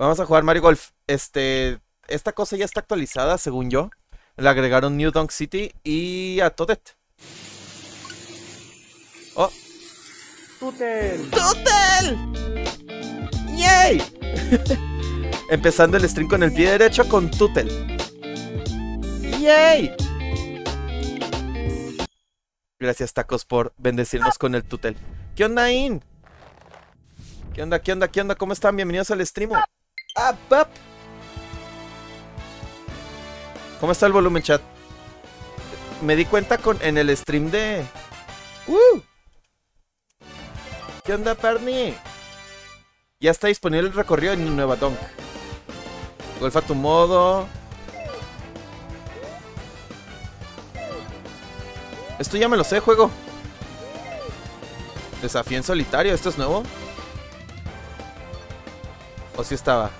Vamos a jugar Mario Golf. Este, esta cosa ya está actualizada, según yo. Le agregaron New Donk City y a Toadette. Oh. ¡Tutel! ¡Tutel! ¡Yay! Empezando el stream con el pie derecho con Tutel. ¡Yay! Gracias, tacos, por bendecirnos con el Tutel. ¿Qué onda, In? ¿Qué onda, qué onda, qué onda? ¿Cómo están? Bienvenidos al stream. ¡Ah, pap! ¿Cómo está el volumen, chat? Me di cuenta con en el stream de... ¡Uh! ¿Qué onda, Perni? Ya está disponible el recorrido en Nueva Donk. Golf a tu modo. Esto ya me lo sé, juego. Desafío en solitario, ¿esto es nuevo? ¿O si estaba?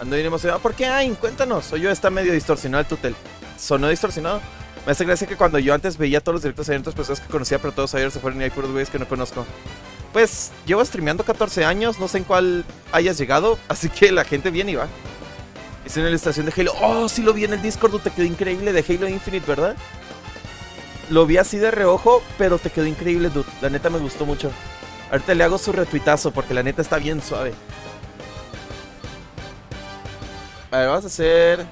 Ando bien emocionado. ¿Por qué, Ain? Cuéntanos. O yo está medio distorsionado el tutel. ¿Sonó distorsionado? Me hace gracia que cuando yo antes veía todos los directos hay otras personas que conocía, pero todos ayer se fueron y hay puros güeyes que no conozco. Pues llevo streameando 14 años, no sé en cuál hayas llegado, así que la gente viene y va. Es en la estación de Halo. Oh, sí lo vi en el Discord, te quedó increíble de Halo Infinite, ¿verdad? Lo vi así de reojo, pero te quedó increíble, dude. La neta me gustó mucho. Ahorita le hago su retuitazo porque la neta está bien suave. A ver, vamos a hacer...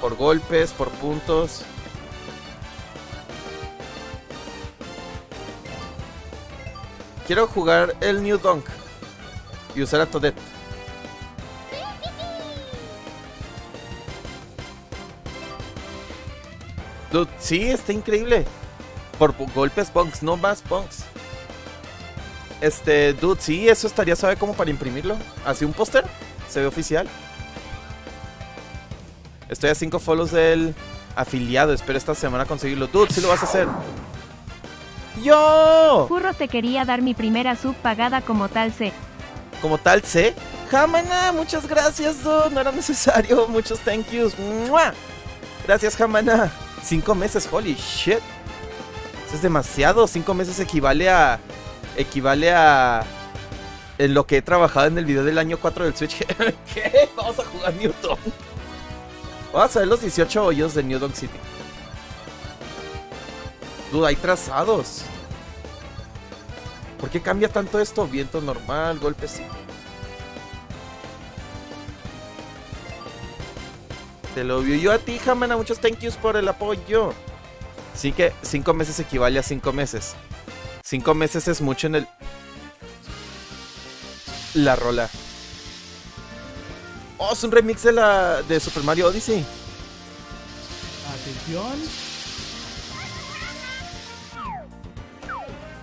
Por golpes, por puntos. Quiero jugar el New Dunk. Y usar a. Dude, sí, está increíble. Por golpes, bonks, no más bonks. Este, dude, sí, eso estaría suave como para imprimirlo. Así un póster. Se ve oficial. Estoy a 5 follows del afiliado. Espero esta semana conseguirlo. Dude, sí lo vas a hacer. ¡Yo! Curro te quería dar mi primera sub pagada como tal C. Como tal C. Jamana, muchas gracias, dude. No era necesario. Muchos thank yous. ¡Mua! Gracias, Jamana. Cinco meses, holy shit. Es demasiado. Cinco meses equivale a. Equivale a. En lo que he trabajado en el video del año 4 del Switch. ¿Qué? Vamos a jugar Newton. Vamos a ver los 18 hoyos de New Donk City. Duda, hay trazados. ¿Por qué cambia tanto esto? Viento normal, golpe sí. Te lo vio yo a ti, Jamana. Muchos thank yous por el apoyo. Sí que 5 meses equivale a 5 meses. 5 meses es mucho en el... La rola. Oh, es un remix de la de Super Mario Odyssey. Atención.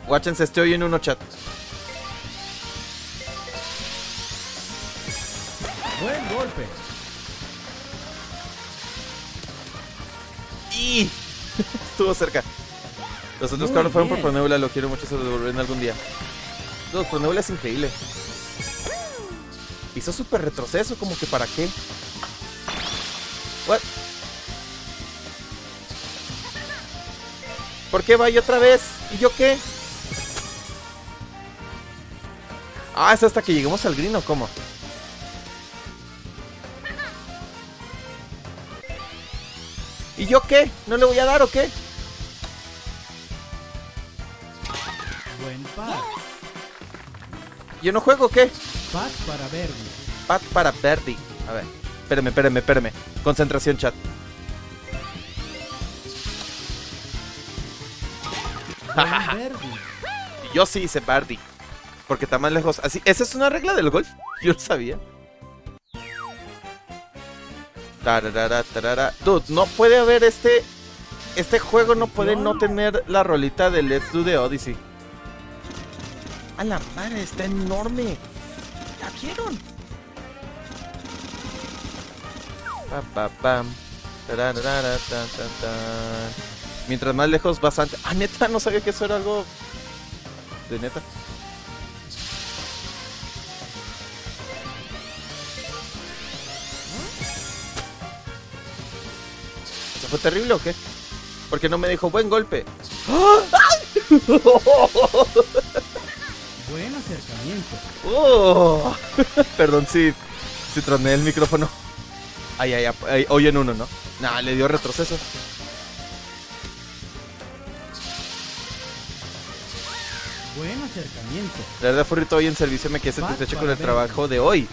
Guáchense, estoy en uno chat. Buen golpe. Y estuvo cerca. Los otros Muy carros fueron por bien. Pronebula, lo quiero mucho, se lo devolveré algún día. No, Pronebula es increíble. Hizo súper retroceso, como que para qué. What? ¿Por qué va yo otra vez? ¿Y yo qué? Ah, es hasta que lleguemos al green o cómo? ¿Y yo qué? ¿No le voy a dar o qué? Buen pat. ¿Yo no juego o qué? Pat para Verdi. Pat para Verdi. A ver, espérame, espérame, espérame. Concentración, chat. Yo sí hice Verdi. Porque está más lejos. Así, ¿Esa es una regla del golf? Yo lo sabía. Tararara, tarara. Dude, no puede haber este. Este juego no puede no tener la rolita de Let's Do the Odyssey. A la madre, está enorme. ¿La vieron? Pa, pa, pam. Tararara, tan, tan, tan. Mientras más lejos, bastante. Ah, neta, no sabía que eso era algo. De neta. ¿Eso fue terrible o qué? Porque no me dijo buen golpe. ¡Ay! Buen acercamiento. Oh. Perdón si, si troné el micrófono. Ay, ay, ay, oyen uno, ¿no? Nah, le dio retroceso. Buen acercamiento. La verdad, Furrito, hoy en servicio me quedé satisfecho con el trabajo de hoy.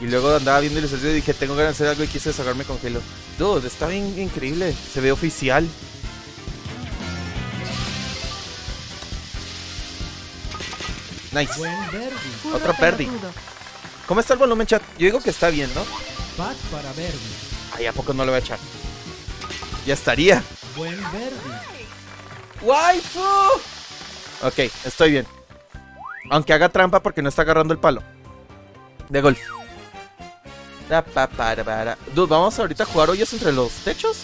Y luego andaba viendo el servicio y dije, tengo ganas de hacer algo y quise desahogarme con Halo. Dude, está bien increíble. Se ve oficial. Nice. Buen Verdi. Puro Otro Perdi. ¿Cómo está el volumen, chat? Yo digo que está bien, ¿no? Pat para. Ay, ¿a poco no lo voy a echar? Ya estaría. Buen Verdi. ¡Waifu! Ok, estoy bien. Aunque haga trampa porque no está agarrando el palo. De golf. Dude, vamos ahorita a jugar hoyos entre los techos.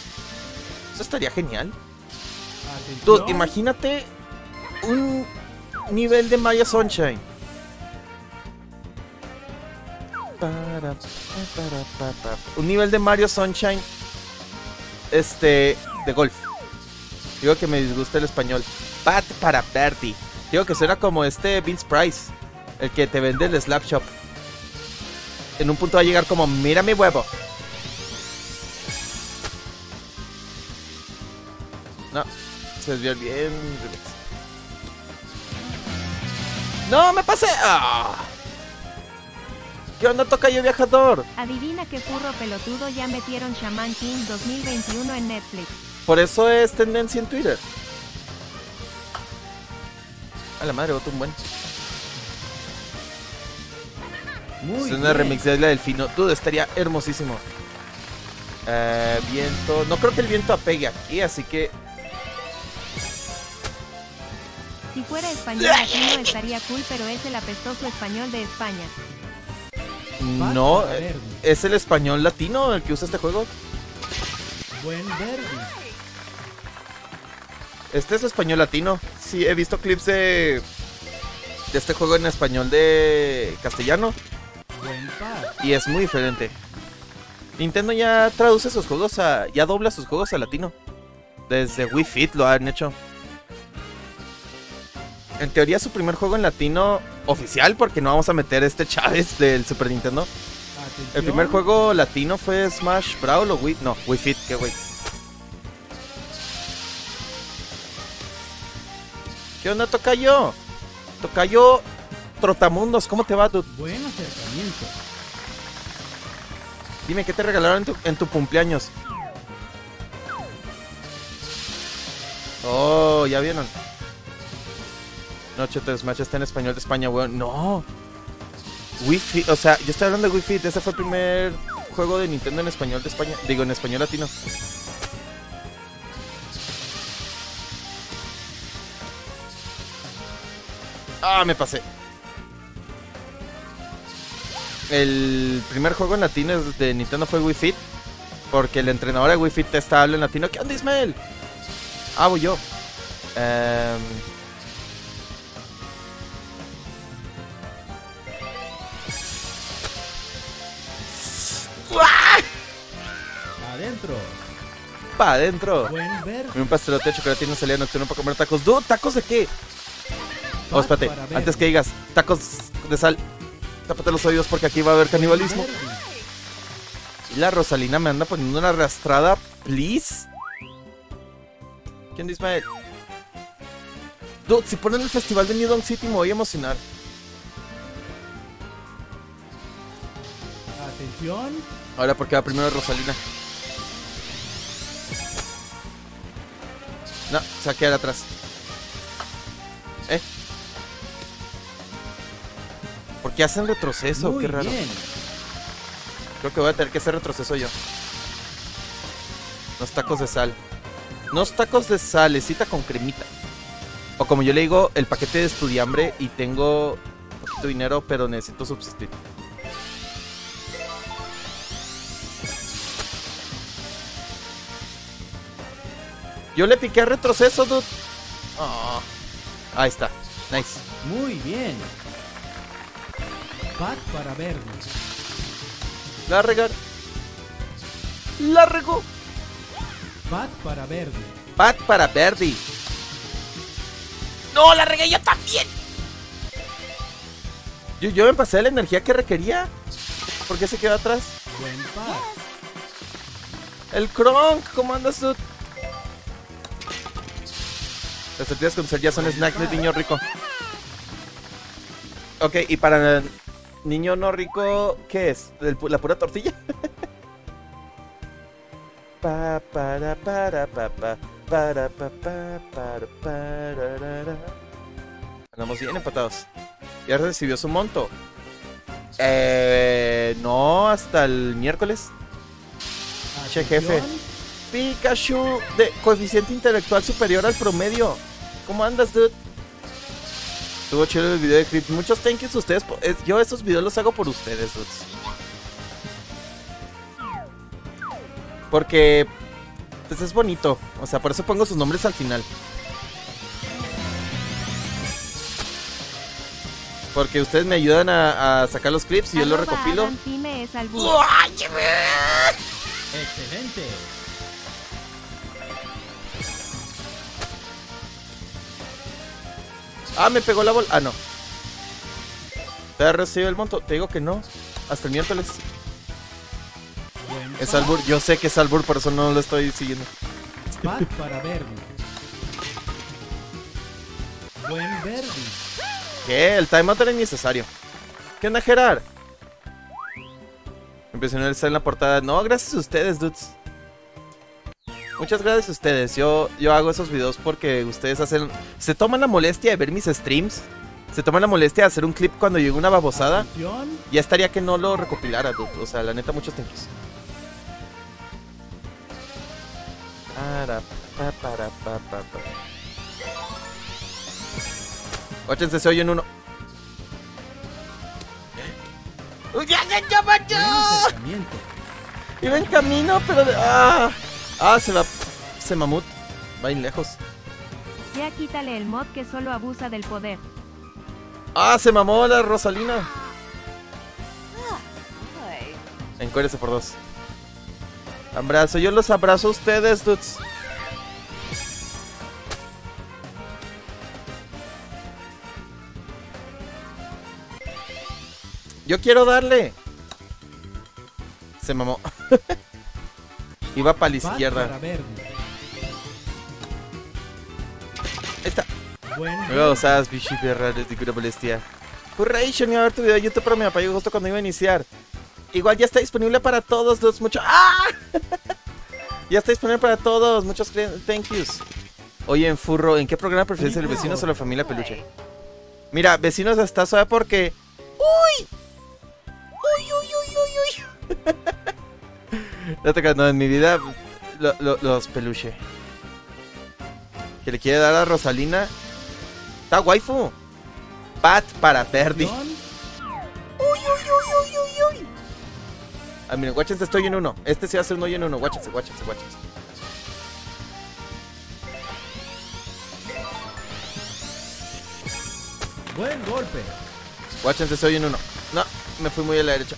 Eso estaría genial. Dude, Atención. imagínate un nivel de Maya Sunshine. Un nivel de Mario Sunshine. Este. De golf. Digo que me disgusta el español. Pat para Bertie. Digo que suena como este Vince Price. El que te vende el Slap Shop. En un punto va a llegar como, mira mi huevo. No, se desvió bien. remix. No, me pasé. Ah. ¿Qué onda toca yo viajador? Adivina qué furro pelotudo ya metieron Shaman King 2021 en Netflix. Por eso es tendencia en Twitter. A la madre, botó un buen. Muy es una bien. remix de la del fino. Dude, estaría hermosísimo. Eh, viento. No creo que el viento apegue aquí, así que. Si fuera español latino estaría cool, pero es el apestoso español de España. Pat No, eh, es el español latino el que usa este juego. Buen Verdi. Este es español latino. Sí, he visto clips de. de este juego en español de castellano. Y es muy diferente. Nintendo ya traduce sus juegos a. ya dobla sus juegos a latino. Desde Wii Fit lo han hecho. En teoría su primer juego en latino oficial, porque no vamos a meter este Chávez del Super Nintendo. Atención. El primer juego latino fue Smash Brawl o Wii. No, Wii Fit, qué güey. ¿Qué onda, Tocayo? Tocayo Trotamundos, ¿cómo te va, dude? Buen acercamiento. Dime, ¿qué te regalaron en tu, en tu cumpleaños? Oh, ya vieron. No, Cheto, Smash está en español de España, weón. No. Wii Fit, o sea, yo estoy hablando de Wii Fit. Ese fue el primer juego de Nintendo en español de España. Digo, en español latino. Ah, me pasé. El primer juego en latino de Nintendo fue Wii Fit. Porque el entrenador de Wii Fit te está hablando en latino. ¿Qué onda, Ismael? Ah, voy yo. Em, Adentro. pa' adentro. Buen Verdi. Un pastelote de chocolate y una salida nocturna para comer tacos. ¡Dude! ¿Tacos de qué? Oh, espérate. Antes que digas tacos de sal, tápate los oídos porque aquí va a haber canibalismo. Y la Rosalina me anda poniendo una arrastrada, please. ¿Quién dice? Dude, si ponen el festival de New Dawn City me voy a emocionar. Atención. Ahora porque va primero Rosalina. No, se va a quedar atrás. ¿Eh? ¿Por qué hacen retroceso? Muy qué raro. bien. Creo que voy a tener que hacer retroceso yo. Unos tacos de sal. Unos tacos de salecita con cremita. O como yo le digo, el paquete de estudiambre y tengo poquito dinero, pero necesito subsistir. Yo le piqué a retroceso, dude. Ah, ahí está. Nice. Muy bien. Pat para Verdi. La regar. La regó. Pat para Verdi. Pat para Verdi. ¡No, la regué yo también! Yo, yo me pasé la energía que requería. ¿Por qué se quedó atrás? Buen par. El Kronk, ¿cómo andas tú? Las tortillas con sal ya son snack de niño rico. Ok, y para niño no rico, ¿qué es? ¿El pu- ¿La pura tortilla? Pa, para, para, pa, pa, para, pa, pa, para, pararara. Andamos bien empatados. ¿Ya recibió su monto? Eh, no, hasta el miércoles. Che, jefe. Pikachu de coeficiente intelectual superior al promedio. ¿Cómo andas, dude? Estuvo chido el video de Clip. Muchos thank yous a ustedes. es- Yo esos videos los hago por ustedes, dudes. Porque pues es bonito. O sea, por eso pongo sus nombres al final. Porque ustedes me ayudan a, a sacar los clips y yo los recopilo. Excelente. Ah, me pegó la bola. Ah, no. ¿Te has recibido el monto? Te digo que no. Hasta el miércoles. Buen Es albur. Yo sé que es albur, por eso no lo estoy siguiendo. Pat para Verdi. Buen Verdi. ¿Qué? El timeout era innecesario. ¿Qué onda, Gerard? Impresionó el en la portada. No, gracias a ustedes, dudes. Muchas gracias a ustedes. Yo, yo hago esos videos porque ustedes hacen. Se toman la molestia de ver mis streams. Se toman la molestia de hacer un clip cuando llega una babosada. Atención. Ya estaría que no lo recopilara, dude. O sea, la neta, muchos tiempos. Para, pa, para, pa, pa, pa. Óchense, se oyen uno. ¡Uy, ya, Buen ya! acercamiento. Iba en camino, pero... de- ¡Ah! Ah, se va... Se mamut. Va bien lejos. Ya quítale el mod que solo abusa del poder. ¡Ah, se mamó la Rosalina! Encuérdese por dos. Abrazo, yo los abrazo a ustedes, dudes. Yo quiero darle. Se mamó. Iba para la izquierda. para. Ahí está. Buen Me Verdi. usas, bichi raros de cura molestia. Curration, iba a ver tu video de YouTube, pero me apagó justo cuando iba a iniciar. Igual ya está disponible para todos, dudes. Mucho. ¡Ah! ya está disponible para todos. Muchos thank yous. Oye, en Furro, ¿en qué programa prefieres el vecinos o la familia peluche? Mira, vecinos está suave porque. ¡Uy! ¡Uy, uy, uy, uy, uy! no te no, en mi vida. lo- lo- los peluche. Que le quiere dar a Rosalina. Está waifu. Pat para Perdi. Atención. Ah, miren, guáchense, estoy en uno. Este a ser un hoyo en uno. Guáchense, guáchense, guáchense. Buen golpe. Guáchense, estoy en uno. No, me fui muy a la derecha.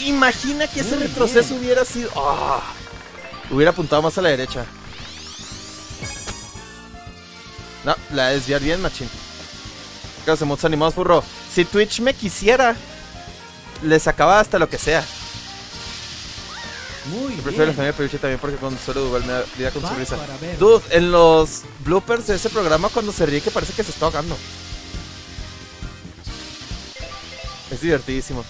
Imagina que ese retroceso hubiera sido. ¡Ah! Hubiera apuntado más a la derecha. No, la de desviar bien, machín. Gracias, mods animados, furro. Si Twitch me quisiera, le sacaba hasta lo que sea. Muy Yo prefiero la bien. familia peluche también porque con solo Duval me da con Pat sonrisa. Dude, en los bloopers de ese programa cuando se ríe que parece que se está ahogando. Es divertidísimo.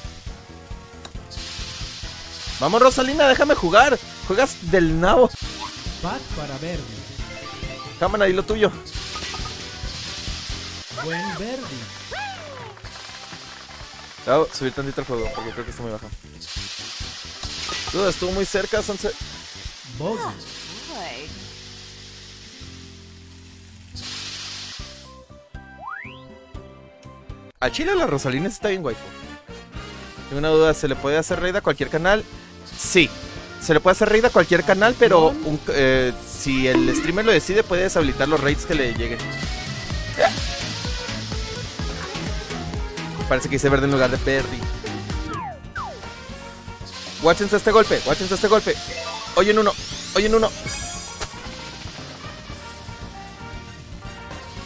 Vamos Rosalina, déjame jugar. Juegas del nabo. Pat para Verdi. Cámara, ahí lo tuyo. Buen Verdi. Voy a subir tantito el juego porque creo que está muy bajo. Dude, estuvo muy cerca, son... ce- A Chile la Rosalines está bien guay. Tengo una duda, ¿se le puede hacer raid a cualquier canal? Sí. Se le puede hacer raid a cualquier canal, pero eh, si el streamer lo decide, puede deshabilitar los raids que le lleguen. Parece que hice verde en lugar de Perry. Guáchense este golpe, guáchense este golpe. Oyen uno, oyen uno.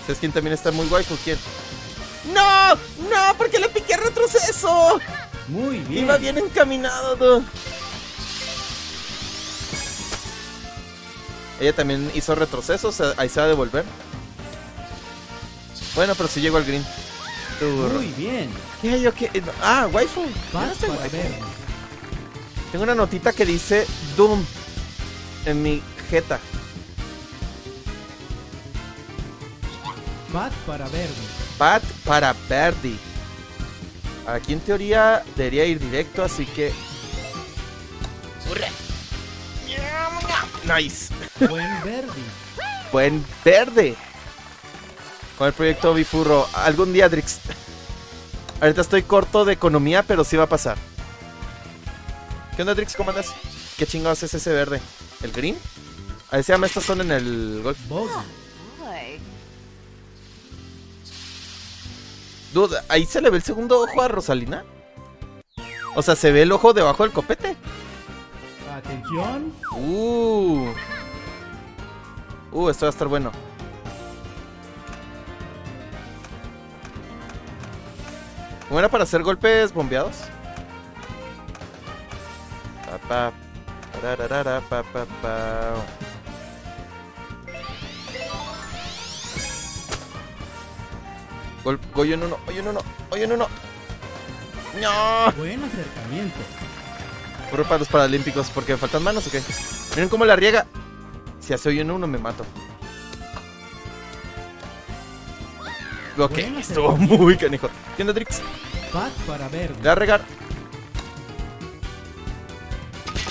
¿Sabes quién también está muy guay? ¿Quién? ¡No! ¡No! ¿Por qué le piqué retroceso? Muy bien. Iba bien encaminado. Ella también hizo retrocesos, eh, ahí se va a devolver. Bueno, pero si llego al green. Turro. Muy bien. ¿Qué hay yo qué? Eh, Ah, waifu. No estoy para waifu. Tengo una notita que dice Doom en mi jeta. Pat para verde. Pat para Verdi. Aquí en teoría debería ir directo, así que. ¡Hurra! Nice. Buen verde. Buen verde. Con el proyecto Bifurro. Algún día, Drix. Ahorita estoy corto de economía, pero sí va a pasar. ¿Qué onda, Drix? ¿Cómo andas? ¿Qué chingados es ese verde? ¿El green? Llama, estas son en el golf. Dude, ahí se le ve el segundo ojo a Rosalina. O sea, se ve el ojo debajo del copete. Atención. Uh. Uh, esto va a estar bueno. ¿Cómo era para hacer golpes bombeados? Pa, pa, pa, Gol, Goyo en uno, Goyo en uno, Goyo en uno. ¡No! Buen acercamiento. Corro para los paralímpicos porque me faltan manos o qué. Miren cómo la riega. Si hace hoyo en uno me mato. Ok, Buena estuvo muy canijo. ¿Qué onda, Drix? Pat para Le verde. va a regar.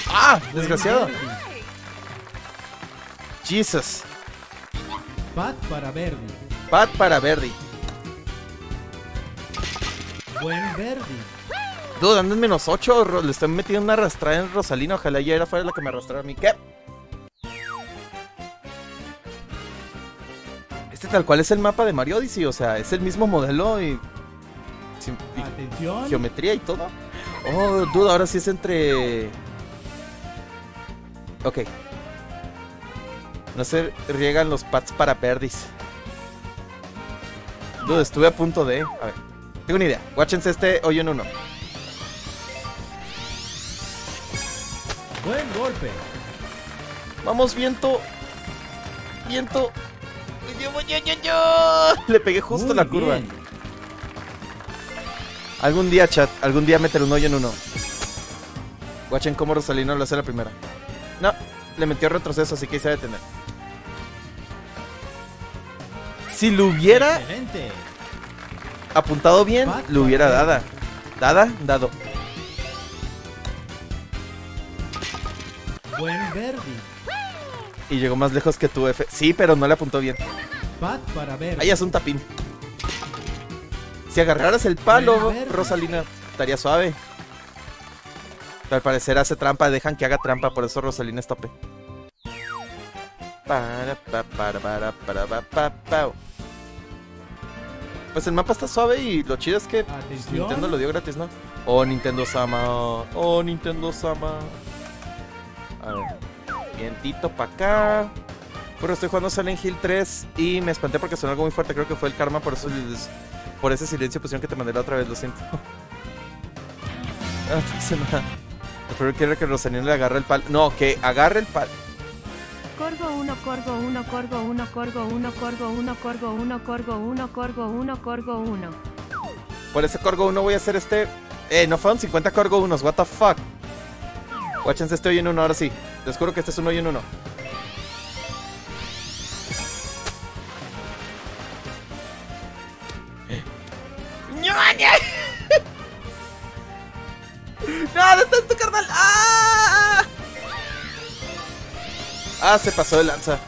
¡Ah! Buen Desgraciado. verde. Jesus. Pat para verde. Pat para Verdi. Buen verde. Dude, ando en menos 8. Le estoy metiendo una arrastrada en Rosalina. Ojalá ya era fuera la que me arrastrara a mí. ¿Qué? Este tal cual es el mapa de Mario Odyssey. O sea, es el mismo modelo y. Atención. geometría y todo. Oh, dude, ahora sí es entre. Ok. No se riegan los pads para Verdis. Dude, estuve a punto de. A ver. Tengo una idea. Watchense este hoyo en uno. Buen golpe. Vamos, viento. Viento. Yo, yo, yo. Le pegué justo Muy la curva. Algún día, chat. Algún día meter un hoyo en uno. Watchen cómo Rosalino lo hace la primera. No, le metió retroceso, así que ahí se va a detener. Si lo hubiera Excelente. Apuntado bien, lo hubiera dada. Dada, dado. Buen verde. Y llegó más lejos que tu F. Sí, pero no le apuntó bien. Pat para verde. Ahí es un tapín. Si agarraras el palo. Rosalina, estaría suave. Pero al parecer hace trampa, dejan que haga trampa, por eso Rosalina es tope. Para, pa, para, para, para, pa, pa, pa. Pues el mapa está suave y lo chido es que Atención. Nintendo lo dio gratis, ¿no? Oh, Nintendo Sama. Oh, Nintendo Sama. A ver. Vientito para acá. Pero estoy jugando Silent Hill 3 y me espanté porque sonó algo muy fuerte. Creo que fue el karma, por eso por ese silencio pusieron que te mandé la otra vez, lo siento. Ah, no pasa nada. Pero quiero que Rosalina le agarre el palo. No, que agarre el palo. Corgo 1, Corgo 1, Corgo 1, Corgo 1, Corgo 1, Corgo 1, Corgo 1, Corgo 1, Corgo 1. Por ese Corgo 1 voy a hacer este. Eh, no fueron 50 Corgo 1, what the fuck. Watchense este hoyo en uno, ahora sí. Les juro que este es un hoyo en uno. ¡No, detén tu carnal! ¡Ah! Ah, se pasó de lanza.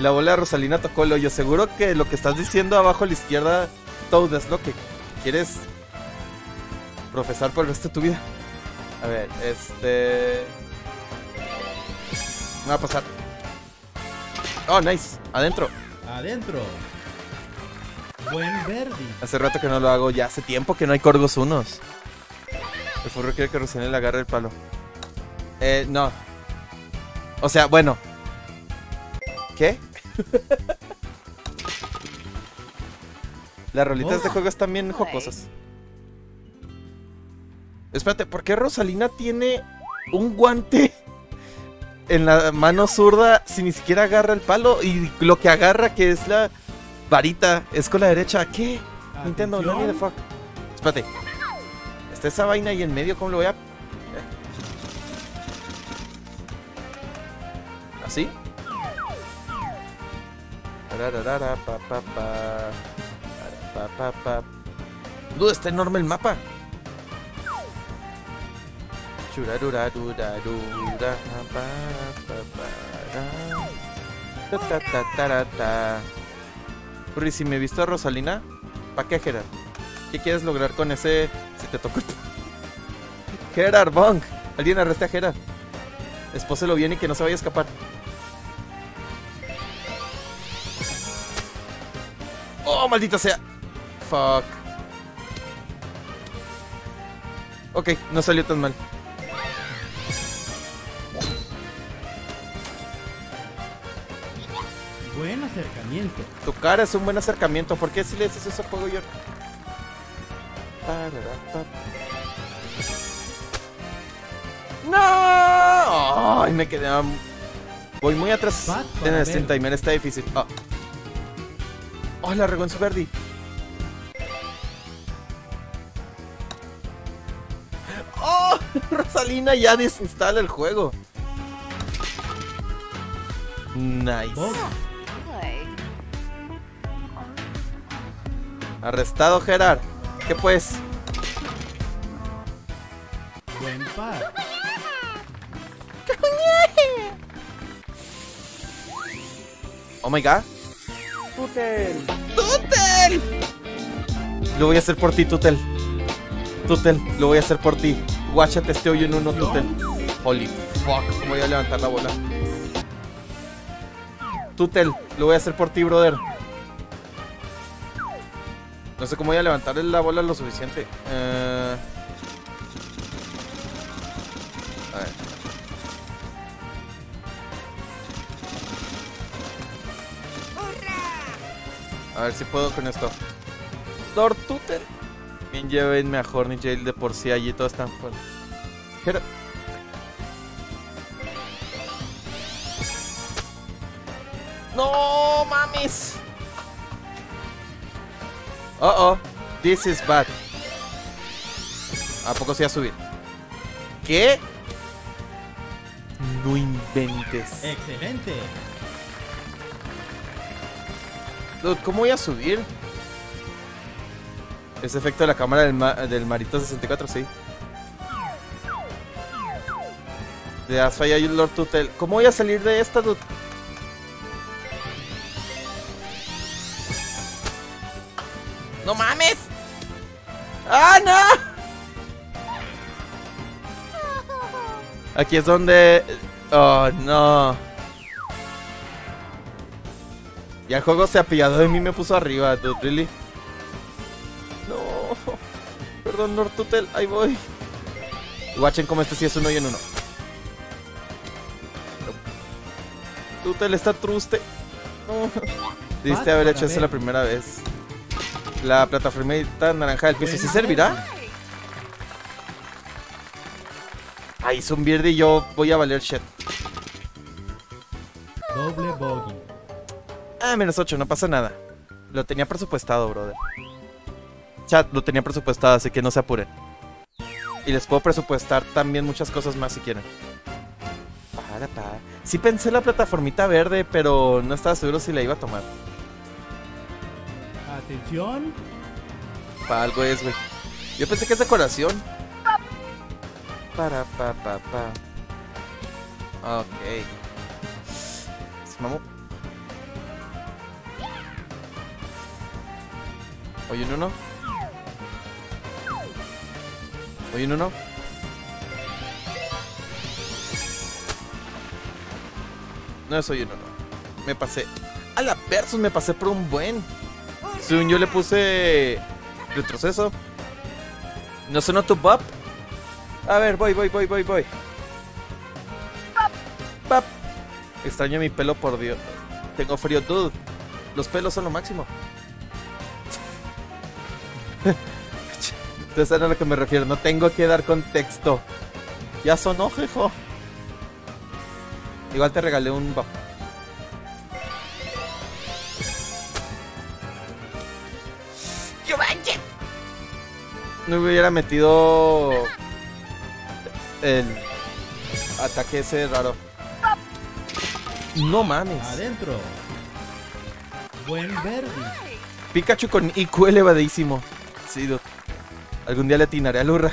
La bola de Rosalina tocó el hoyo. Seguro que lo que estás diciendo abajo a la izquierda, Toad, es lo que quieres profesar por el resto de tu vida. A ver, este. Me va a pasar. Oh, nice. Adentro. Adentro. Buen Verdi. Hace rato que no lo hago, ya hace tiempo que no hay Corgos unos. El furro quiere que Rosalina le agarre el palo. Eh, no. O sea, bueno. ¿Qué? Las rolitas de Oh. juego están bien jocosas. Espérate, ¿por qué Rosalina tiene un guante en la mano zurda si ni siquiera agarra el palo? Y lo que agarra, que es la varita, es con la derecha. ¿Qué? Nintendo, no the fuck. Espérate. Está esa vaina ahí en medio, ¿cómo lo voy a...? ¿Así? Dude, está enorme el mapa. Urri, si me visto a Rosalina, ¿para qué, Gerard? ¿Qué quieres lograr con ese si te tocó? Gerard, Bonk. Alguien arreste a Gerard. Espóselo bien y que no se vaya a escapar. Oh, maldita sea. Fuck. Ok, no salió tan mal. Buen acercamiento. Tu cara es un buen acercamiento. ¿Por qué si le dices eso a juego yo? ¡No! Ay, me quedé. Voy muy atrás en el ver. stream timer, está difícil. Ah. Oh, la regó en su Verdi. ¡Oh! Rosalina ya desinstala el juego. Nice. Arrestado Gerard. ¿Qué pues? Buen par. Oh my god. Tutel. Tutel. Lo voy a hacer por ti, Tutel. Tutel, lo voy a hacer por ti. Guáchate este hoyo en uno, Tutel. Holy fuck, ¿cómo voy a levantar la bola? Tutel, lo voy a hacer por ti, brother. No sé cómo voy a levantar la bola lo suficiente. Eh... A ver. A ver si puedo con esto. Lord Tutel. Bien, llévenme a Horny Jail de por sí allí todos están fuera. Pero- No mames. Uh oh, this is bad. ¿A poco se va a subir? ¿Qué? No inventes. Excelente. Dude, ¿cómo voy a subir? Ese efecto de la cámara del, ma- del Marito 64, sí. De fallado el Lord Tutel. ¿Cómo voy a salir de esta, dude? Aquí es donde... Oh, no. Ya el juego se apiadó de mí y me puso arriba, dude, really. No. Perdón, Lord Tutel, ahí voy. Y Watchen como este sí es uno y en uno. Tutel está truste. No. Debiste haber hecho eso la primera vez. La plataformita naranja del piso. ¿Sí servirá? Hizo un verde y yo voy a valer shit. Doble bogey. Ah, menos 8, no pasa nada. Lo tenía presupuestado, brother. Chat, lo tenía presupuestado, así que no se apuren. Y les puedo presupuestar también muchas cosas más si quieren. Para, para. Sí pensé en la plataformita verde, pero no estaba seguro si la iba a tomar. Atención. Para algo es, güey. Yo pensé que es decoración. Para, pa, pa, pa. Ok. Se mamó. Oye, no, no. Oye, no, no. No es oye, no, no. Me pasé. A la versus me pasé por un buen. Según yo le puse retroceso. ¿No sonó tu pop? A ver, voy, voy, voy, voy, voy. Pap. Extraño mi pelo, por Dios. Tengo frío, dude. Los pelos son lo máximo. Saben a lo que me refiero. No tengo que dar contexto. Ya sonó, jejo. Igual te regalé un. No hubiera metido el ataque ese raro. No mames. Adentro. Buen verde. Pikachu con IQ elevadísimo. Sí, dude. Algún día le atinaré a Lurra.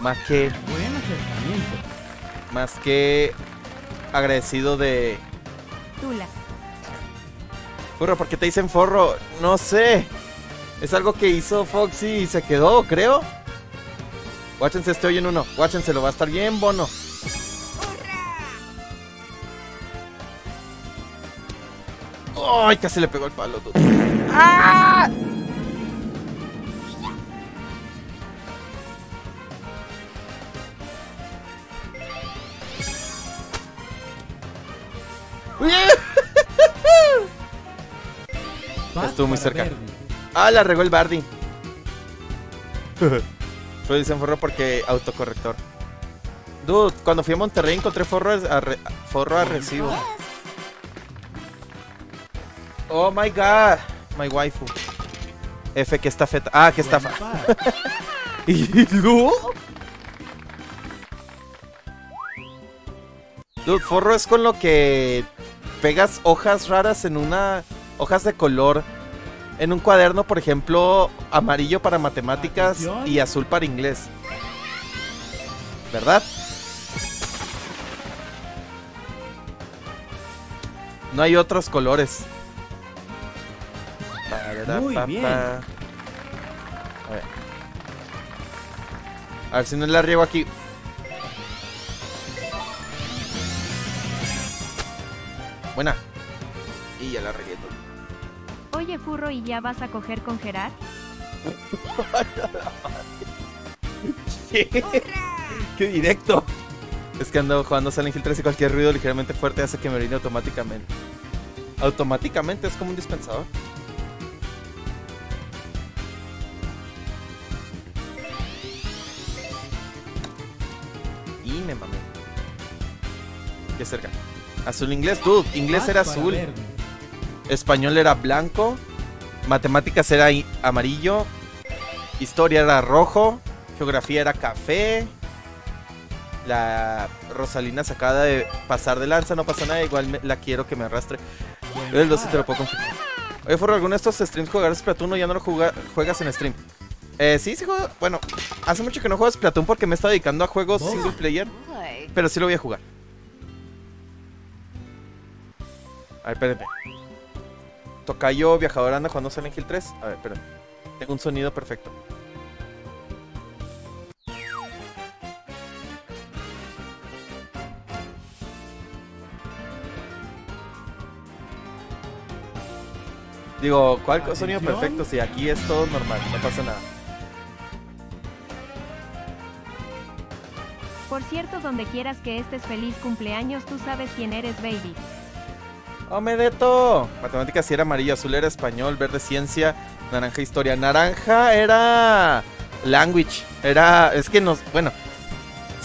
Más que. Buen acercamiento. Más que. Agradecido de. Tula. Forro, ¿por qué te dicen forro? No sé. Es algo que hizo Foxy y se quedó, creo. Guáchense este hoy en uno. Guáchense, lo va a estar bien, bono. ¡Ay! Casi le pegó el palo. tú. ¡Ah! Estuvo muy cerca. Ah, la regó el Bardi. Solo dicen forro porque autocorrector. Dude, cuando fui a Monterrey encontré forro, a re- forro agresivo. Oh my god. My waifu. F, que está feta. Ah, que está Buen fa. par. ¿Y luego? Dude, forro es con lo que pegas hojas raras en una. hojas de color. En un cuaderno, por ejemplo, amarillo para matemáticas Atención. y azul para inglés. ¿Verdad? No hay otros colores. Muy bien. A ver. A ver si no la riego aquí. Buena. Y ya la regué. Oye furro y ya vas a coger con Gerard. ¡Qué directo! Es que ando jugando Silent Hill 3 y cualquier ruido ligeramente fuerte hace que me orine automáticamente. Automáticamente es como un dispensador. Y me mamé. Qué cerca. Azul inglés, dude. Inglés era azul. Español era blanco. Matemáticas era amarillo. Historia era rojo. Geografía era café. La Rosalina se acaba de pasar de lanza, no pasa nada. Igual me- la quiero que me arrastre. El 2 te lo puedo confirmar. Oye, Forro, ¿alguno de estos streams jugarás Splatoon o ya no lo juegas en stream? Eh, sí, sí juego. Bueno, hace mucho que no juego Splatoon porque me he estado dedicando a juegos single player. Pero sí lo voy a jugar. A ver, espérenme. Tocayo viajador anda jugando Silent Hill 3. A ver, espérenme. Tengo un sonido perfecto. Digo, ¿cuál sonido perfecto? Si aquí es todo normal, no pasa nada. Por cierto, donde quieras que estés feliz cumpleaños, tú sabes quién eres, baby. ¡Oh, Medeto! Matemáticas sí era amarillo, azul era español, verde ciencia, naranja historia. Naranja era language. Era. Es que nos. Bueno.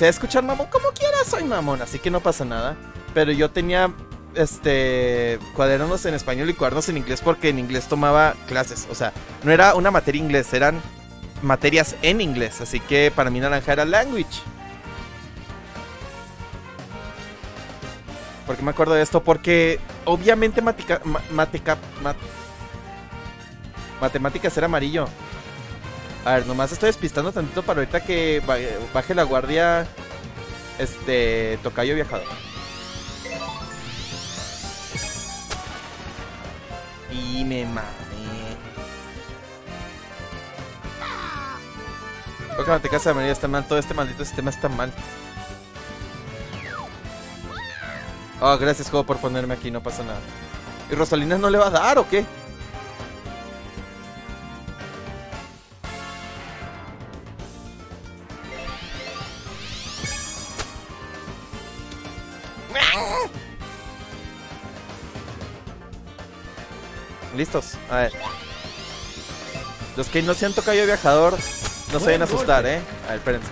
A escuchar mamón como quiera, soy mamón, así que no pasa nada. Pero yo tenía este cuadernos en español y cuadernos en inglés porque en inglés tomaba clases. O sea, no era una materia inglés, eran materias en inglés. Así que para mí naranja era language. ¿Por qué me acuerdo de esto? Porque obviamente matica- ma- mateca- mat- matemáticas era amarillo. A ver, nomás estoy despistando tantito para ahorita que ba- baje la guardia. Este. Tocayo viajador. Y me mamé. Creo que matemáticas amarillas está mal. Todo este maldito sistema está mal. Oh, gracias, juego, por ponerme aquí. No pasa nada. ¿Y Rosalina no le va a dar o qué? Listos. A ver. Los que no se han tocado viajador no se vayan a asustar, ¿eh? A ver, espérense.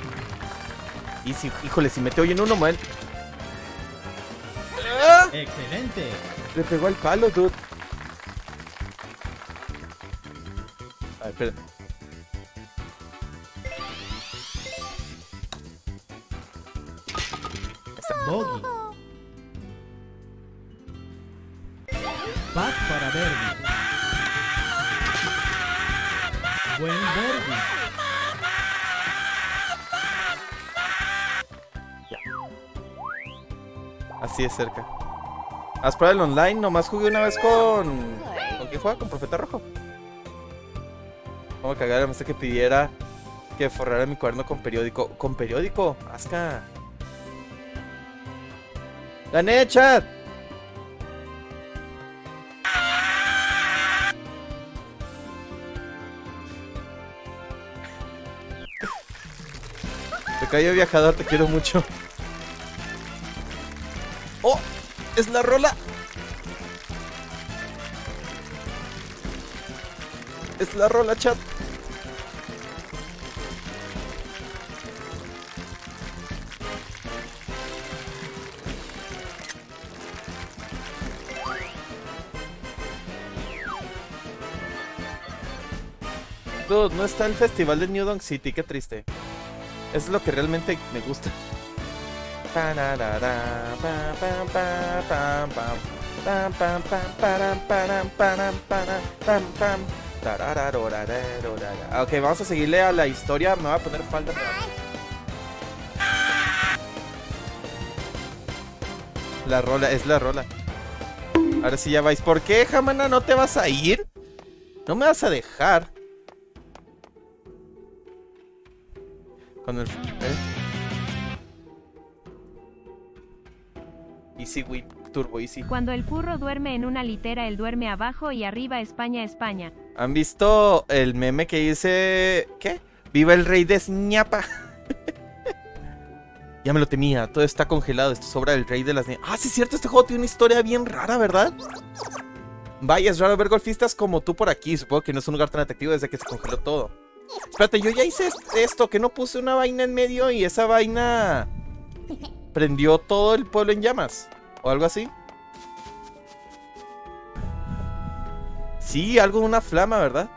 Y si, híjole, si mete hoy en uno, mal. Excelente. Le pegó al palo, dude. A ver, espérenme. Bogey. Pat para Verdi. Buen Verdi. Así es cerca. ¿Has probado el online? Nomás jugué una vez con. ¿Con quién juega? Con Profeta Rojo. Vamos a cagar, me sé que pidiera que forrara mi cuaderno con periódico. ¿Con periódico? Asca. ¡Gané, chat! Te cayó viajador, te quiero mucho. ¡Oh! ¡Es la rola! Es la rola, chat. Dude, no está el festival de New Donk City, qué triste. Es lo que realmente me gusta. Ok, vamos a seguirle a la historia. Me voy a poner falda. La rola, es la rola. Ahora sí ya vais. ¿Por qué, Jamana, no te vas a ir? No me vas a dejar. Con el... ¿eh? Easy Whip, Turbo Easy. Cuando el furro duerme en una litera, él duerme abajo y arriba España, España. ¿Han visto el meme que dice... ¿Qué? ¡Viva el rey de Ñapa! ya me lo temía, todo está congelado, esto es obra del rey de las... Ah, sí es cierto, este juego tiene una historia bien rara, ¿verdad? Vaya, es raro ver golfistas como tú por aquí, supongo que no es un lugar tan atractivo desde que se congeló todo. Espérate, yo ya hice est- esto, que no puse una vaina en medio y esa vaina prendió todo el pueblo en llamas. O algo así. Sí, algo de una flama, ¿verdad?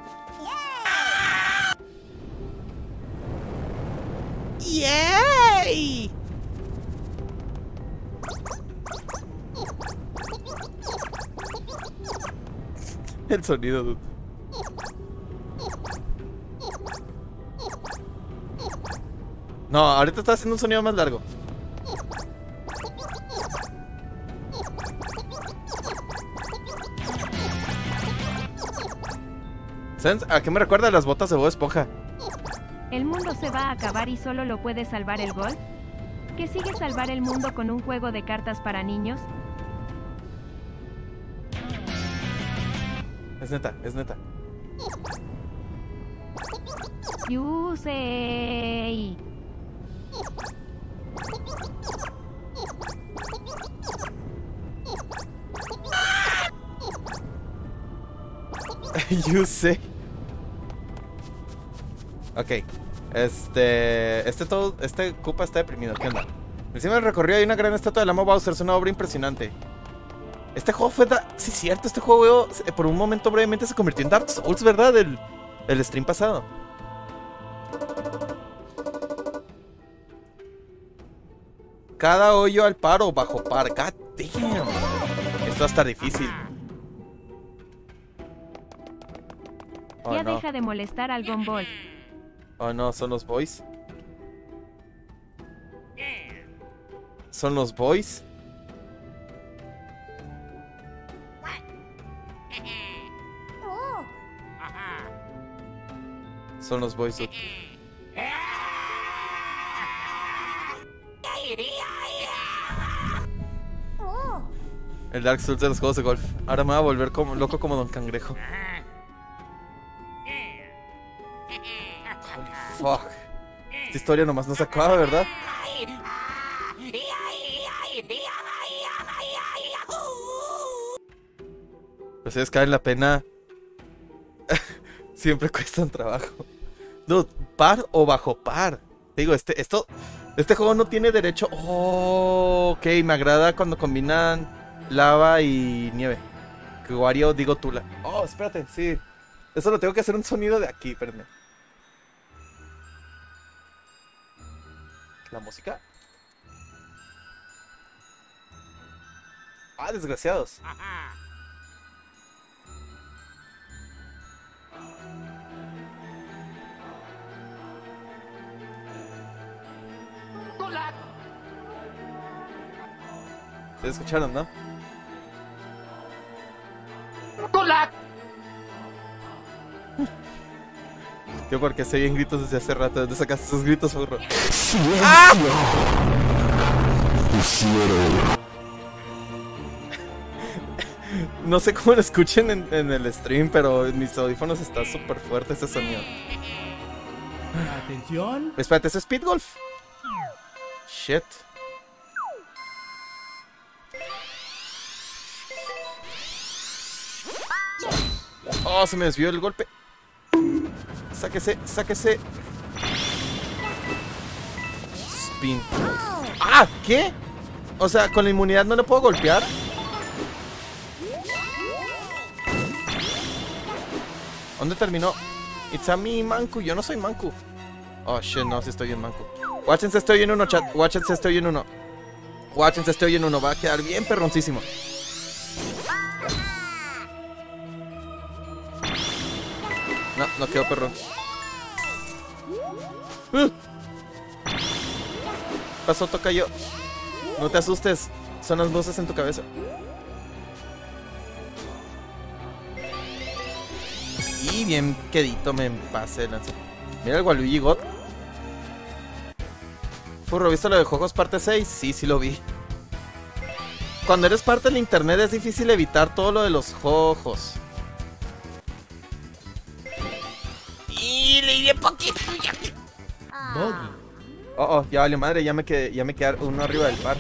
¡Yay! El sonido, dude. No, ahorita está haciendo un sonido más largo. ¿Saben a qué me recuerda las botas de Bob Esponja? El mundo se va a acabar y solo lo puede salvar el gol. ¿Qué sigue salvar el mundo con un juego de cartas para niños? Es neta, es neta. Yusei. you sé. Ok. Este. Este todo. Este Koopa está deprimido. ¿Qué onda? Encima del recorrido hay una gran estatua de Lama Bowser. Es una obra impresionante. Este juego fue. da- Sí, cierto. Este juego eh, por un momento brevemente se convirtió en Dark Souls, ¿verdad? El, el stream pasado. Cada hoyo al paro bajo par. God Damn. Esto va a estar difícil. Oh ya no. deja de molestar al Gumball. Oh no, son los boys. Son los boys. Son los boys. El Dark Souls de los juegos de golf. Ahora me voy a volver como, loco como Don Cangrejo. Fuck. Esta historia nomás no se acaba, ¿verdad? Pues ustedes caen la pena. Siempre cuestan trabajo. Dude, par o bajo par. Digo, este, esto, este juego no tiene derecho. Oh, ok, me agrada cuando combinan lava y nieve. Que Wario, digo Tula. Oh, espérate, sí. Eso lo tengo que hacer un sonido de aquí, espérenme. ¿La música? Ah, desgraciados. ¿Se escucharon, no? Yo porque se oyen gritos desde hace rato. ¿Dónde sacaste esos gritos, burro? ¡Ah! No sé cómo lo escuchen en, en el stream, pero en mis audífonos está súper fuerte ese sonido. Atención. Espérate, ¿es Speed Golf? Shit. Oh, se me desvió el golpe. Sáquese, sáquese. Spin. ¡Ah! ¿Qué? O sea, con la inmunidad no le puedo golpear. ¿Dónde terminó? It's a me, Manku. Yo no soy Manku. Oh, shit, no, si estoy en Manku. Watchense, estoy en uno, chat. Watchense, estoy en uno. Watchense, estoy en uno. Va a quedar bien perroncísimo. No, no quedó perrón. Uh. Pasó, toca yo. No te asustes. Son las voces en tu cabeza. Y bien quedito me pasé lanza. Mira el Waluigi God. Furro, ¿viste lo de Juegos parte 6? Sí, sí lo vi. Cuando eres parte del internet es difícil evitar todo lo de los jojos. Le poquito. Boggy. Oh, oh, ya vale madre, ya me quedé, ya me quedé uno arriba del par.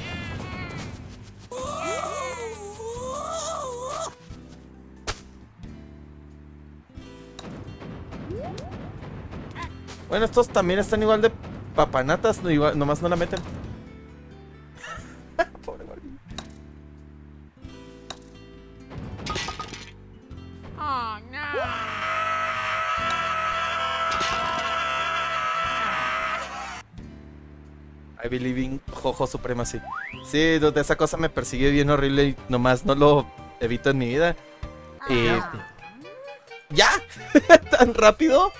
Bueno, estos también están igual de papanatas, no, igual- nomás no la meten. Pobre Barbie. I believe in Jojo Supremacy. Sí, dude, esa cosa me persigue bien horrible y nomás no lo evito en mi vida. Y... ¿Ya? ¿Tan rápido?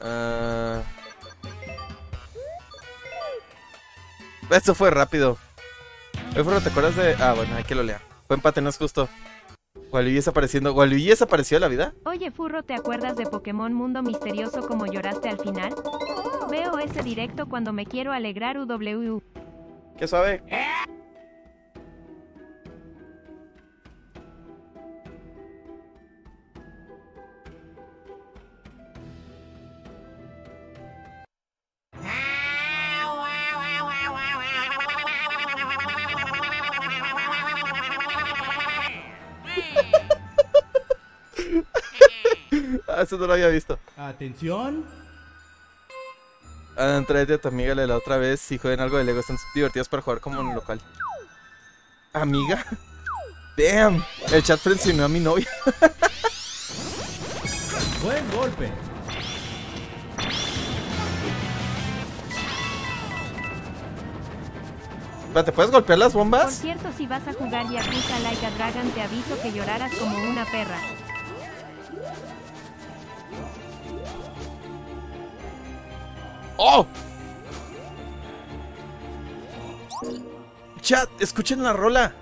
Ah. Eso fue rápido. ¿te acuerdas de...? Ah, bueno, hay que lo lea. Fue empate, no es justo. Waluigi desapareciendo. ¿Waluigi desapareció de la vida? Oye, Furro, ¿te acuerdas de Pokémon Mundo Misterioso como lloraste al final? Veo ese directo cuando me quiero alegrar UWU. Qué suave. Eso no lo había visto. Atención. Ah, tráete a tu amiga de la otra vez y jueguen algo de Lego. Están divertidos para jugar como en local. ¿Amiga? Damn. El chat frencionó a mi novia. Buen golpe. Espérate, ¿puedes golpear las Por bombas? cierto, si vas a jugar Yakuza Like a Dragon, te aviso que llorarás como una perra. ¡Oh! Chat, escuchen la rola.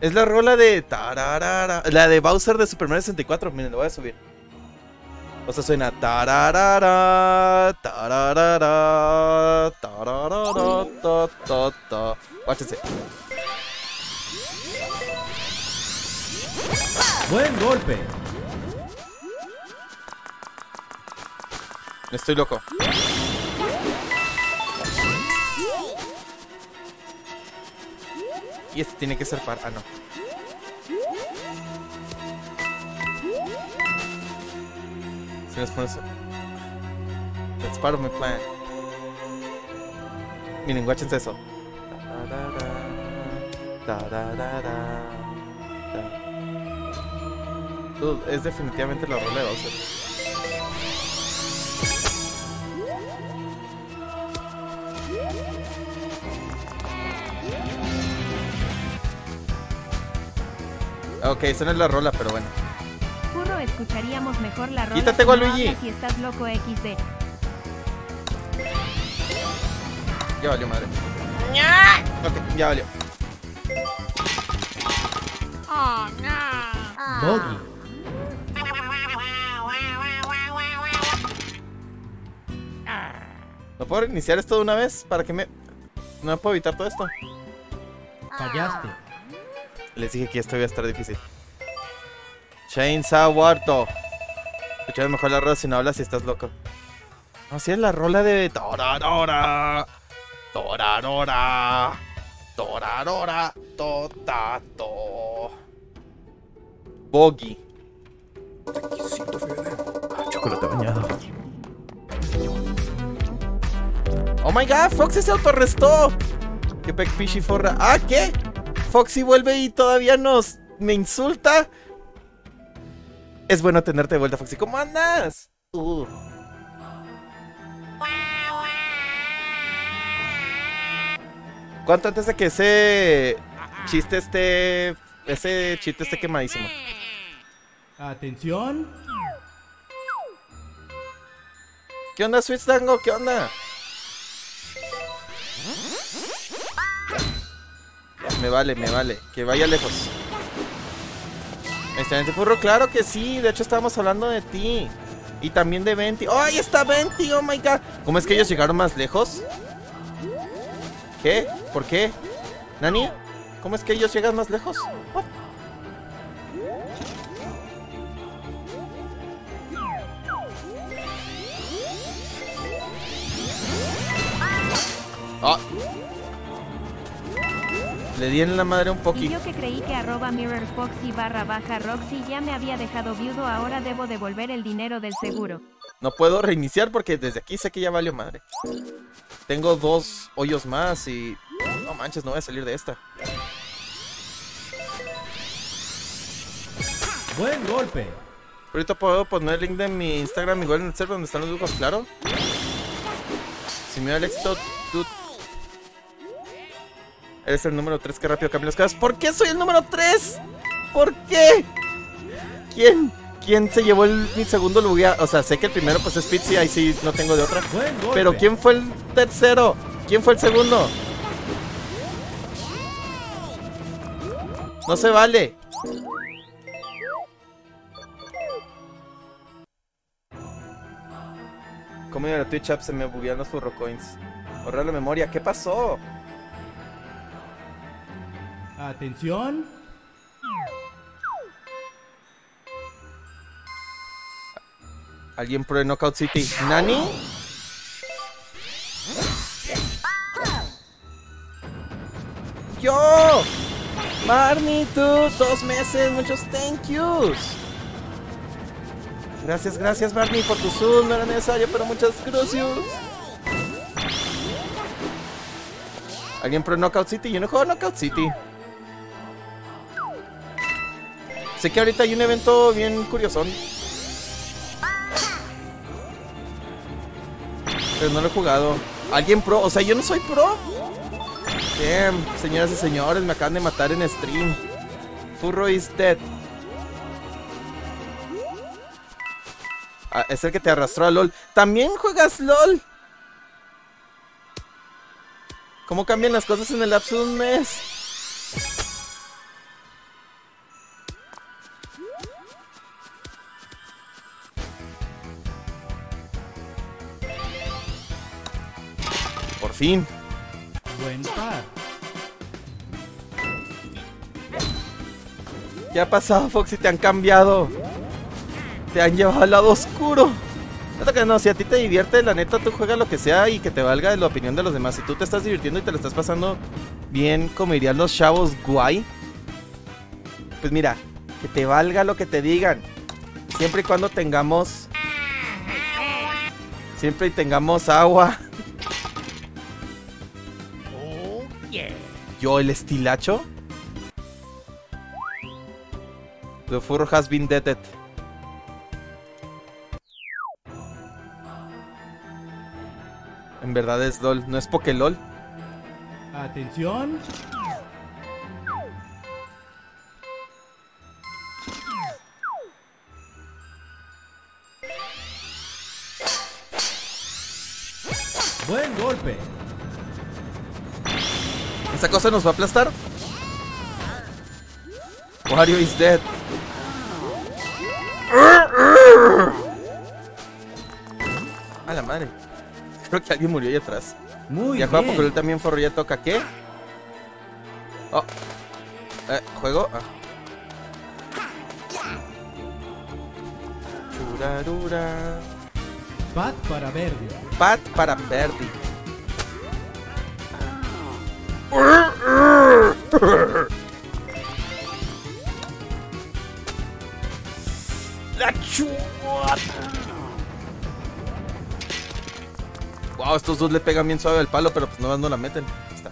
Es la rola de tararara, la de Bowser de Super Mario 64. Miren, lo voy a subir. O sea, suena tararara, tararara, tararara, ta, ta, ta. Guáchense. Buen golpe. Estoy loco. Y este tiene que ser par. Ah, no. Si nos pones. That's part of my plan. Miren, guáchense eso. Es definitivamente la rola de Bowser. Ok, esa no es la rola, pero bueno. Furro, escucharíamos mejor la rola. Quítate, Waluigi. Si estás loco XD. Ya valió madre. Ok, ya valió. Boggy. ¿No puedo reiniciar esto de una vez? ¿Para que me.? No puedo evitar todo esto. Fallaste. Les dije que esto iba a estar difícil. Chainsaw Warto. Escuchas mejor la rola si no hablas si estás loco. No, si es la rola de Torarora. Torarora. Torarora. Totato. Boggy. Chocolate bañado. Oh my god, Foxy se autorrestó. Qué peck forra. Ah, ¿qué? Foxy vuelve y todavía nos me insulta. Es bueno tenerte de vuelta, Foxy. ¿Cómo andas? Uh. ¿Cuánto antes de que ese chiste esté. Ese chiste esté quemadísimo? Atención. ¿Qué onda, Switch Dango? ¿Qué onda? Me vale, me vale. Que vaya lejos. Excelente furro, claro que sí. De hecho, estábamos hablando de ti. Y también de Venti. ¡Oh, ahí está Venti! ¡Oh, my God! ¿Cómo es que ellos llegaron más lejos? ¿Qué? ¿Por qué? ¿Nani? ¿Cómo es que ellos llegan más lejos? What? Ah. Le di en la madre un Y poquito. yo que creí que arroba mirrorfoxy barra baja Roxy ya me había dejado viudo, ahora debo devolver el dinero del seguro. No puedo reiniciar porque desde aquí sé que ya valió madre. Tengo dos hoyos más y... No manches, no voy a salir de esta. Buen golpe. Ahorita puedo poner el link de mi Instagram igual en el server donde están los dibujos, claro. Si me da el éxito, tú... Eres el número 3 que rápido cambian las cosas. ¿Por qué soy el número 3? ¿Por qué? ¿Quién? ¿Quién se llevó el, mi segundo lugar? O sea, sé que el primero pues es Pizzi, ahí sí no tengo de otra. Pero ¿quién fue el tercero? ¿Quién fue el segundo? No se vale. ¿Cómo iba la Twitch app? Se me buguearon los furrocoins. Borrar la memoria. ¿Qué pasó? Atención. ¿Alguien pro Knockout City? ¿Nani? ¡Yo! Marnie, tú, dos meses, muchos thank yous. Gracias, gracias, Barney, por tu zoom. No era necesario, pero muchas gracias. ¿Alguien pro Knockout City? Yo no juego Knockout City. Sé que ahorita hay un evento bien curiosón. Pero no lo he jugado. ¿Alguien pro? O sea, yo no soy pro. Damn, señoras y señores, me acaban de matar en stream. Furro is dead. Ah, es el que te arrastró a LOL. ¿También juegas LOL? ¿Cómo cambian las cosas en el lapso de un mes? Fin. Buen par. ¿Qué ha pasado, Foxy? Te han cambiado. Te han llevado al lado oscuro. Neta que no, si a ti te divierte, la neta, tú juegas lo que sea y que te valga la opinión de los demás. Si tú te estás divirtiendo y te lo estás pasando bien, como dirían los chavos guay, pues mira, que te valga lo que te digan. Siempre y cuando tengamos. Siempre y tengamos agua. Yo, el estilacho. The fur has been deaded. En verdad es LOL, no es Pokélol. Atención. Buen golpe. ¿Esa cosa nos va a aplastar? Wario is dead. A la madre. Creo que alguien murió ahí atrás. Muy juega bien. Pokémon también, Forro. Ya toca qué? Oh. Eh, ¿Juego? Ah. Churarura. Pat para verde. Pat para Verdi. La chuata. Wow, estos dos le pegan bien suave al palo, pero pues no, no la meten. Ahí está.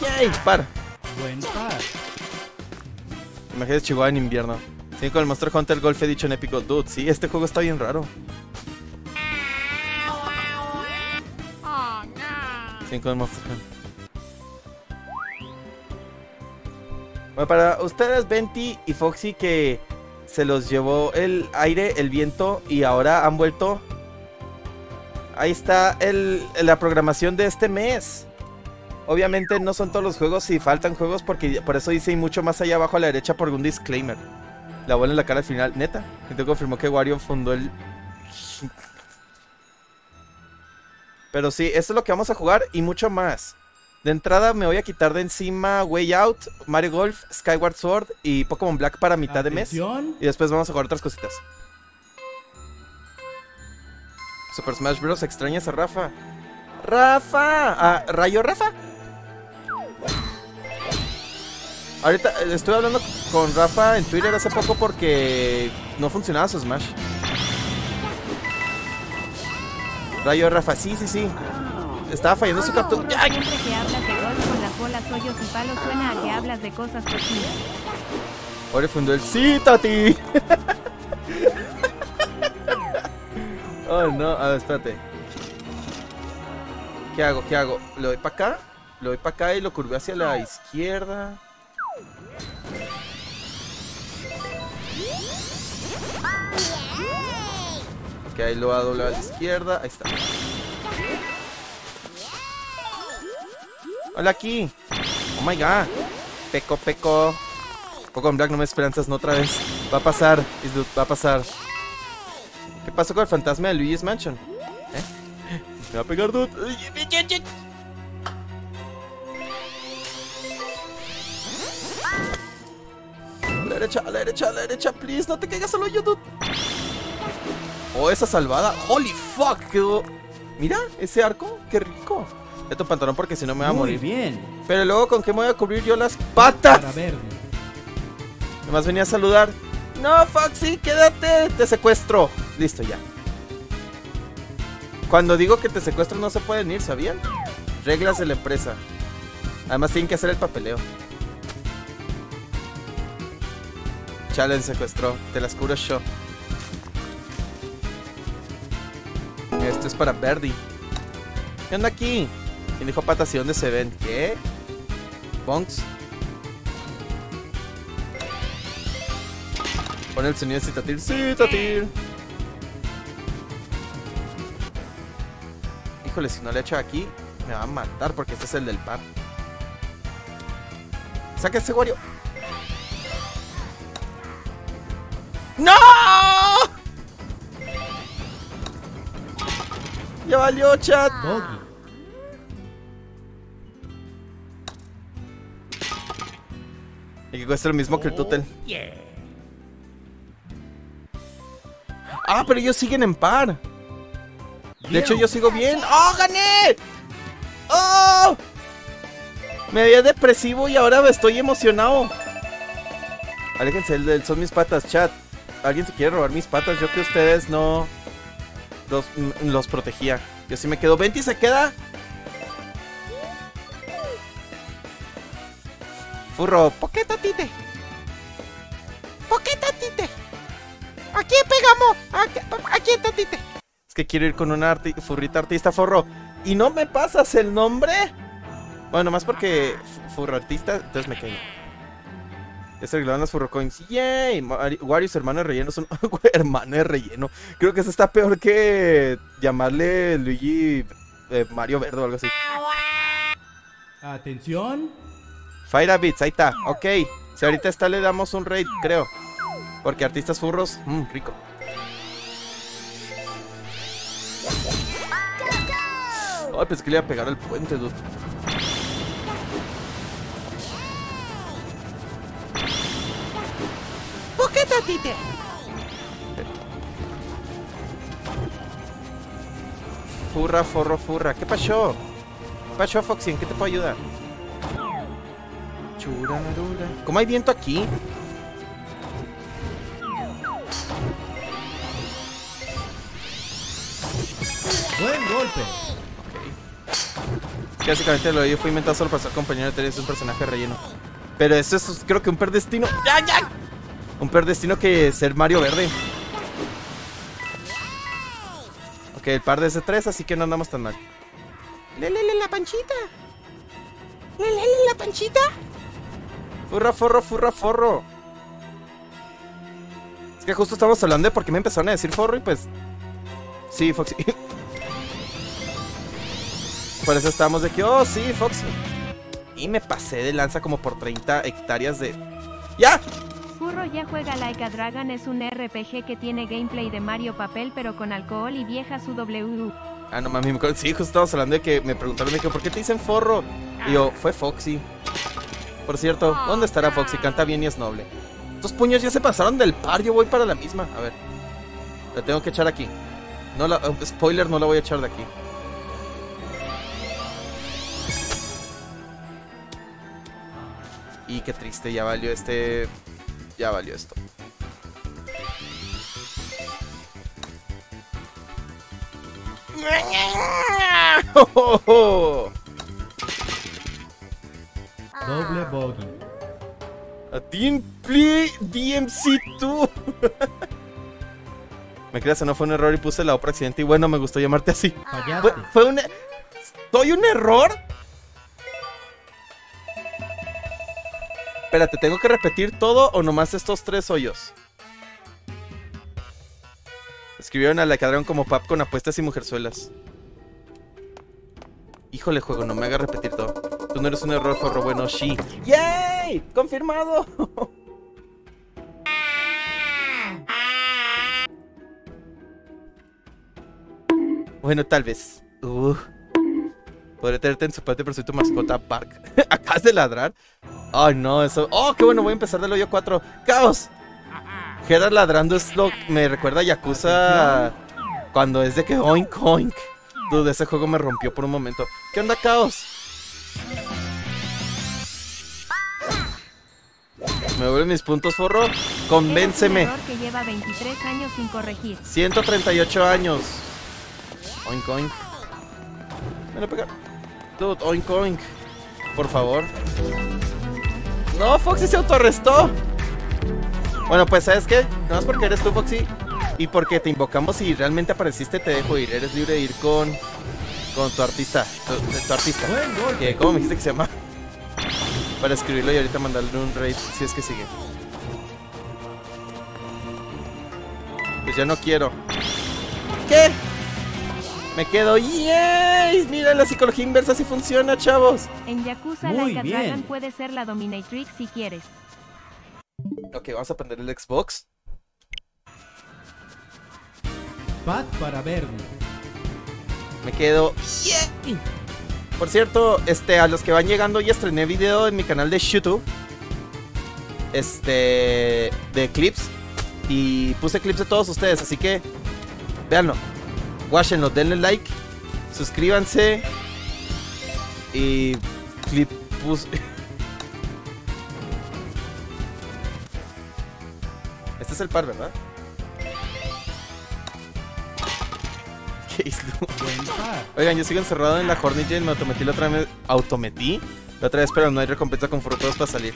Yay, para. Buen par. Imagínate Chihuahua en invierno. Sí, con el Monster Hunter Golf he dicho en épico. Dude, sí, este juego está bien raro. Con el Monster. Bueno, para ustedes, Venti y Foxy, que se los llevó el aire, el viento y ahora han vuelto. Ahí está el, la programación de este mes. Obviamente no son todos los juegos y faltan juegos porque por eso dice y mucho más allá abajo a la derecha por un disclaimer. La bola en la cara al final, neta. Gente confirmó que Wario fundó el. Pero sí, esto es lo que vamos a jugar y mucho más. De entrada me voy a quitar de encima Way Out, Mario Golf, Skyward Sword y Pokémon Black para mitad de mes. Y después vamos a jugar otras cositas. Super Smash Bros. ¿Extrañas a Rafa? ¡Rafa! ¿Rayo Rafa? Ahorita estuve hablando con Rafa en Twitter hace poco porque no funcionaba su Smash. Rayo Rafa, sí, sí, sí. Estaba fallando su captura. Siempre que hablas de golf con las bolas, hoyos y palos suena a que hablas de cosas cochinas. Ahora fundó el sí, Tati. oh, no, a ver, espérate. ¿Qué hago? ¿Qué hago? ¿Lo doy para acá? Lo doy para acá y lo curvé hacia la izquierda. Ok, ahí lo va a a la izquierda. Ahí está. Hola aquí. Oh my god. Peco, peco. Poco Black, no me esperanzas, no otra vez. Va a pasar, va a pasar. ¿Qué pasó con el fantasma de Luigi's Mansion? ¿Eh? Me va a pegar, dude. A la derecha, a la derecha, a la derecha, please. No te caigas al hoyo, dude. Oh, esa salvada. Holy fuck, quedó. Mira, ese arco, qué rico. De tu pantalón porque si no me va a Muy morir. bien. Pero luego, ¿con qué me voy a cubrir yo las patas? Para verde. Nomás venía a saludar. No, Foxy, quédate, te secuestro. Listo, ya. Cuando digo que te secuestro no se pueden ir, ¿sabían? Reglas de la empresa. Además tienen que hacer el papeleo. Challenge secuestró, te las curo yo. Este es para Verdi. ¿Qué onda aquí? ¿Quién dijo patas y dónde se ven? ¿Qué? Bonks. Pon el sonido de Citatir. Citatir. Híjole, si no le echo aquí, me va a matar porque este es el del par. ¡Saca ese Wario! ¡No! Ya valió, chat. Boggy. Y que cuesta lo mismo que el Tutel. Ah, pero ellos siguen en par. De hecho, yo sigo bien. ¡Oh, gané! ¡Oh! Me veía depresivo y ahora estoy emocionado. Aléjense, el- el- son mis patas, chat. Alguien se quiere robar mis patas. Yo que ustedes no los, mm, los protegía. Yo sí me quedo. Venti se queda. Furro, poquetatite. Poquetatite. Aquí pegamos. Aquí, aquí tatite. Es que quiero ir con una furrita artista, forro. ¿Y no me pasas el nombre? Bueno, más porque fu- furro artista, entonces me quedo. Ya se arreglaron las furro coins. ¡Yay! Su hermano de relleno son. hermano de relleno. Creo que eso está peor que llamarle Luigi eh, Mario Verde o algo así. Atención. Fire Beats, ahí está. Ok. Si ahorita está, le damos un raid, creo. Porque artistas furros, mmm, rico. Ay, pensé que le iba a pegar al puente, dude. Furra, forro, furra. ¿Qué pasó? ¿Qué pasó, Foxy? ¿En qué te puedo ayudar? Churarura. ¿Cómo hay viento aquí? Buen golpe. Que básicamente lo yo fue inventado solo para ser compañero de Terry, es un personaje relleno. Pero eso es, creo que un perdestino. ¡Ya, ya! Un perdestino que ser Mario Verde. Ok, el par de ese 3, así que no andamos tan mal. ¡Lelele la panchita! ¡Lelele la panchita! Furra, forro, furra, forro. Es que justo estamos hablando de por qué me empezaron a decir forro y pues. Sí, Foxy. Por eso estábamos de que, oh, sí, Foxy. Y me pasé de lanza como por 30 hectáreas de. ¡Ya! Furro ya juega Like a Dragon es un RPG que tiene gameplay de Mario Papel pero con alcohol y viejas UW. Ah, no mami, sí, justo estábamos hablando de que me preguntaron, me dijo, ¿por qué te dicen forro? Y yo, fue Foxy. Por cierto, ¿dónde estará Foxy? Canta bien y es noble. Estos puños ya se pasaron del par, yo voy para la misma. A ver, la tengo que echar aquí. No la, eh, spoiler, no la voy a echar de aquí. Y qué triste, ya valió este. Ya valió esto. Doble bogey. A Team Play DMC2. Me creas, no fue un error y puse la O por accidente. Y bueno, me gustó llamarte así. Fue, fue un. ¿Soy un error? Espérate, ¿tengo que repetir todo o nomás estos tres hoyos? Escribieron a la cadrón como pap con apuestas y mujerzuelas. Híjole, juego, no me haga repetir todo. Tú no eres un error, forro bueno, sí. ¡Yay! ¡Confirmado! bueno, tal vez. Uh. Podré tenerte en su patio, pero soy tu mascota, Park. ¿Acabas de ladrar? Ay, no, eso. ¡Oh, qué bueno! Voy a empezar del hoyo 4. ¡Caos! Gerard ladrando es lo me recuerda a Yakuza cuando es de que oink oink. Dude, ese juego me rompió por un momento. ¿Qué onda, Caos? Me vuelven mis puntos, forro. Convénceme. que lleva 23 años sin corregir. 138 años. Oink oink. Me lo pegar. Dude, oink oink. Por favor. No, Foxy se autoarrestó. Bueno, pues, ¿sabes qué? No es porque eres tú, Foxy. Y porque te invocamos y realmente apareciste, te dejo ir. Eres libre de ir con, con tu artista. Tu, tu artista. Que, ¿Cómo me dijiste que se llama? Para escribirlo y ahorita mandarle un raid si es que sigue. Pues ya no quiero. ¿Qué? Me quedo. ¡Yay! Mira, la psicología inversa sí funciona, chavos. En Yakuza Muy Like a bien. Dragon puede ser la Dominatrix si quieres. Ok, vamos a prender el Xbox. Pat para Bernie. Me quedo. ¡Yay! Por cierto, este, a los que van llegando, ya estrené video en mi canal de YouTube. Este. De clips. Y puse clips de todos ustedes, así que. Véanlo. Watchenlo, denle like. Suscríbanse. Y. Clip. Este es el par, ¿verdad? ¿Qué par. Oigan, yo sigo encerrado en la Hornilla y me autometí la otra vez. ¿Autometí? La otra vez, pero no hay recompensa con frutos para salir.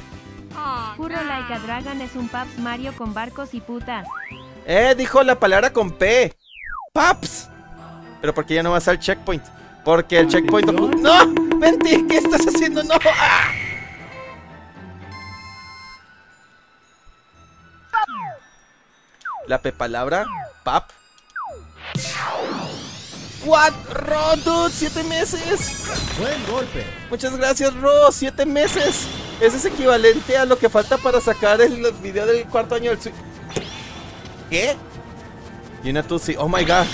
Furro Like a Dragon es un Paps Mario con barcos y putas. ¡Eh! Dijo la palabra con P. ¡Paps! Pero porque ya no vas al checkpoint. Porque el checkpoint. ¡No! ¡Venti! ¿Qué estás haciendo? ¡No! ¡Ah! La P palabra. Pap. What? Ro, dude, siete meses. Buen golpe. Muchas gracias, Ro. Siete meses. Ese es equivalente a lo que falta para sacar el video del cuarto año del. ¿Qué? Y una Tutsi. Oh my god.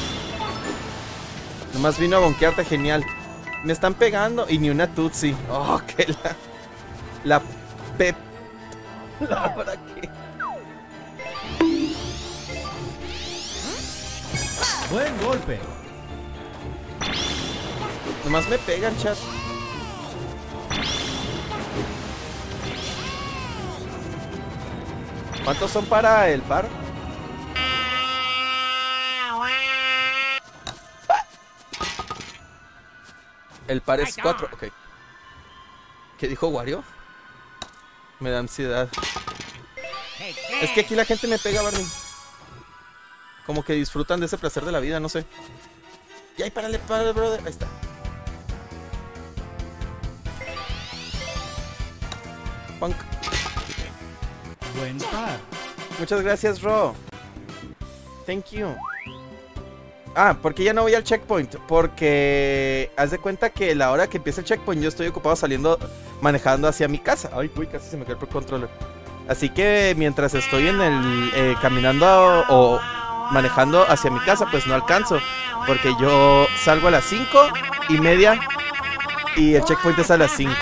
Nomás vino a bonquearte, genial. Me están pegando. Y ni una Tutsi. Oh, que la. La pep. La hora que. Buen golpe. Nomás me pegan, chat. ¿Cuántos son para el par? El par es 4, ok. ¿Qué dijo Wario? Me da ansiedad. Es que aquí la gente me pega, Barney. Como que disfrutan de ese placer de la vida, no sé. Y ahí, párale, párale, brother. Ahí está. Punk. Buen par. Muchas gracias, Ro. Thank you. Ah, porque ya no voy al checkpoint. Porque haz de cuenta que la hora que empieza el checkpoint yo estoy ocupado saliendo, manejando hacia mi casa. Ay, uy, casi se me cae el controller. Así que mientras estoy en el eh, caminando o manejando hacia mi casa, pues no alcanzo. Porque yo salgo a las 5 y media y el checkpoint es a las 5.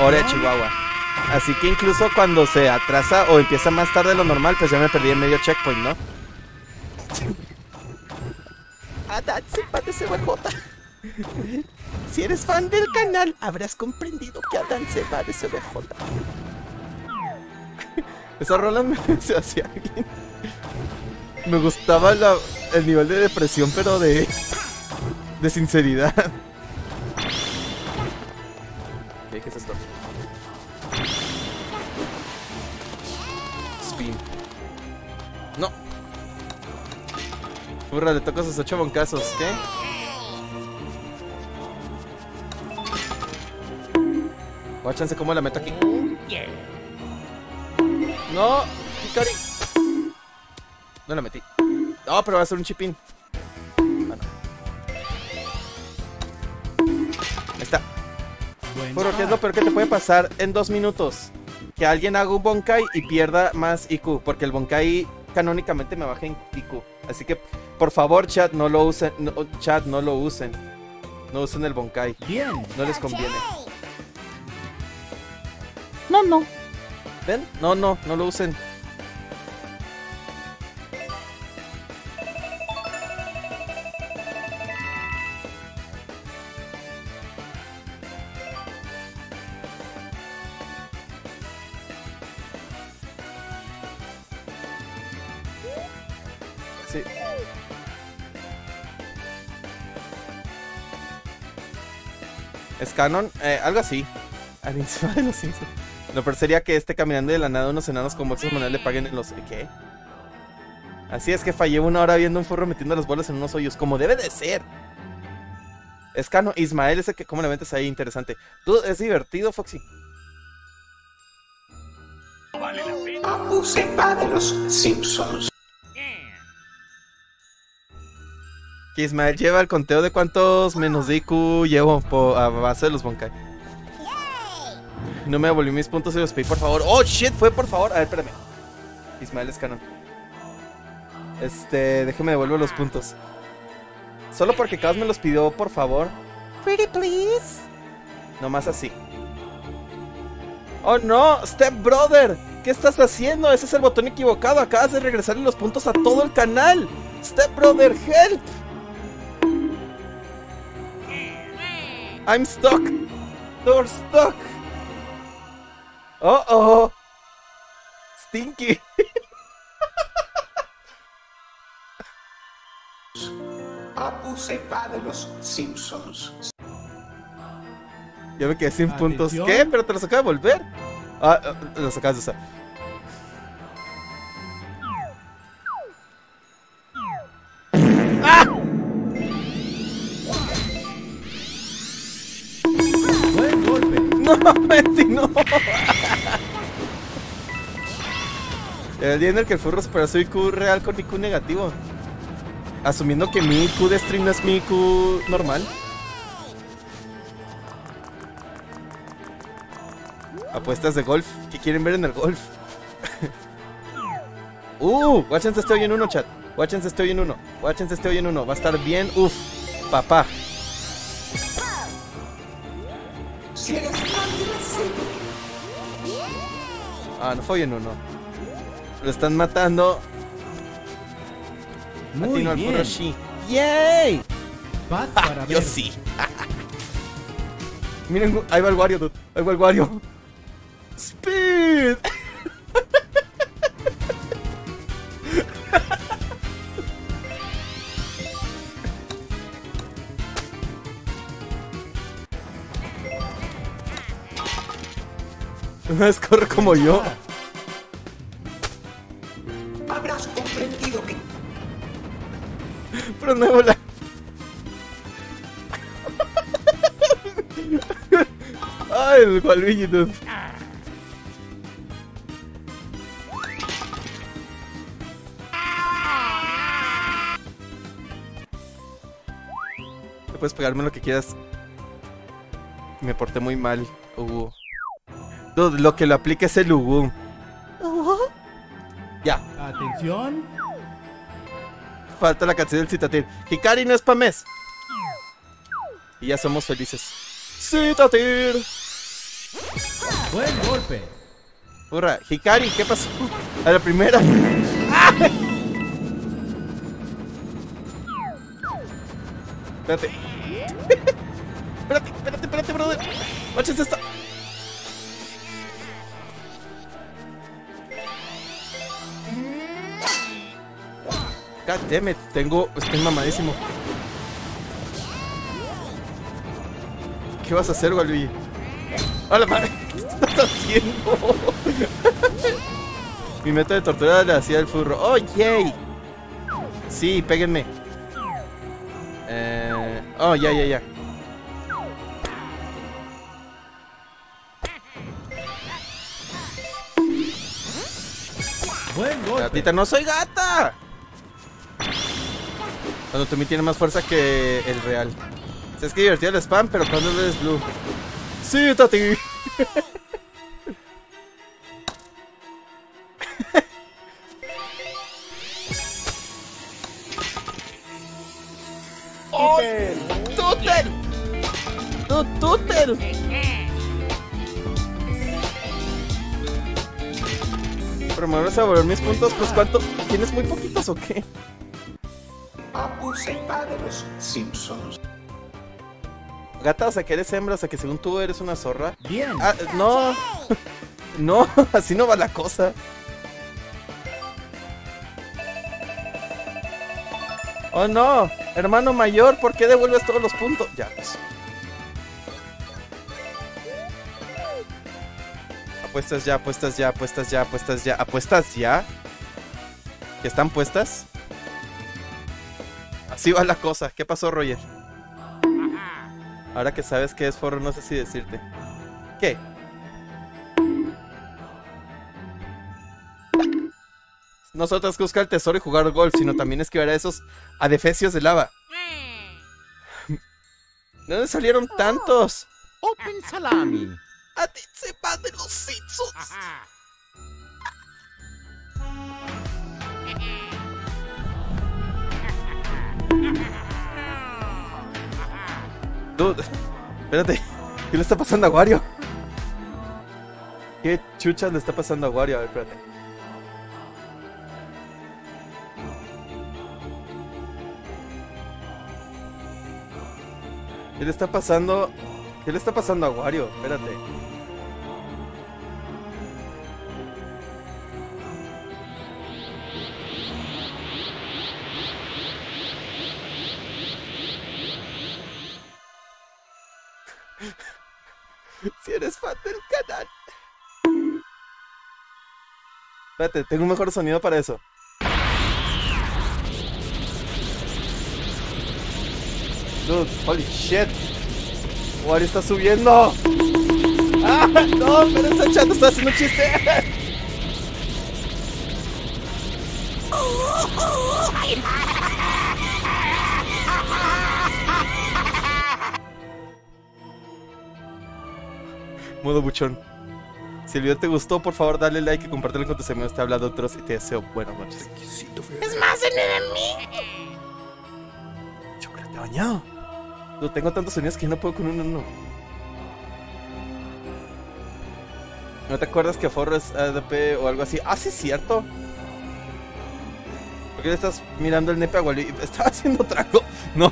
Hora de Chihuahua. Así que incluso cuando se atrasa o empieza más tarde de lo normal, pues ya me perdí en medio checkpoint, ¿no? Adán se de CBJ. Si eres fan del canal, habrás comprendido que Adán se va de CBJ. Esa rola me hacía bien. Me gustaba la- el nivel de depresión, pero de. de sinceridad. ¿Qué, ¿Qué es esto? Burra, le toca sus ocho boncazos. ¿Qué? Guáchanse cómo la meto aquí. No, Hikari. No la metí. No, pero va a ser un chipín. Ah, no. Ahí está. Buen Pero ¿qué es lo peor que te puede pasar en dos minutos? Que alguien haga un Bonkai y pierda más IQ. Porque el Bonkai canónicamente me baja en IQ. Así que, por favor, chat, no lo usen. no- chat, no lo usen. No usen el Bonkai. Bien. No les conviene. No, no. ¿Ven? No, no, no lo usen. ¿Es canon? Eh, algo así. Al encima de los Simpsons. Lo peor sería que esté caminando de la nada unos enanos con bolsas de moneda le paguen en los... ¿Qué? Así es que fallé una hora viendo un furro metiendo las bolas en unos hoyos, como debe de ser. Escano, Ismael es el que, ¿cómo le metes ahí? Interesante. Tú, es divertido, Foxy. Apu sepa de los Simpsons. Que Ismael lleva el conteo de cuántos menos de IQ llevo a base de los Bonkai. No me devolví mis puntos y los pedí, por favor. Oh, shit, fue por favor. A ver, espérame. Ismael es canon. Este, déjeme devuelvo los puntos. Solo porque Chaos me los pidió, por favor. Pretty please. Nomás así. Oh no, Step Brother. ¿Qué estás haciendo? Ese es el botón equivocado. Acabas de regresarle los puntos a todo el canal. Step Brother, help. I'm stuck. You're stuck. Oh oh. Stinky. Apu sepa de los Simpsons. Ya me quedé sin puntos. ¿Qué? ¿Pero te los acabo de volver? Ah, ah, los acabas de usar. No, Betty, no. El día en el que el furro superó su IQ real con IQ negativo. Asumiendo que mi IQ de stream no es mi IQ normal. Apuestas de golf. ¿Qué quieren ver en el golf? uh, watchense este hoy en uno, chat. Watchense este hoy en uno. Watchense este hoy en uno. Va a estar bien. Uf, papá. Ah, no fue hoy en uno. Lo están matando. Muy Latino al bien. Furoshi. ¡Yay! Pat para Ah, Yo ver. sí. Miren, ahí va el Wario, dude. Ahí va el Wario. Speed. No es corre como yo. habrás comprendido que Pero no la... Ay, el Waluigi, dude. Te puedes pegarme lo que quieras. Me porté muy mal, Hugo. Dude, lo que lo aplica es el Hugo. Ya, Atención. falta la canción del Citatir. Hikari no es pa' mes. Y ya somos felices. Citatir. Buen golpe. Hurra, Hikari, ¿qué pasó? A la primera. Espérate. espérate, espérate, espérate, brother. Watches esta. God damn it, tengo. Estoy mamadísimo. ¿Qué vas a hacer, Waluigi? ¡Hola, madre! ¿Qué estás haciendo? Mi método de tortura le hacía el furro. ¡Oh, yay! Sí, péguenme. Eh... Oh, ya, ya, ya. Buen golpe. Gatita, no soy gata. Cuando Tommy tiene más fuerza que el real. Es que divertido el spam, pero cuando eres blue. Sí, Tati. ¡Oh! ¡Tutel! ¡Tu Tutel! Pero me vas a volver mis puntos, pues ¿cuánto? ¿Tienes muy poquitos o qué? Apu sepa de los Simpsons. Gata, o sea que eres hembra, o sea que según tú eres una zorra. Bien. Ah, no. No, así no va la cosa. Oh no, hermano mayor, ¿por qué devuelves todos los puntos? Ya, pues. Apuestas ya, apuestas ya, apuestas ya, apuestas ya, apuestas ya. que están puestas. Así va la cosa. ¿Qué pasó, Roger? Ahora que sabes qué es forro, no sé si decirte. ¿Qué? No solo tenemos que buscar el tesoro y jugar golf, sino también esquivar a esos adefesios de lava. ¿De dónde salieron tantos? Open salami. A ti se va de los Simpsons. Dude, espérate. ¿Qué le está pasando a Wario? ¿Qué chuchas le está pasando a Wario? A ver, espérate. ¿Qué le está pasando? ¿Qué le está pasando a Wario? Espérate. Si eres fan del canal. Espérate, tengo un mejor sonido para eso. Dude, holy shit. Wario está subiendo. ¡Ah! No, pero esa chat está haciendo chiste. Modo buchón. Si el video te gustó, por favor dale like y compártelo con tus amigos. Te habla de otros y te deseo buenas noches. Es más enemigo. Chocolate bañado. No tengo tantos sonidos que no puedo con uno, no. ¿No te acuerdas que Forro es ADP o algo así? Ah, sí, es cierto. ¿Por qué le estás mirando el nepe a Wally? Estaba haciendo trago. No.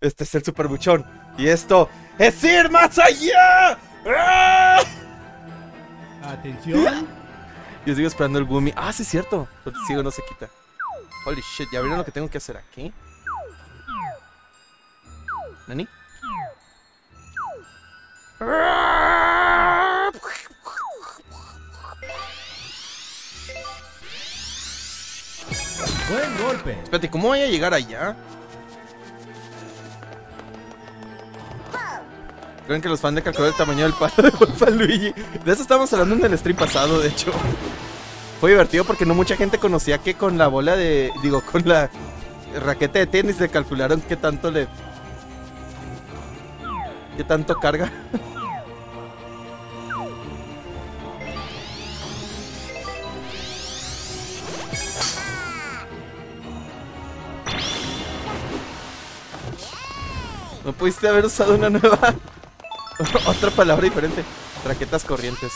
Este es el super buchón. Y esto es ir más allá. ¡Ah! Atención. Yo sigo esperando el Gumi. Ah, sí, es cierto. Pero sigo, no se quita. Holy shit, ¿ya vieron lo que tengo que hacer aquí? ¿Nani? Buen golpe. Espérate, ¿cómo voy a llegar allá? ¿Creen que los fans de calcular el tamaño del palo de Wolf a Luigi? De eso estábamos hablando en el stream pasado, de hecho. Fue divertido porque no mucha gente conocía que con la bola de. Digo, con la raqueta de tenis le calcularon qué tanto le. qué tanto carga. No pudiste haber usado una nueva. Otra palabra diferente. Raquetas corrientes.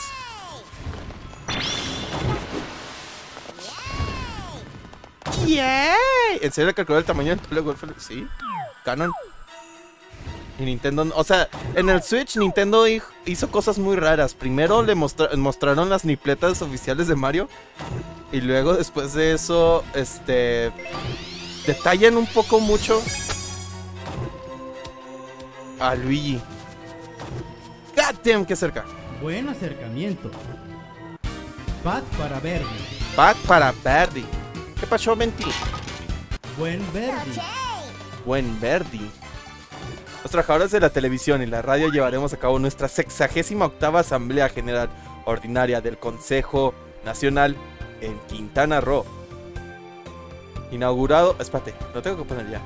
¡Yay! ¿En serio calculó el tamaño del de golf? Sí. Canon. Y Nintendo. O sea, en el Switch, Nintendo hi- hizo cosas muy raras. Primero le mostra- mostraron las nipletas oficiales de Mario. Y luego, después de eso, este. Detallan un poco mucho a Luigi. God damn, qué cerca. Buen acercamiento. Pat para Verdi. Back para Verdi. ¿Qué pasó, Venti? Buen Verdi. Buen Verdi. Los trabajadores de la televisión y la radio llevaremos a cabo nuestra sexagésima octava Asamblea General Ordinaria del Consejo Nacional en Quintana Roo. Inaugurado. Espérate, lo tengo que poner ya.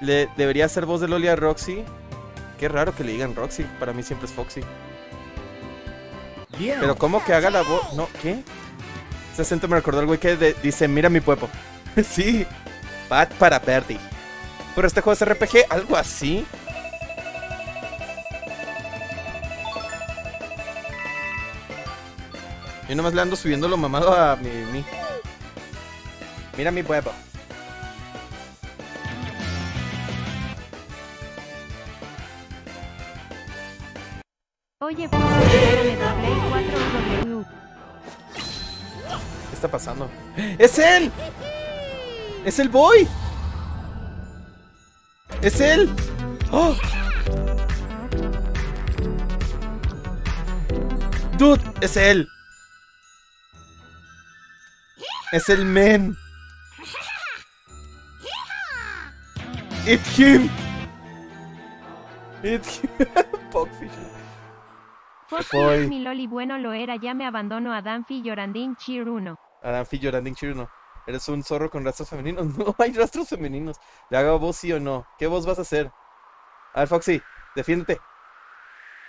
Le debería ser voz de Loli a Roxy. Qué raro que le digan Roxy. Para mí siempre es Foxy. Pero ¿cómo que haga la voz? No, ¿qué? Ese acento me recordó al güey que de- dice, mira mi puepo. sí. Pat para Verdi. Pero este juego es RPG, algo así. Yo nomás le ando subiendo lo mamado a mi, mi. Mira mi puepo. Oye, tu Play 4W. ¿Qué está pasando? ¡Es él! ¡Es el boy! ¡Es él! ¡Oh! ¡Dude! ¡Es él! Es el men. It him. It him. Pogfish. Foxy Voy. es mi loli bueno lo era ya me abandono a Danfi Llorandín Cheer 1. Aranfi Lloranding Chirno. ¿Eres un zorro con rastros femeninos? No hay rastros femeninos. ¿Le hago voz sí o no? ¿Qué voz vas a hacer? A ver, Foxy, defiéndete.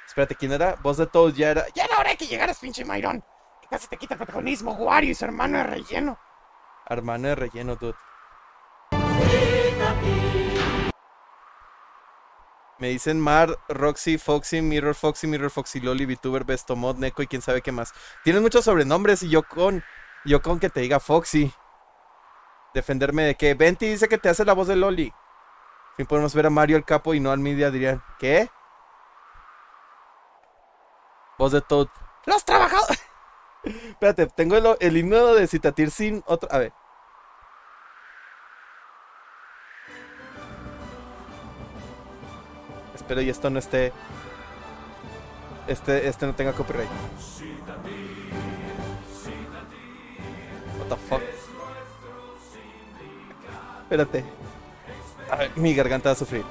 Espérate, ¿quién era? Voz de todos ya era. Ya era hora de que llegaras, pinche Myron. Que casi te quita el protagonismo, Wario y su hermano de relleno. Hermano de relleno, dude. Me dicen Mar, Roxy, Foxy, Mirror Foxy, Mirror Foxy, Loli, VTuber, Bestomod, Neko y quién sabe qué más. Tienes muchos sobrenombres y yo con. Yo con que te diga Foxy. Defenderme de que. Venti dice que te hace la voz de Loli. Fin podemos ver a Mario el capo y no al media dirían. ¿Qué? Voz de Toad. Los trabajadores. Espérate, tengo el, el himno de Citatir sin otro. A ver. Espero y esto no esté. Este, este no tenga copyright. What the fuck. Espérate. A ver, mi garganta va a sufrir.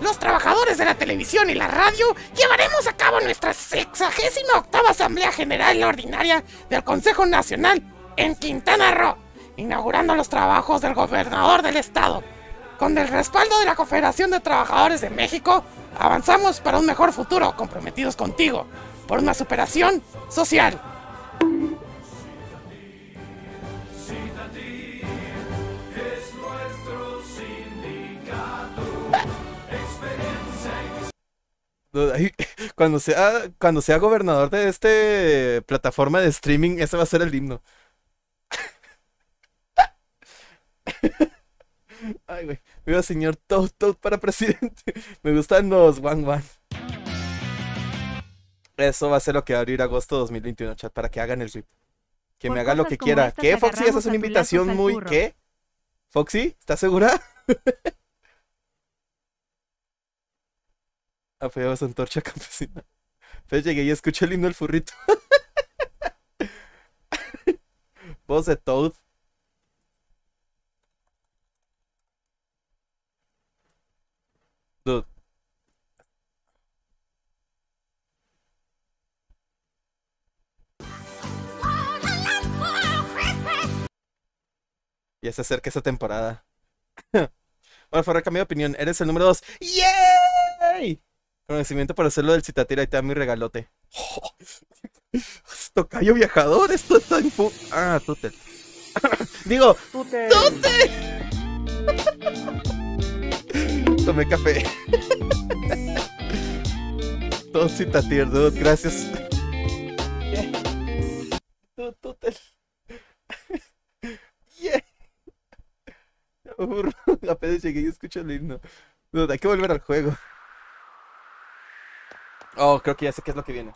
Los trabajadores de la televisión y la radio llevaremos a cabo nuestra sexagésima octava Asamblea General Ordinaria del Consejo Nacional en Quintana Roo, inaugurando los trabajos del gobernador del estado. Con el respaldo de la Confederación de Trabajadores de México, avanzamos para un mejor futuro comprometidos contigo, por una superación social. Cuando sea, cuando sea gobernador de este plataforma de streaming, ese va a ser el himno. Ay, güey. Viva señor Toad Toad para presidente. Me gustan los One One. Eso va a ser lo que va a abrir agosto 2021, chat, para que hagan el rip. Que Por me haga lo que quiera. ¿Qué, Foxy? Esa es una invitación muy... ¿Qué? ¿Foxy? ¿Estás segura? Apoyamos antorcha campesina. Pues llegué y escuché el himno del furrito. Voz de Toad. Ya se acerca esa temporada. Bueno, Ferrer, cambio de opinión. Eres el número 2. ¡Yay! Conocimiento para hacerlo del citatira y te da mi regalote. Tocayo viajador, esto está en fu- Ah, Tutel. Digo, Tutel. Tomé café. Todo citatir, dude, gracias. Tu- Tutel. Apenas llegué y escucho el himno. Dude, hay que volver al juego. Oh, creo que ya sé qué es lo que viene.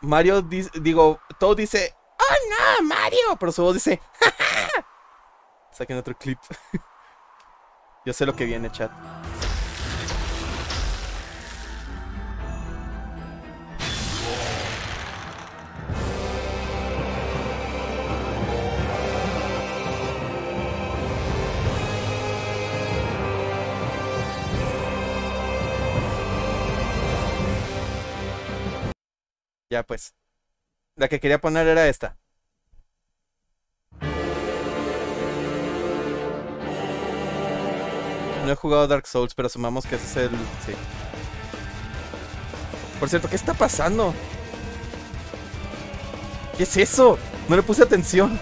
Mario dice, digo, todo dice, ¡Oh no, Mario! Pero su voz dice, ¡Ja, ja! Saquen otro clip. Yo sé lo que viene, chat. Ya pues. La que quería poner era esta. No he jugado Dark Souls, pero asumamos que ese es el. Sí. Por cierto, ¿qué está pasando? ¿Qué es eso? No le puse atención.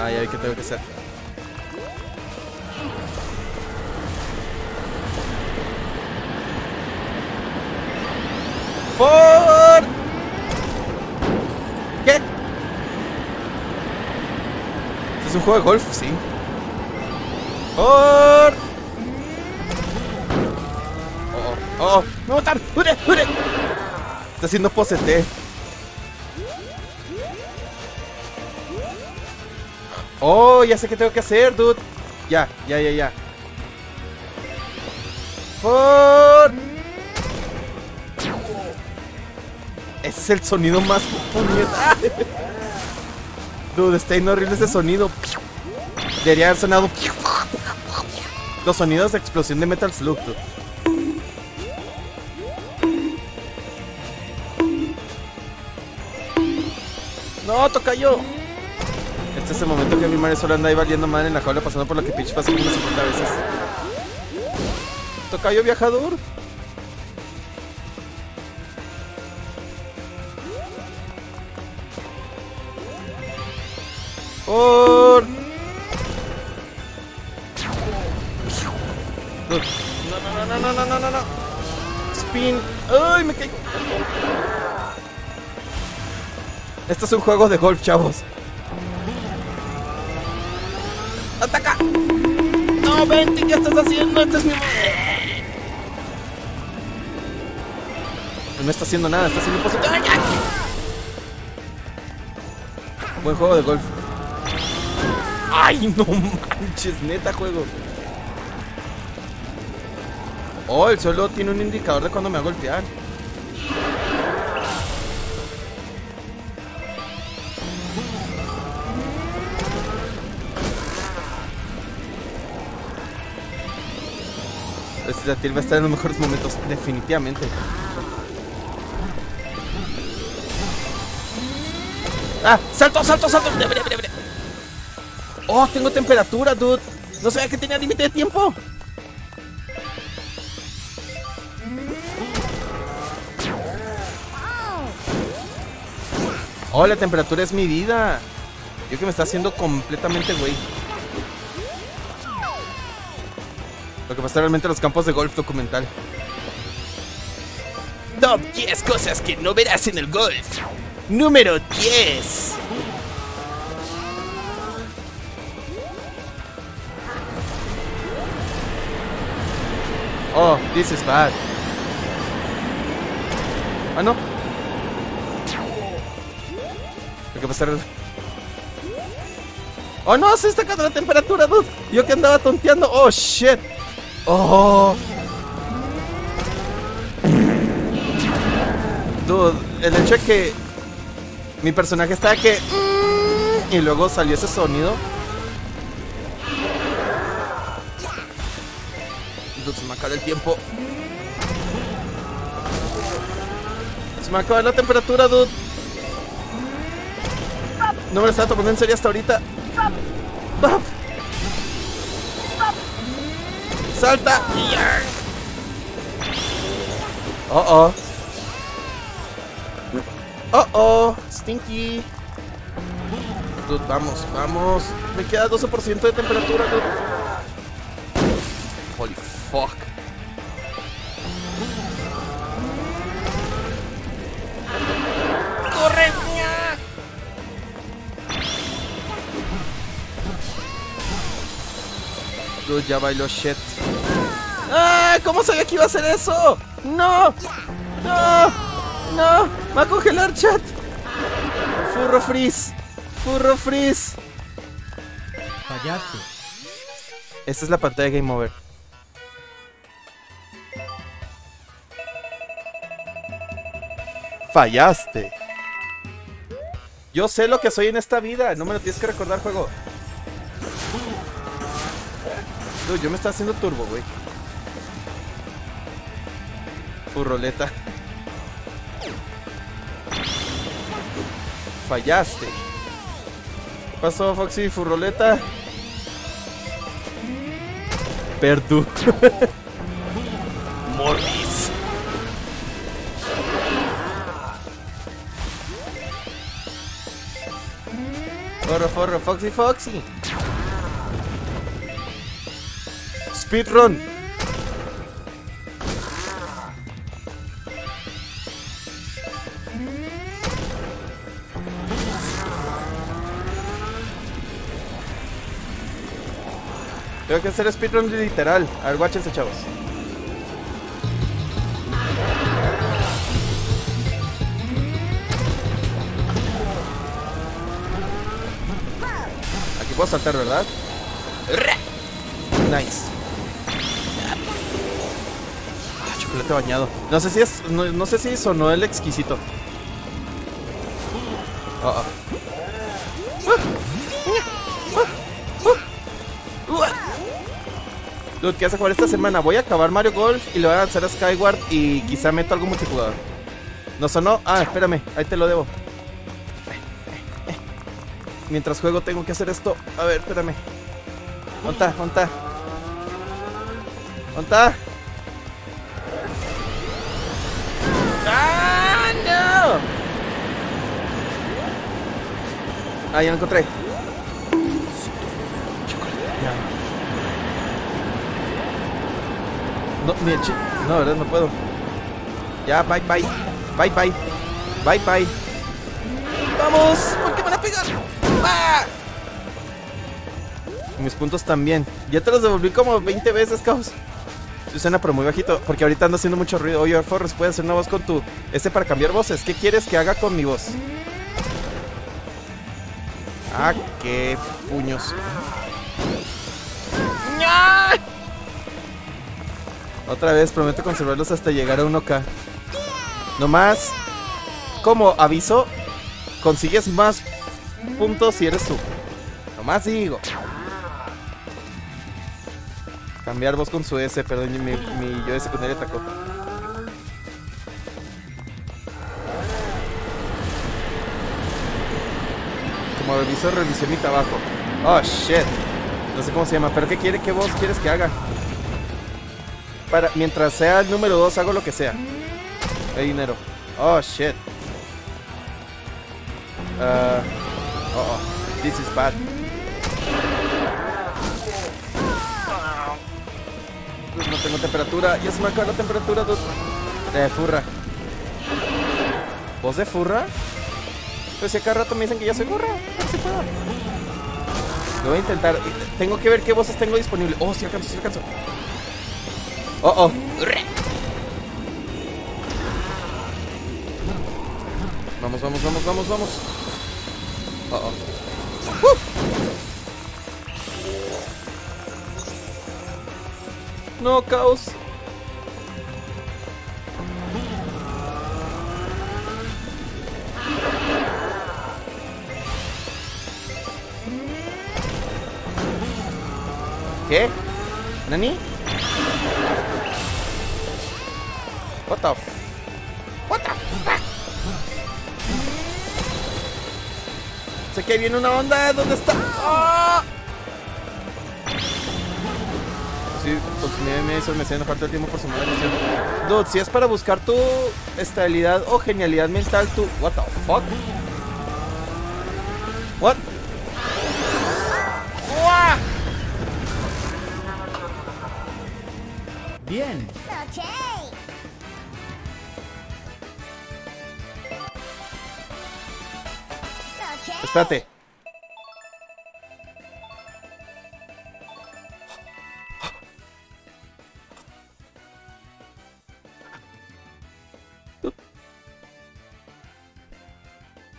Ay, ay, ¿qué tengo que hacer? ¡Por! ¿Qué? ¿Este es un juego de golf? Sí. ¡Por! Oh, oh. ¡Me matar! ¡Ure, ure! Está haciendo pose T. Oh, ya sé qué tengo que hacer, dude. Ya, ya, ya, ya. ¡For! Ese es el sonido más. Dude, está horrible ese sonido. Debería haber sonado. Los sonidos de explosión de Metal Slug. No, tocayo. Este es el momento que mi Mario solo anda ahí valiendo madre en la jaula pasando por lo que Peach pasa unas 50 veces. Tocayo viajador. Por... No, no, no, no, no, no, no, no. Spin. ¡Ay, me caigo! Esto es un juego de golf, chavos. ¡Ataca! ¡No, vente! ¿Qué estás haciendo? Este es mi... No está haciendo nada, está haciendo positivo. ¡Ay, ay! Buen juego de golf. ¡Ay, no manches! Neta juego. Oh, el suelo tiene un indicador de cuando me va a golpear. Este Datil va a estar en los mejores momentos, definitivamente. ¡Ah! ¡Salto, salto, salto! ¡Bre, bre, bre, bre! ¡Oh, tengo temperatura, dude! No sabía que tenía límite de tiempo. Oh, la temperatura es mi vida. Yo que me está haciendo completamente güey. Lo que pasa realmente en los campos de golf documental. Top 10 cosas que no verás en el golf. Número 10. Oh, this is bad. Ah, no. Lo que pasa Oh no, se está cayendo la temperatura, dude. Yo que andaba tonteando. Oh shit. Oh. Dude, el hecho de que mi personaje estaba que. mm, Y luego salió ese sonido. Me acaba el tiempo. Se me acaba la temperatura, dude. No me lo estaba tomando en serio hasta ahorita. Salta. Oh oh. Oh oh. Stinky. Dude, vamos, vamos. Me queda 12% de temperatura, dude. Holy fuck. ¡Corre! ña! Dude, ya bailó shit. ¡Ah! ¿Cómo sabía que iba a hacer eso? ¡No! ¡No! ¡No! ¡Me va a congelar, chat! Furro freeze. Furro freeze. Fallaste. Esta es la pantalla de Game Over. Fallaste. Yo sé lo que soy en esta vida. No me lo tienes que recordar, juego. Yo me estaba haciendo turbo, güey. Furroleta. Fallaste. ¿Qué pasó, Foxy? Furroleta. Perdu. Foxy, Foxy. Speedrun. Tengo que hacer speedrun literal. A ver, guáchense, chavos. Puedo saltar, ¿verdad? Nice. chocolate bañado. No sé si es. No, no sé si sonó el exquisito. Oh, oh. ¿qué vas a jugar esta semana? Voy a acabar Mario Golf y le voy a lanzar a Skyward y quizá meto algo multijugador. ¿No sonó? Ah, espérame, ahí te lo debo. Mientras juego tengo que hacer esto. A ver, espérame. ¿Onta? ¿Onta? ¿Onta? ¡Ah, no! Ah, ya lo encontré. No, ni el No, verdad, no puedo. Ya, bye, bye. Bye, bye. Bye, bye. ¡Vamos! ¿Por qué van a pegar? ¡Ah! Mis puntos también. Ya te los devolví como 20 veces, caos. Sí suena, pero muy bajito. Porque ahorita ando haciendo mucho ruido. Oye, Forrest, ¿puedes hacer una voz con tu... Este para cambiar voces? ¿Qué quieres que haga con mi voz? Ah, qué puños. Otra vez, prometo conservarlos hasta llegar a 1K. Nomás, como aviso, consigues más puntos si eres tú. Nomás digo. Cambiar voz con su S, perdón, mi, mi yo de secundaria atacó. Como aviso, revisé mi trabajo. Oh, shit. No sé cómo se llama, pero ¿qué quiere? ¿Qué voz quieres que haga? Para, mientras sea el número 2, hago lo que sea. Hay dinero. Oh, shit. Uh. Dude, No tengo temperatura. Ya se me acaba la temperatura, dude. De furra. ¿Voz de furra? Pues si a cada rato me dicen que ya soy furra. Si puedo. Lo voy a intentar. Tengo que ver qué voces tengo disponible. Oh, sí alcanzo, sí alcanzo. Oh, oh. Vamos, vamos, vamos, vamos, vamos. Oh, oh. No, caos. ¿Qué? ¿Nani? What the f- Que viene una onda. ¿Dónde está? ¡Ah! Sí, consumí me hizo me haciendo falta el tiempo por su mala elección. Dude, si es para buscar tu estabilidad o genialidad mental, tú. What the fuck? What? ¡Uah! Bien. Espérate.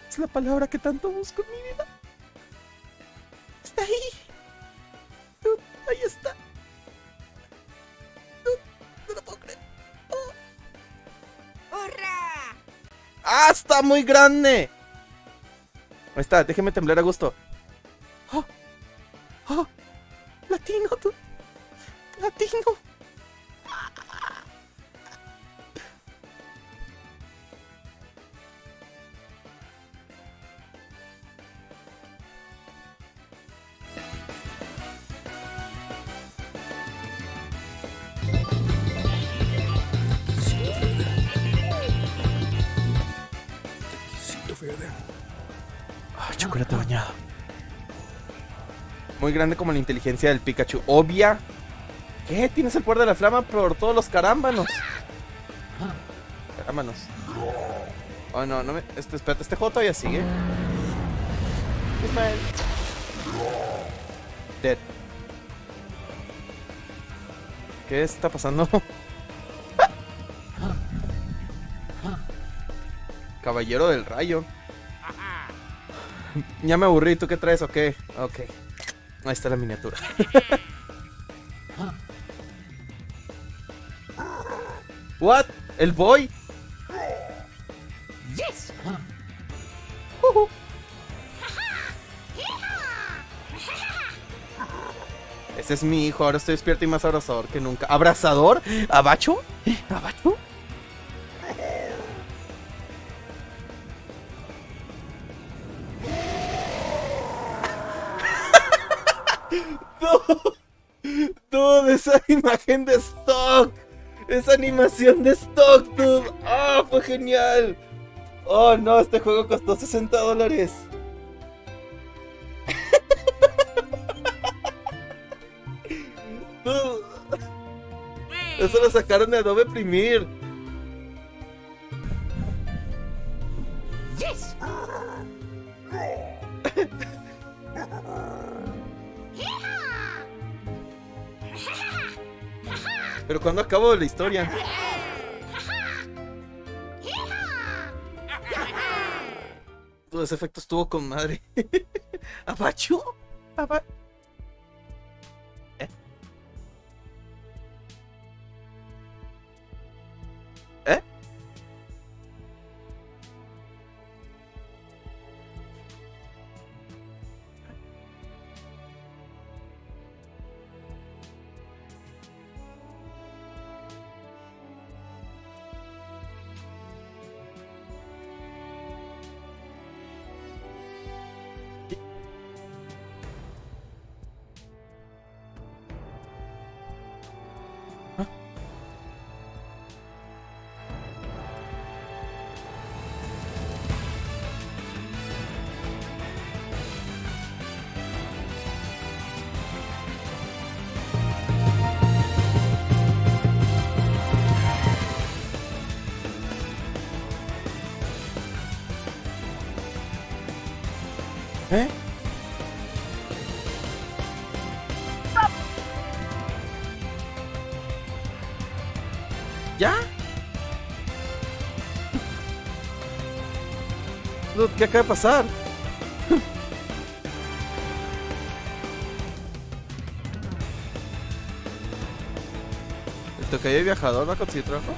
Es la palabra que tanto busco en mi vida. Está ahí. Ahí está. No lo puedo creer. Oh. ¡Ah, está muy grande! Ahí está, déjeme temblar a gusto. ¡Oh! ¡Oh! ¡Latino, tú! ¡Latino! Ah, chocolate bañado. Muy grande como la inteligencia del Pikachu. Obvia. ¿Qué? Tienes el poder de la flama por todos los carámbanos. Carámbanos. Oh, no, no me. Este, espérate, este juego todavía sigue. Ismael. Dead. ¿Qué está pasando? Caballero del rayo. Ya me aburrí, ¿tú qué traes o qué? Ok. Ahí está la miniatura. What? El boy. Yes. Ese es mi hijo, ahora estoy despierto y más abrazador que nunca. ¿Abrazador? ¿Abacho? ¿Abacho? Imagen de stock. Esa animación de stock, dude. Ah, fue genial. Oh, no, este juego costó 60 dólares. Eso lo sacaron de Adobe Premiere. Cuando acabó la historia. Todo ese efecto estuvo con madre. ¿Abacho? Aba- ¿Qué acaba de pasar? ¿El tocayo viajador va a conseguir trabajo?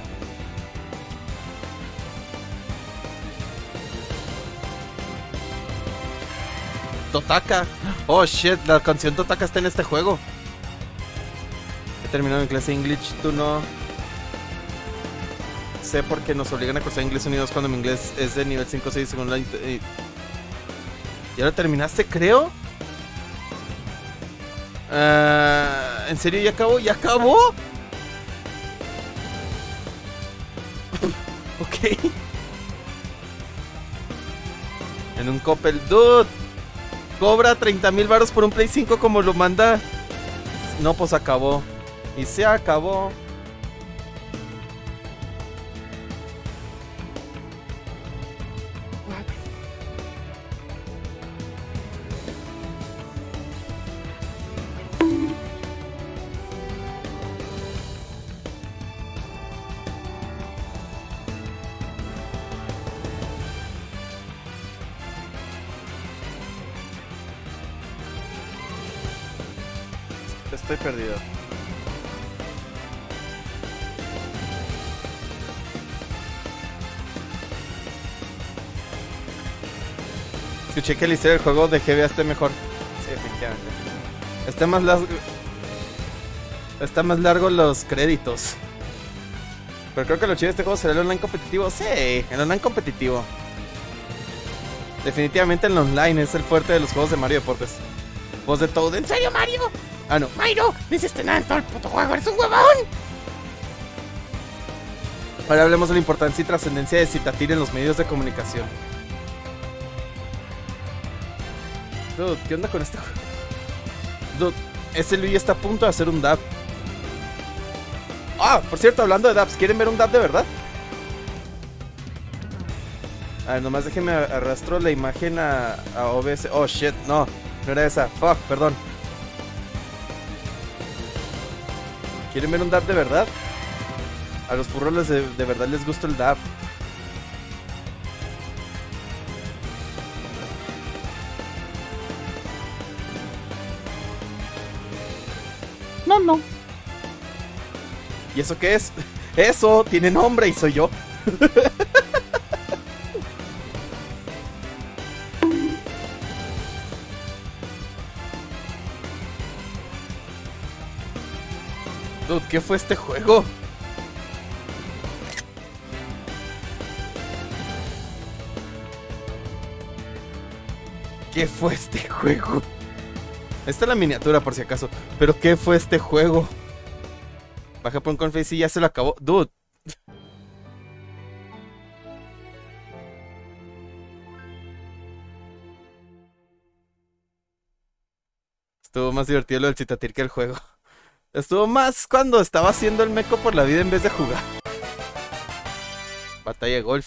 Totaka. Oh shit, la canción Totaka está en este juego. He terminado mi clase English, tú no. Sé porque nos obligan a cursar inglés unidos cuando mi inglés es de nivel 5 o 6 según la. eh. ¿Ya terminaste, creo? Ah, ¿En serio ya acabó? ¿Ya acabó? ok. En un Coppel, dude. Cobra 30 mil baros por un Play 5 como lo manda. No, pues acabó. Y se acabó. Perdido. Escuché que la historia del juego de GBA esté mejor. Sí, efectivamente. Está más largo. Está más largo los créditos. Pero creo que lo chido de este juego será el online competitivo. Sí, el online competitivo. Definitivamente el online es el fuerte de los juegos de Mario Deportes. Voz de Toad. ¿En serio, Mario? Ah, no. Mario, no hiciste nada en todo el puto juego, eres un huevón. Ahora hablemos de la importancia y trascendencia de Citatir en los medios de comunicación. Dude, ¿qué onda con este juego? Dude, ese Luigi está a punto de hacer un dab. Ah, por cierto, hablando de dabs, ¿quieren ver un dab de verdad? A ver, nomás déjenme arrastro la imagen a, a OBS. Oh, shit, no, no era esa. Fuck, perdón. ¿Quieren ver un dab de verdad? A los furroles de, de verdad les gusta el dab. No, no. ¿Y eso qué es? Eso tiene nombre y soy yo. ¿qué fue este juego? ¿Qué fue este juego? Esta es la miniatura por si acaso. Pero ¿qué fue este juego? Baja por un confes y ya se lo acabó. Dude. Estuvo más divertido lo del citatir que el juego. Estuvo más cuando estaba haciendo el meco por la vida en vez de jugar. Batalla de golf.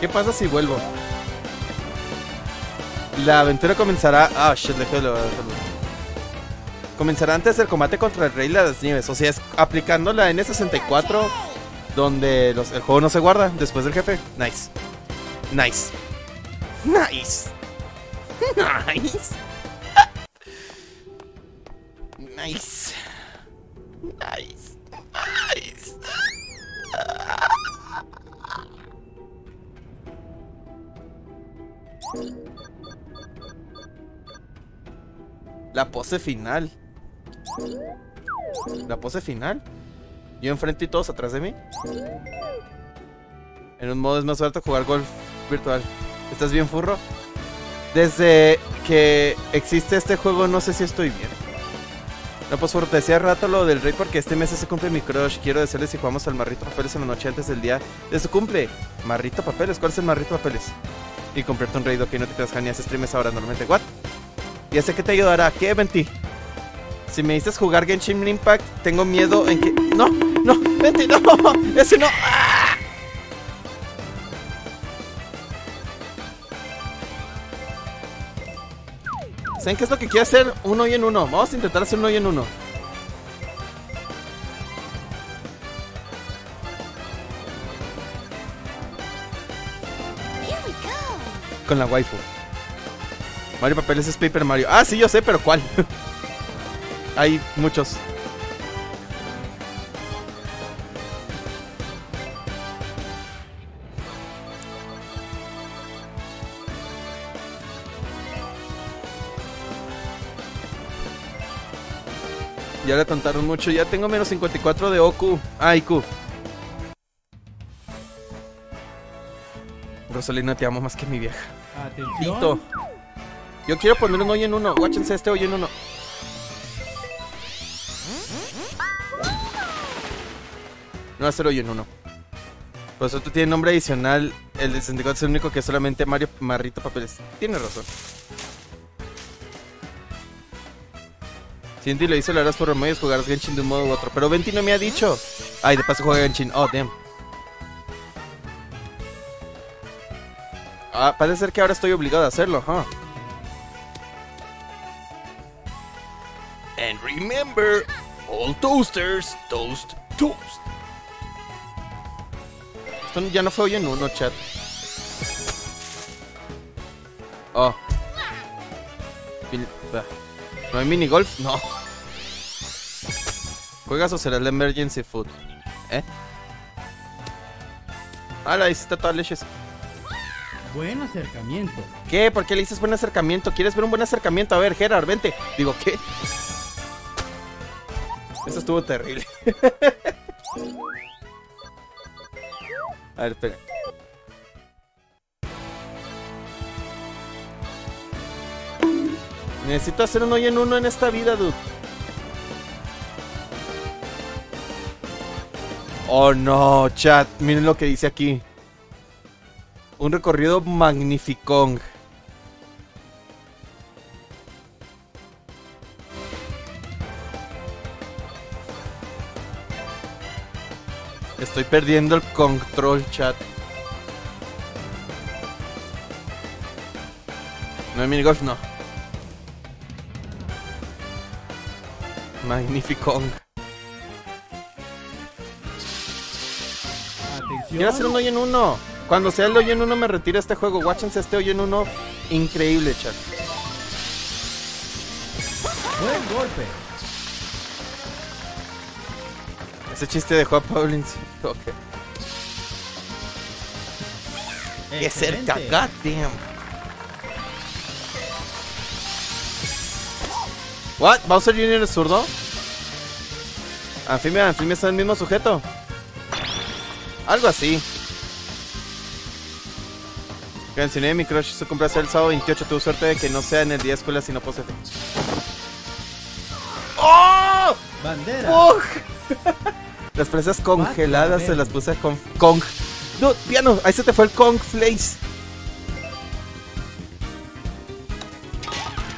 ¿Qué pasa si vuelvo? La aventura comenzará. Ah, shit, déjalo, déjalo. Comenzará antes del combate contra el Rey de las Nieves. O sea, es aplicando la N64 donde los- el juego no se guarda después del jefe. Nice. Nice. Nice. Nice. Nice. Nice. Nice. La pose final. La pose final. Yo enfrente y todos atrás de mí. En un modo es más suerte jugar golf virtual. ¿Estás bien, furro? Desde que existe este juego no sé si estoy bien. No, pues furro, te decía rato lo del rey porque este mes se cumple mi crush. Quiero decirle si jugamos al Marrito Papeles en la noche antes del día de su cumple. Marrito Papeles, ¿cuál es el Marrito Papeles? Y comprarte un rey, ok, no te creas, Jania, streams ahora normalmente. ¿What? Ya sé que te ayudará. ¿Qué, Venti? Si me dices jugar Genshin Impact, tengo miedo en que. ¡No! ¡No! ¡Venti! ¡No! ¡Ese no! ¡Ah! ¿Saben qué es lo que quiero hacer? Uno y en uno. Vamos a intentar hacer uno y en uno. Con la waifu. Mario Papeles es Paper Mario. Ah, sí, yo sé, pero ¿cuál? Hay muchos. Ya le tontaron mucho. Ya tengo menos 54 de Oku. Ah, IQ. Rosalina, te amo más que mi vieja. Atención. Tito. Yo quiero poner un hoy en uno. Guáchense este hoy en uno. No va a ser hoy en uno. Pues otro tiene nombre adicional. El de 64 es el único que es solamente Mario Marrito Papeles. Tiene razón. Cindy lo hizo, la harás por remedios, jugarás Genshin de un modo u otro. Pero Venti no me ha dicho. Ay, de paso juega Genshin. Oh, damn. Ah, parece ser que ahora estoy obligado a hacerlo, huh? And remember, all toasters toast toast. Esto ya no fue hoy en uno, chat. Oh. Bah. ¿No hay minigolf? No. ¿Juegas o será el emergency food? ¿Eh? Ah, la hiciste todas leches. Buen acercamiento. ¿Qué? ¿Por qué le dices buen acercamiento? ¿Quieres ver un buen acercamiento? A ver, Gerard, vente. Digo, ¿qué? Eso estuvo terrible. A ver, espera. Necesito hacer un hoy en uno en esta vida, dude. Oh no, chat. Miren lo que dice aquí. Un recorrido magnificón. Estoy perdiendo el control, chat. No minigolf, no. Magnificón. Quiero hacer un hoy en uno. Cuando sea el hoy en uno me retiro este juego. Watchense este hoy en uno. Increíble, chat. Buen golpe. Ese chiste dejó a Paulin. sí, Ok. Qué cerca, Excelente. goddamn. What? ¿Bowser Jr. es zurdo? Anfimia, Anfimia es el mismo sujeto. Algo así. Enseñé mi crush su cumpleaños el sábado 28. Tuve suerte de que no sea en el día de escuela, sino posee. ¡Oh! Bandera. ¡Ugh! Las fresas congeladas se las puse con Kong. No, piano, ahí se te fue el Kong Flace.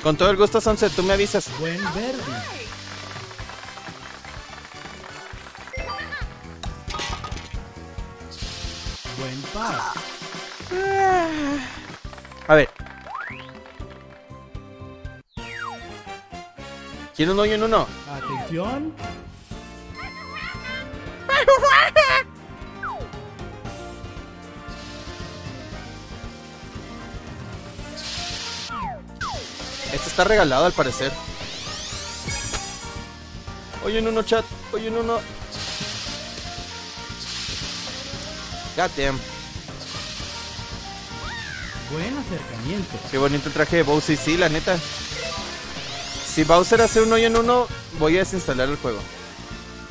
Con todo el gusto, Sunset, tú me avisas. Buen verde. Buen paz. A ver. ¿Quién un hoyo en uno? Atención. Está regalado al parecer. Hoyo en uno, chat. Hoyo en uno. God damn. Buen acercamiento. Qué bonito el traje de Bowser, sí, la neta. Si Bowser hace un hoyo en uno, voy a desinstalar el juego.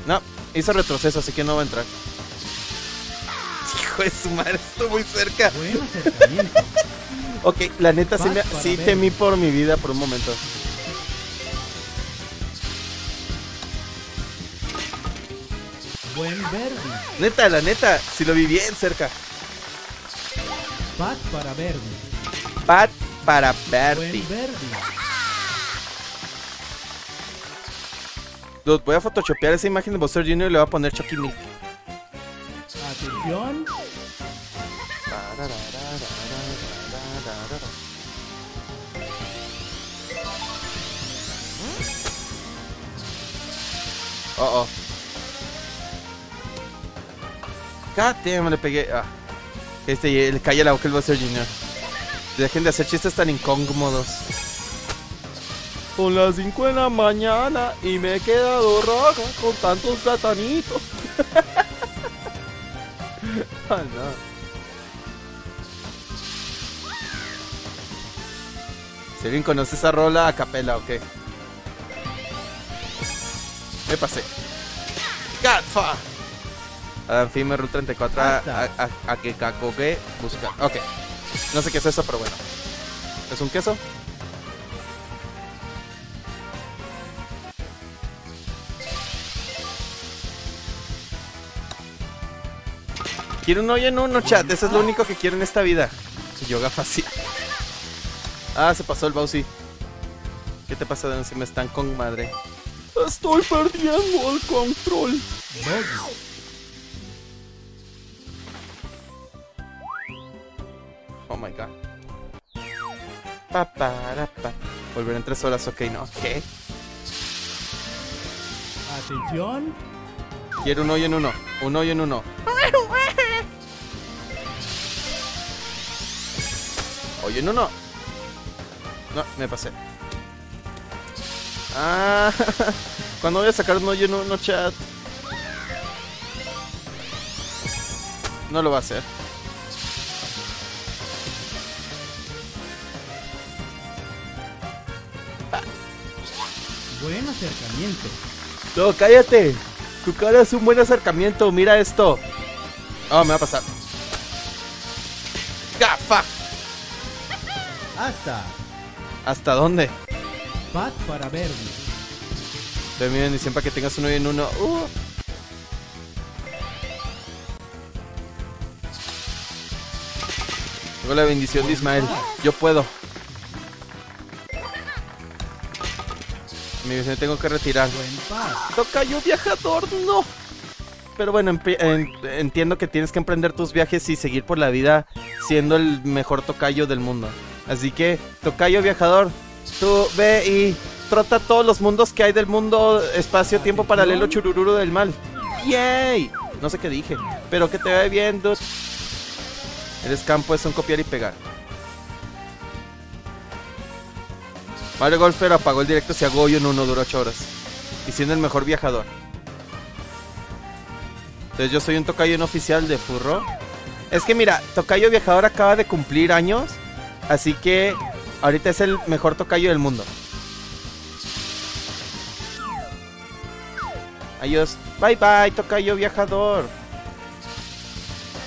No, hizo retroceso, así que no va a entrar. Hijo de su madre, estoy muy cerca. Buen acercamiento. Ok, la neta sí, me- temí por mi vida por un momento. Buen verde. Neta, la neta, si lo vi bien cerca. Pat para verde. Pat para verde. Dude, voy a photoshopear esa imagen de Bowser Jr. y le voy a poner Chucky Milk. Oh, oh. God damn, le pegué. Ah. Este, le calla la boca el Bowser Jr. Dejen de hacer chistes tan incómodos. Son las 5 de la mañana y me he quedado roja con tantos platanitos. ah, no. Si alguien conoce esa rola a capela, ok. Me pasé. Gatfa. Anfime Route 34 a, a, a, a que cacoque buscar. Ok. No sé qué es eso, pero bueno. ¿Es un queso? Quiero un hoyo en uno, chat. Eso es lo único que quiero en esta vida. Yoga fácil. Ah, se pasó el Bowsy. ¿Qué te pasa, Dan? Si me están con madre. Estoy perdiendo el control. Oh my god. Pa, para, pa. Volver en tres horas, ok, no. ¿Qué? Atención. Quiero un hoyo en uno. Un hoyo en uno. Hoyo en uno. No, me pasé. Ah, cuando voy a sacar un hoyo en uno, chat. No lo va a hacer. Buen acercamiento. No, cállate. Tu cara es un buen acercamiento. Mira esto. Oh, me va a pasar. ¡Gafa! Hasta. ¿Hasta dónde? Pat para. Te miren y siempre que tengas uno y en uno. Uh. Tengo la bendición de Ismael. Yo puedo. Me dice, tengo que retirar. Paz. Tocayo viajador, no. Pero bueno, entiendo que tienes que emprender tus viajes y seguir por la vida siendo el mejor tocayo del mundo. Así que, tocayo viajador, tú ve y trota todos los mundos que hay del mundo espacio-tiempo paralelo churururu del mal. ¡Yay! No sé qué dije, pero que te vaya bien, dude. Eres campo, es un copiar y pegar. Mario Golfer apagó el directo si hago hoyo en uno dura 8 horas. Y siendo el mejor viajador. Entonces yo soy un tocayo no oficial de Furro. Es que mira, Tocayo Viajador acaba de cumplir años. Así que ahorita es el mejor tocayo del mundo. Adiós. Bye bye, Tocayo Viajador.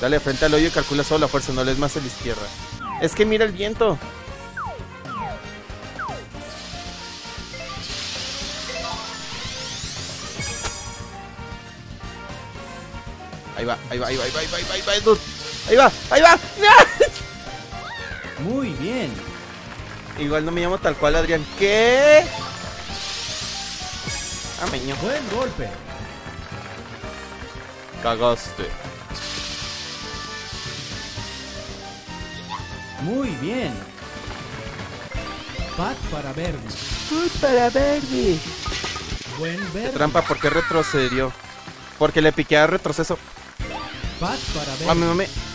Dale frente al hoyo y calcula solo la fuerza, no lees más a la izquierda. Es que mira el viento. Ahí va, ahí va, ahí va, ahí va, ahí va, ahí va. Ahí va, ahí va. Muy bien. Igual no me llamo tal cual Adrián. ¿Qué? Ah, meño. Buen golpe. Cagaste. Muy bien. Pat para verde. para Verdi. Buen verde. Trampa, ¿por qué retrocedió? Porque le piqué a retroceso. Pat para verde. Mami, mami.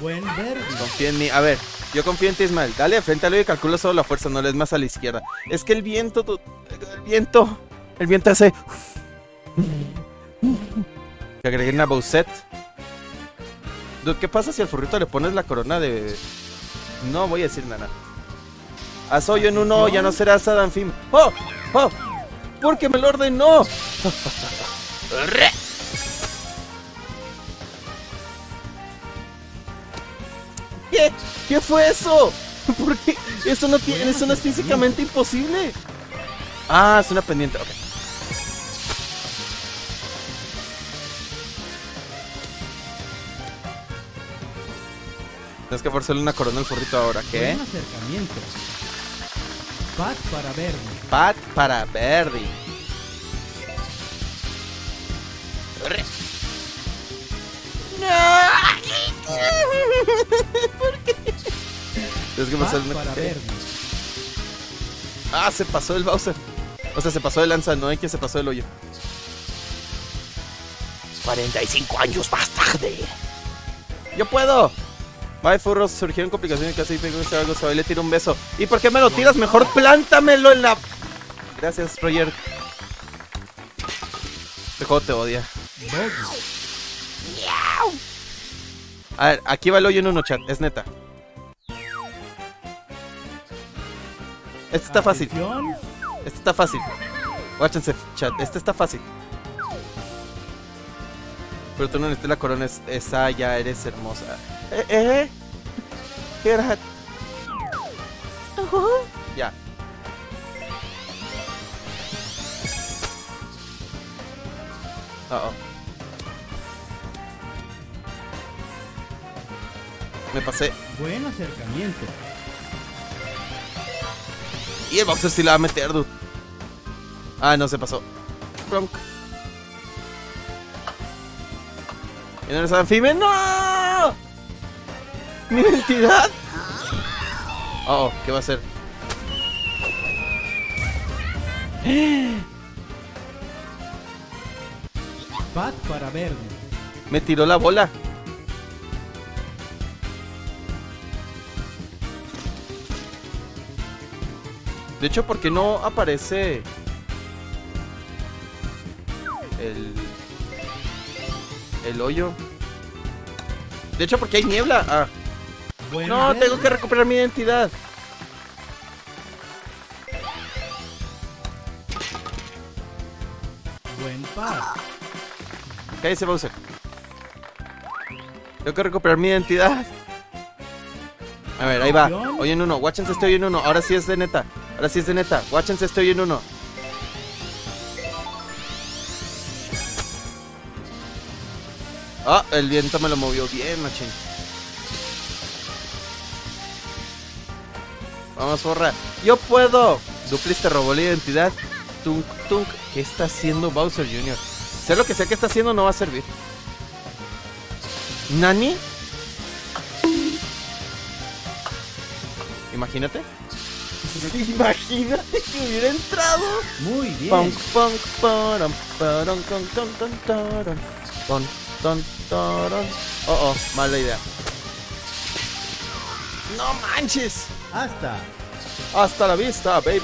Buen verde. Confía en mí. A ver, yo confío en ti, Ismael. Dale frente al y calcula solo la fuerza, no lees más a la izquierda. Es que el viento, tu- el viento, el viento hace. Que agreguen a Bowset. ¿qué pasa si al furrito le pones la corona de.? No voy a decir nada. Haz hoyo en uno, ya no serás Adam Fim. ¡Oh! ¡Oh! ¡Porque me lo ordenó! ¿Qué? ¿Qué fue eso? ¿Por qué? Eso no tiene, eso no es físicamente imposible. Ah, es una pendiente, ok. Tienes que forzarle una corona al furrito ahora, ¿qué? Buen acercamiento. Pat para verde. Pat para Verdi. ¿Por qué? Tienes que para verde. Ah, se pasó el Bowser. O sea, se pasó de lanza, no hay que se pasó del hoyo. 45 años más tarde. ¡Yo puedo! Bye, furros, surgieron complicaciones casi tengo que hacer algo, se va y le tiro un beso. ¿Y por qué me lo tiras? Mejor plántamelo en la... Gracias, Roger. Este juego te odia. A ver, aquí va el hoyo en uno, chat, es neta. Este está fácil, este está fácil. Guáchense, chat, este está fácil. Pero tú no necesitas la corona, es, esa ya eres hermosa. ¿Eh? ¿Eh? ¿Qué era? Ya. Uh oh. Me pasé. Buen acercamiento. Y el boxer sí la va a meter, dude. Ah, no, se pasó. Bronk. ¿Y no eres anfibio? ¡No! ¡Mi identidad! Oh, oh, ¿qué va a hacer? Pat para verde. Me tiró la bola. De hecho, ¿por qué no aparece el el hoyo? De hecho, porque hay niebla. Ah, no, tengo que recuperar mi identidad. Buen pat. Cállese, Bowser. Tengo que recuperar mi identidad. A ver, ahí va. Hoy en uno. Watchense este hoy en uno. Ahora sí es de neta. Ahora sí es de neta. Watchense este hoy en uno. Ah, el viento me lo movió bien, machín. Vamos, forra. Yo puedo. Duplis te robó la identidad. Tunk, tunk. ¿Qué está haciendo Bowser Jr.? Sea lo que sea que está haciendo, no va a servir. ¿Nani? Imagínate. Imagínate que hubiera entrado. Muy bien. Punk, punk, param, param, con, ton, ton, taran, ton, ton. Oh, oh, mala idea. No manches. Hasta. Hasta la vista, baby.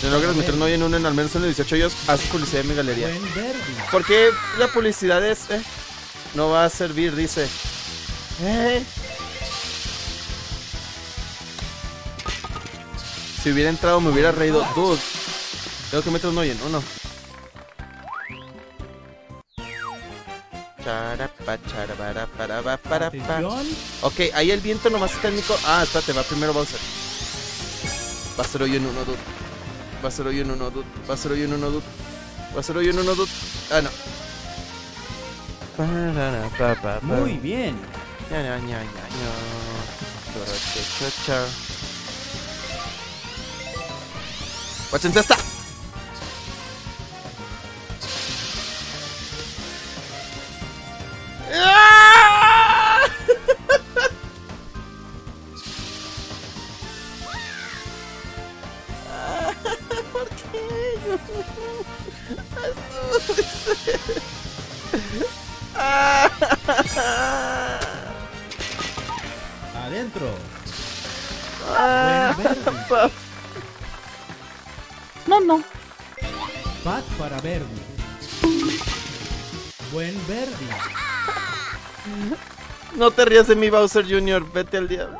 Si logras para meter un Verdi. hoyo en uno en al menos unos 18 hoyos, haces publicidad en mi galería. Buen Verdi. ¿Por qué la publicidad es, eh? No va a servir, dice. Eh. Si hubiera entrado me hubiera reído. Dude. Tengo que meter un hoyo en uno. Ok, ahí el viento nomás es técnico. Ah, espérate, va primero Bowser. Va a ser hoyo en uno, dude. Va a ser hoyo en uno, dude. Va a ser hoyo en uno, dude. Va a ser hoyo en uno, dude. Ah, no. Muy bien. Guáchense esta. ¡Ah! ¿Por qué? Adentro. Ah. Buen Verdi. Pa- Pat para Verdi. Buen Verdi. No te rías de mi Bowser Jr., vete al diablo.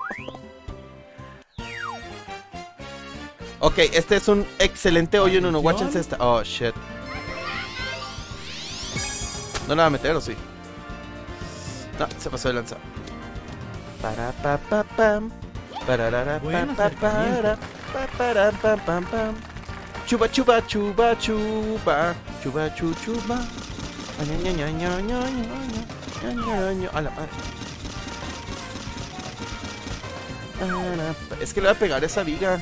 Ok, este es un excelente hoyo en uno. Watchense esta. Oh, shit. ¿No la va a meter o sí? No, se pasó de lanza. Para pa pa pam. Pararara, Buen pa, pa, para, pa, para, pam, pam, pam. Chupa, chupa, chupa, chupa. Chupa, chu, chupa. Es que le voy a pegar esa viga.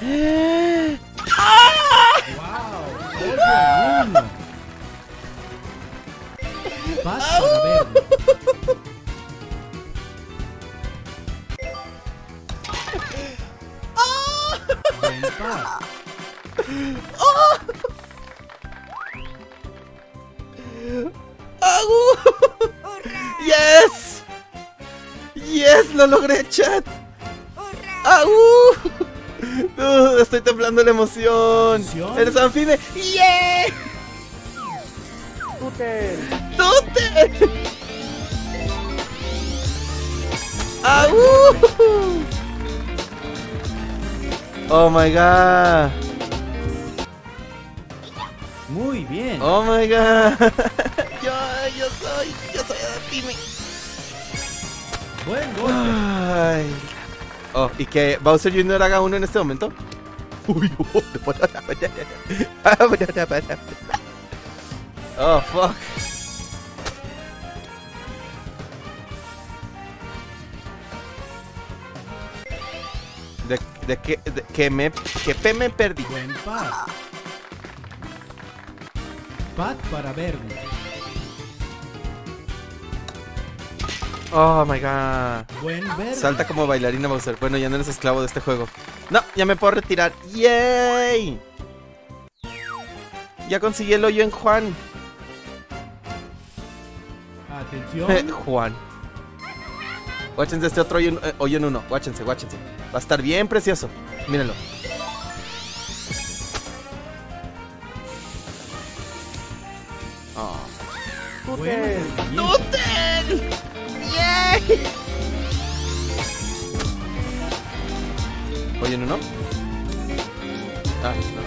Eh. Pat. ¡Agu! ¡Yes! ¡Yes! ¡Lo logré, chat! ¡Agu! Estoy temblando la emoción. Emoción. ¡Eres anfibio! ¡Yeah! ¡Tute! ¡Tute! ¡Agu! Oh my god. Muy bien. Oh my god. Yo, yo soy, yo soy Adaptime. Buen golpe. Ay. Oh, ¿y que Bowser Jr. haga uno en este momento? Uy, Oh, fuck. De, que, de que me, que pe me perdí. Buen. Pat para Verdi. Oh my god. Buen. Salta como bailarina Bowser. Bueno, ya no eres esclavo de este juego. No, ya me puedo retirar. ¡Yay! Ya conseguí el hoyo en Juan. Atención. Eh, Juan. Guáchense este otro hoyo, en- eh, hoyo en uno. Guáchense, guáchense. Va a estar bien precioso. Mírenlo. Oh. Acercamiento. ¡Tutel! ¡Yay! ¿Hoyo en uno? Ah, no.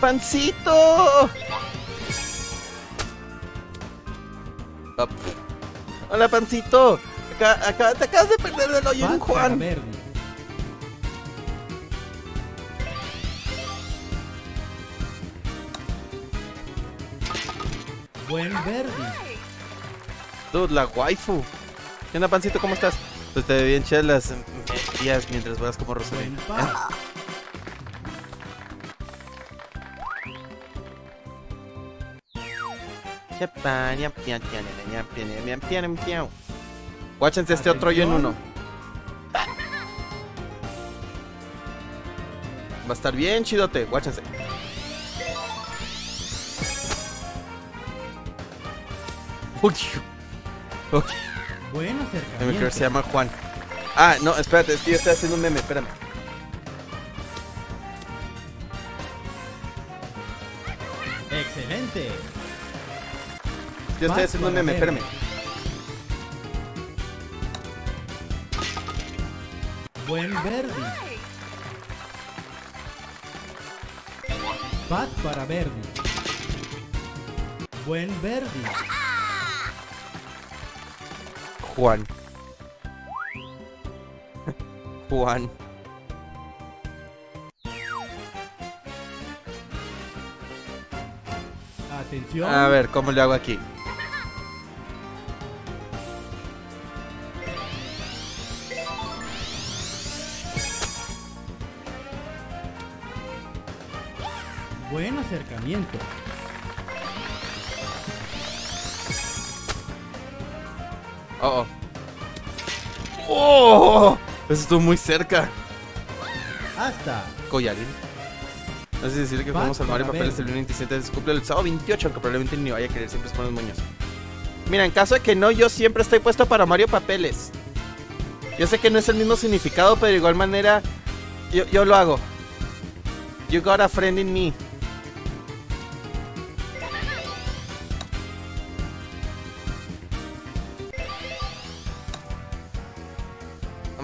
¡Pancito! Up. Hola, Pancito. Acá, acá, te acabas de perder el hoyo en para Juan. Buen Verdi. Dude, la waifu. ¿Qué onda, Pancito? ¿Cómo estás? Pues te ve bien chidas las eh, días mientras juegas como Buen Guáchense este otro yo en uno. Va a estar bien chidote, guáchense. Uy. Uy. Bueno, cerca. se llama Juan. Ah, no, espérate, yo estoy haciendo un meme, espérame. ¡Excelente! Yo estoy haciendo un meme, espérame. Buen verde. Pat para verde. Buen verde. Juan. Juan. Atención. A ver, ¿cómo le hago aquí? Buen acercamiento. Oh, oh. ¡Oh! Eso estuvo muy cerca. Hasta. Collarín. No sé si decirle que Vas jugamos al Mario Papeles el 27 de su cumple el sábado 28, aunque probablemente ni vaya a querer, siempre se ponen moños. Mira, en caso de que no, yo siempre estoy puesto para Mario Papeles. Yo sé que no es el mismo significado, pero de igual manera, yo, yo lo hago. You got a friend in me.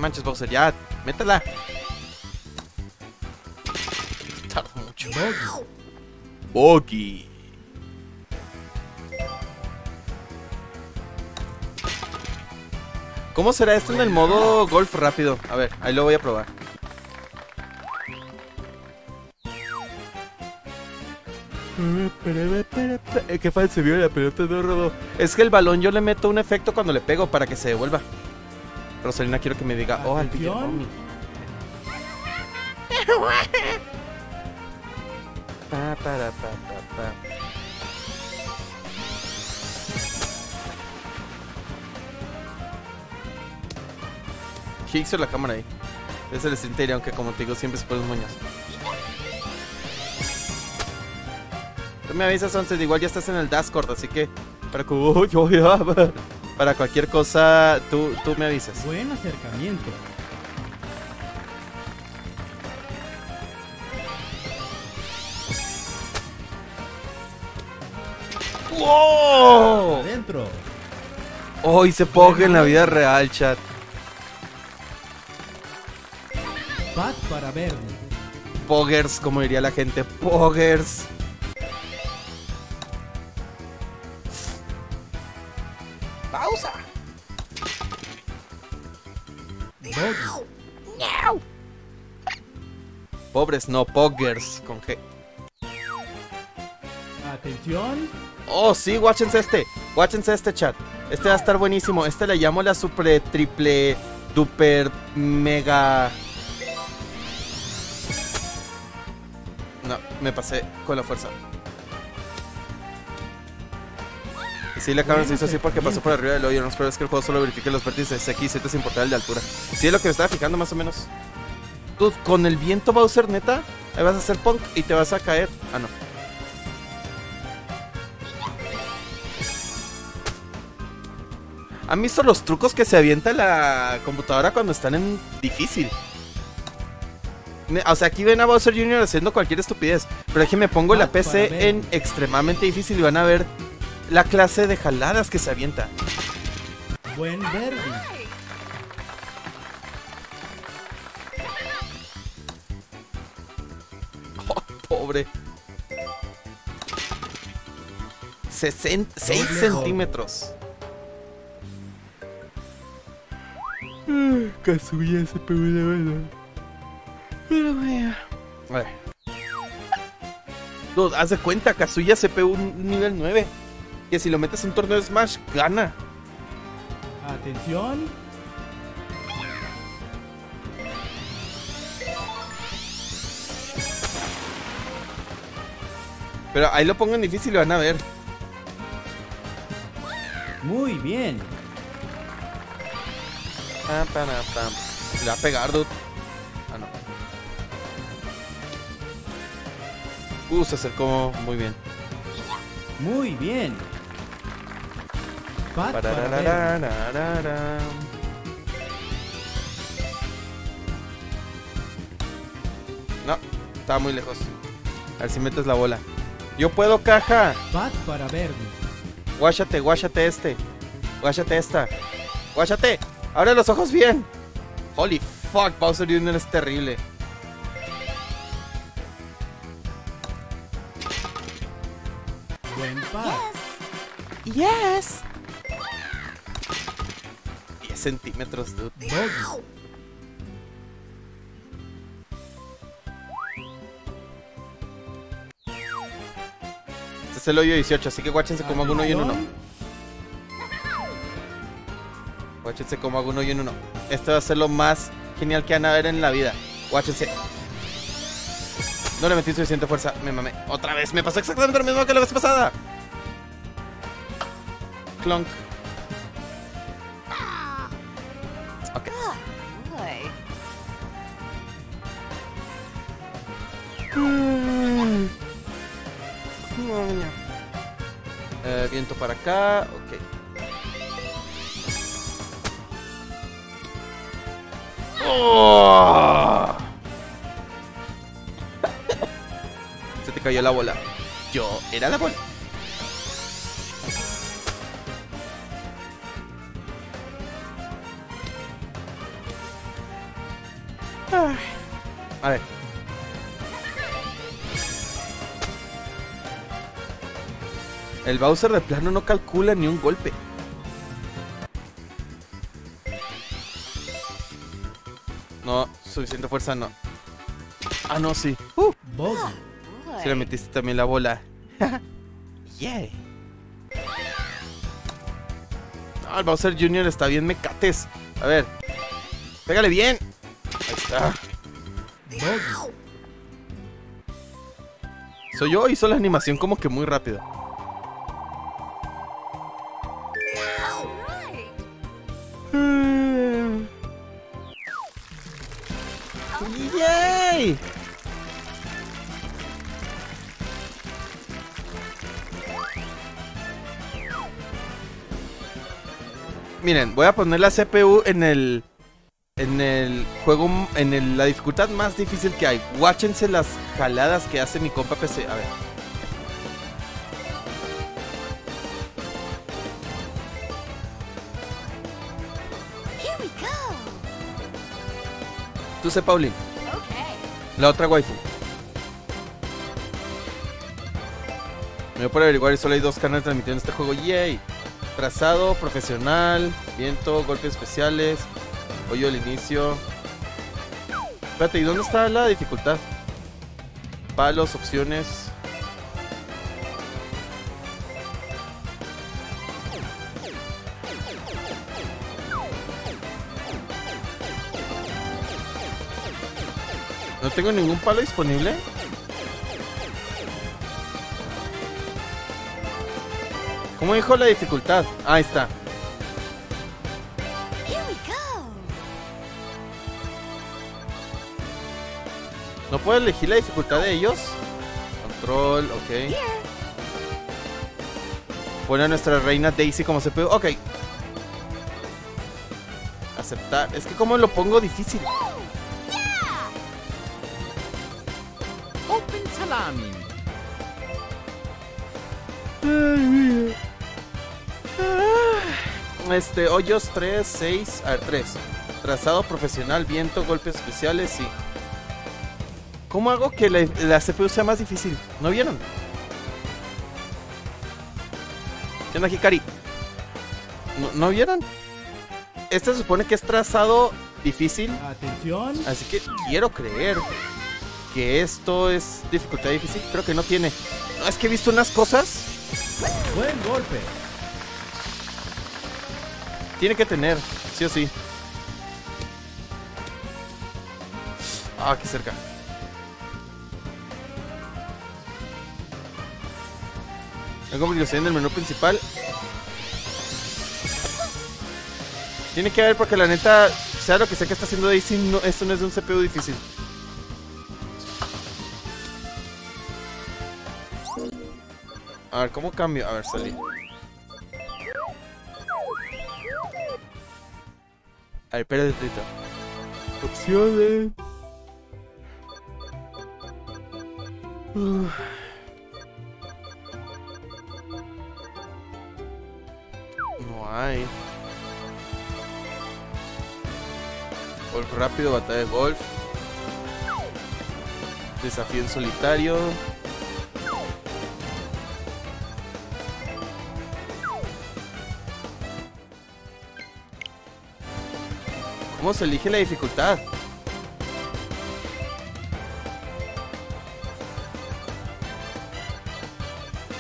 Manches, Bowser, ya, métela. Tardo mucho. Boggy. ¿Cómo será esto en el modo golf rápido? A ver, ahí lo voy a probar. Eh, Qué falso vio la pelota no rodó. Es que el balón yo le meto un efecto cuando le pego para que se devuelva. Rosalina quiero que me diga, oh, al Atención. Romy. Pa, para, pa, pa. Hicks la cámara ahí. Es el Centennial, aunque como te digo, siempre se ponen moños. Tú me avisas, Once, igual ya estás en el Discord, así que para, ya, para cualquier cosa, tú, tú me avisas. Buen acercamiento. ¡Wow! Adentro. Hoy se poge en la vida real, chat. Pat para verde. Poggers, como diría la gente. Poggers. Pobres, no, Poggers, con G. Atención. Oh, sí, guáchense este. Guáchense este chat. Este va a estar buenísimo. Este le llamo la super triple duper mega. No, me pasé con la fuerza. Sí, la cámara se hizo así porque pasó por arriba del hoyo. No espero es que el juego solo verifique los vértices X Z sin importar el de altura. Sí, es lo que me estaba fijando más o menos. Tú, con el viento Bowser, neta, ahí vas a hacer punk y te vas a caer. Ah, no. ¿Han visto los trucos que se avienta la computadora cuando están en difícil? O sea, aquí ven a Bowser Jr. haciendo cualquier estupidez. Pero es que me pongo la Ah. PC en extremadamente difícil y van a ver la clase de jaladas que se avienta. Buen verde. Pobre. 6 Doble centímetros. Kazuya se pegó la verdad. A ver. Dude, haz de cuenta, Kazuya se pegó un nivel 9. Que si lo metes en un torneo de Smash, gana. Atención. Pero ahí lo pongo en difícil y van a ver. Muy bien. Pam, pam, pam. Le va a pegar, dude. Ah, no. Uh, se acercó muy bien. Muy bien. Pat. Parararararara. No, estaba muy lejos. A ver si metes la bola. Yo puedo, caja. Pat para verme. Guáchate, guáchate este. Guáchate esta. Guáchate. Abre los ojos bien. Holy fuck, Bowser Jr. es terrible. Buen Pat. Yes. 10 centímetros, dude. Este es el hoyo 18, así que guáchense como hago uno y en uno. Guáchense como hago uno y en uno. Este va a ser lo más genial que van a ver en la vida. Guáchense. No le metí suficiente fuerza. Me mamé. Otra vez. Me pasó exactamente lo mismo que la vez pasada. Clonk. Ok. Mm. Eh, viento para acá. Ok. ¡Oh! Se te cayó la bola. Yo era la bola. A ver. El Bowser de plano no calcula ni un golpe. No, suficiente fuerza no. Ah, no, sí. Uh, Boggy. sí le metiste también la bola. Yay. Ah, el Bowser Jr. está bien mecates. A ver. Pégale bien. Ahí está. Soy yo, hizo la animación como que muy rápido. ¡Yay! Miren, voy a poner la CPU en el en el juego en el- la dificultad más difícil que hay. Guáchense las jaladas que hace mi compa PC. A ver. Tú sé. La otra waifu. Me voy por averiguar y solo hay dos canales transmitiendo este juego. ¡Yay! Trazado, profesional, viento, golpes especiales, hoyo al inicio. Espérate, ¿y dónde está la dificultad? Palos, opciones. No tengo ningún palo disponible. ¿Cómo dijo la dificultad? Ah, ahí está. ¿No puedo elegir la dificultad de ellos? Control, ok. Pone a nuestra reina Daisy como CPU. Ok. Aceptar. Es que como lo pongo difícil. Este, hoyos 3, 6, a ver, 3. Trazado profesional, viento, golpes especiales, sí. ¿Cómo hago que la, la CPU sea más difícil? ¿No vieron? ¿Qué onda, Hikari? ¿No, ¿No vieron? Este se supone que es trazado difícil, Atención. así que quiero creer que esto es dificultad difícil. Creo que no tiene. No, es que he visto unas cosas. Buen golpe. Tiene que tener, sí o sí. Ah, qué cerca. Tengo complicación en el menú principal. Tiene que haber porque la neta, sea lo que sea que está haciendo Daisy, no, esto no es de un CPU difícil. A ver, ¿cómo cambio? A ver, salí. A ver, espérate, Trito. Opciones. Uf. No hay. Golf rápido, batalla de golf. Desafío en solitario. ¿Cómo se elige la dificultad?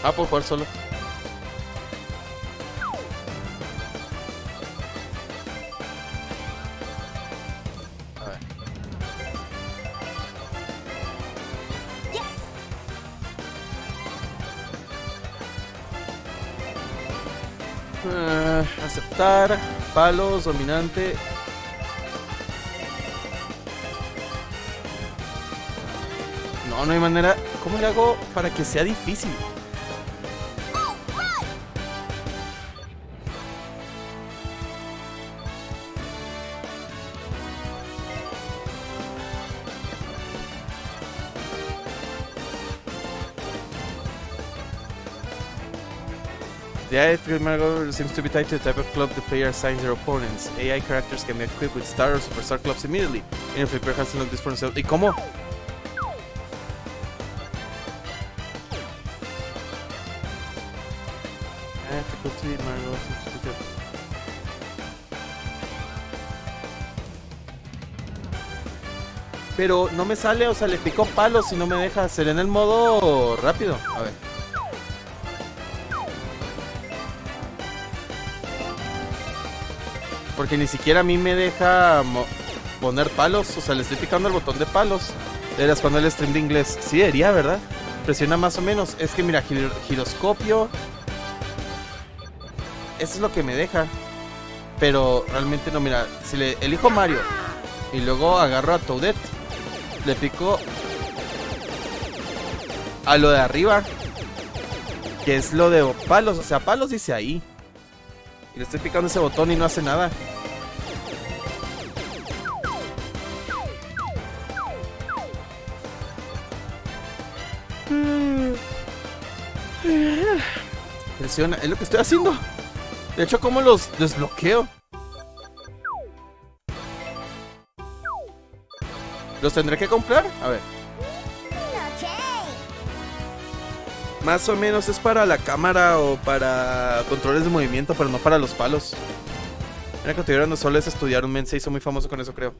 Ah, por jugar solo. A ver. Yes. Ah, aceptar. Palos, dominante. No, hay manera. ¿Cómo le hago para que sea difícil? The AI Margot seems to be tied to the type of club the player assigns their opponents. AI characters can be equipped with star or superstar clubs immediately. If the player has this for himself. ¿Y cómo? Pero no me sale, o sea, le pico palos y no me deja hacer en el modo rápido. A ver. Porque ni siquiera a mí me deja poner palos. O sea, le estoy picando el botón de palos. Eras cuando el stream de inglés. Sí, debería, ¿verdad? Presiona más o menos. Es que mira, gir- giroscopio. Eso es lo que me deja. Pero realmente no, mira. Si le elijo Mario y luego agarro a Toadette, le pico a lo de arriba. Que es lo de palos. O sea, palos dice ahí. Y le estoy picando ese botón y no hace nada. Presiona, es lo que estoy haciendo. De hecho, ¿cómo los desbloqueo? ¿Los tendré que comprar? A ver. Más o menos es para la cámara o para controles de movimiento, pero no para los palos. Mira que tuvieron solo es estudiar un men, se hizo muy famoso con eso, creo.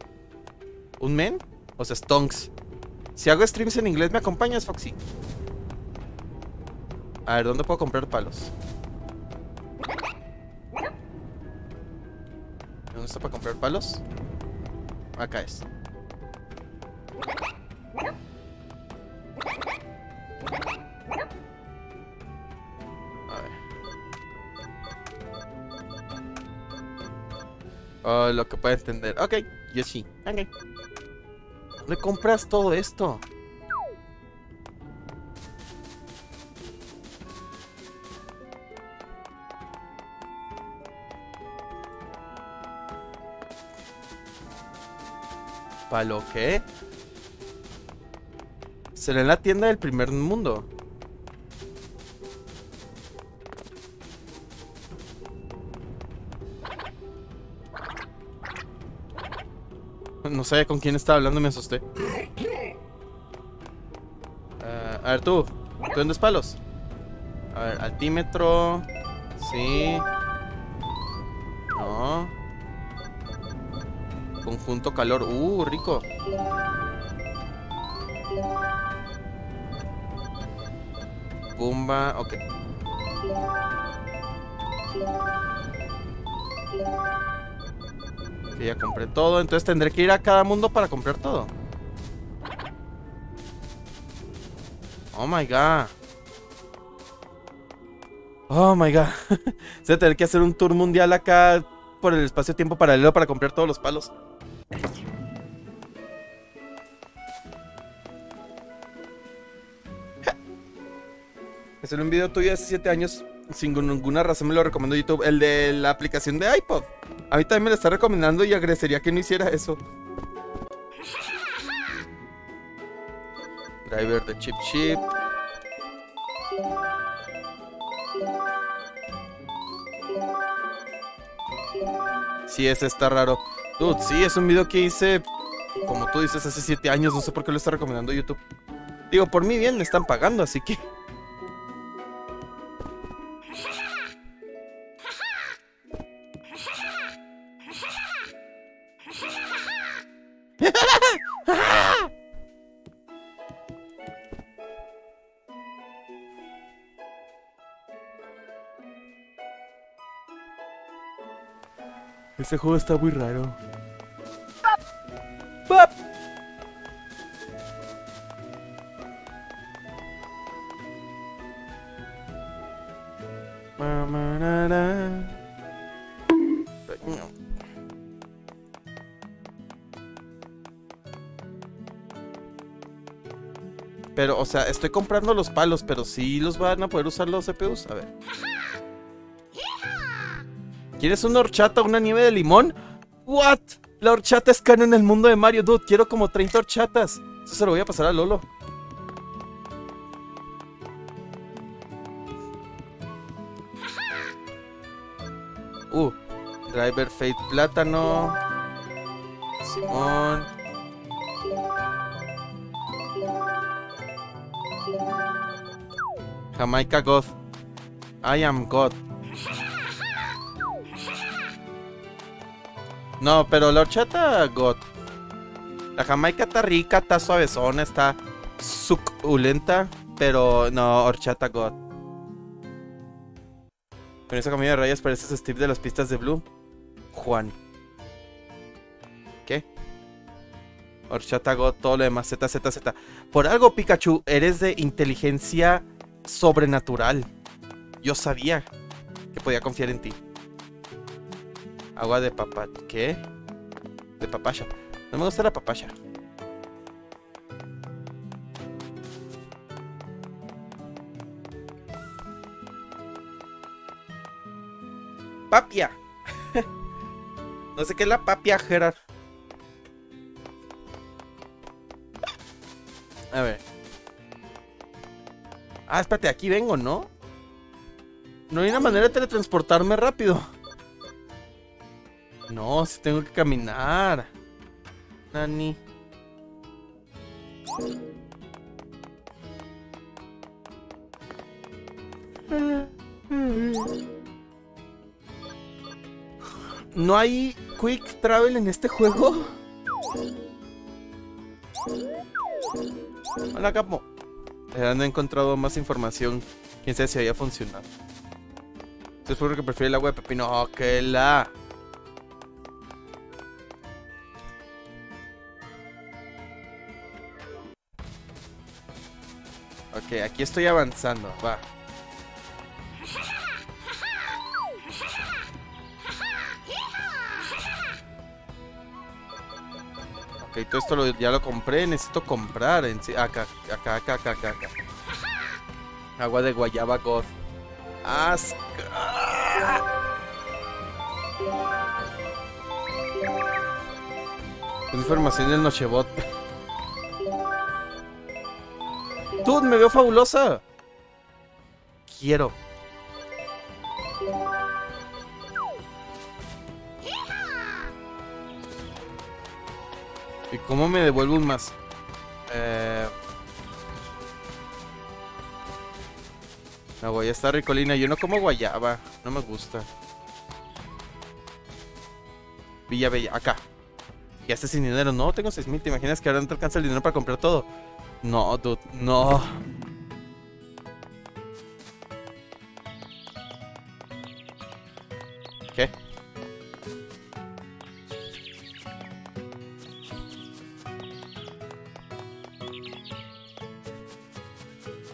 ¿Un men? O sea, Stonks. Si hago streams en inglés, ¿me acompañas, Foxy? A ver, ¿dónde puedo comprar palos? ¿Dónde está para comprar palos? Acá es. A ver. Oh, lo que puede entender. Ok, yo sí. Ok. ¿Dónde compras todo esto? ¿Para lo qué? Será en la tienda del primer mundo. No sabía con quién estaba hablando me asusté. Ah, a ver, tú. ¿Tú vendes palos? A ver, altímetro. Sí. No. Conjunto calor. Uh, rico. Pumba. Ok. Que ya compré todo, entonces tendré que ir a cada mundo para comprar todo. Oh my god. Oh my god. Se tener que hacer un tour mundial acá por el espacio-tiempo paralelo para comprar todos los palos. Hacer un video tuyo hace 7 años sin ninguna razón me lo recomendó YouTube. El de la aplicación de iPod. A mí también me lo está recomendando y agradecería que no hiciera eso. Driver de Chip Chip. Sí, ese está raro. Dude, sí, es un video que hice, como tú dices, hace 7 años. No sé por qué lo está recomendando YouTube. Digo, por mí bien me están pagando, así que... Este juego está muy raro. Sea, estoy comprando los palos, pero sí los van a poder usar los CPUs. A ver. ¿Quieres una horchata o una nieve de limón? ¿What? La horchata es canon en el mundo de Mario, dude. Quiero como 30 horchatas. Eso se lo voy a pasar a Lolo. Uh, Driver Fate Plátano. Simón. Jamaica God. I am God. No, pero la horchata God. La jamaica está rica, está suavezona, está suculenta. Pero no, horchata God. Con esa comida de rayas pareces Steve de las pistas de Blue. Juan. ¿Qué? Horchata God, todo lo demás, Z, Z, Z. Por algo, Pikachu, eres de inteligencia sobrenatural. Yo sabía que podía confiar en ti. Agua de papá. ¿Qué? De papaya. No me gusta la papaya. Papia. no sé qué es la papia, Gerard. A ver. Ah, espérate, aquí vengo, ¿no? No hay una manera de teletransportarme rápido. No, si tengo que caminar. Nani. ¿No hay quick travel en este juego? Hola, capo. Eh, he encontrado más información. Quién sabe si había funcionado. Estoy seguro que prefiere el agua de pepino. Oh, que la. Ok, aquí estoy avanzando. Va. Ok, todo esto lo- ya lo compré. Necesito comprar. En acá, acá, acá, acá, acá, acá. Agua de guayaba God. Asca. Información del Nochebot. Dude, me veo fabulosa. Quiero. ¿Y cómo me devuelvo un más? Eh... La guaya está ricolina. Yo no como guayaba. No me gusta. Villa Bella. Acá. Ya esté sin dinero. No, tengo 6000. ¿Te imaginas que ahora no te alcanza el dinero para comprar todo? No, dude. No.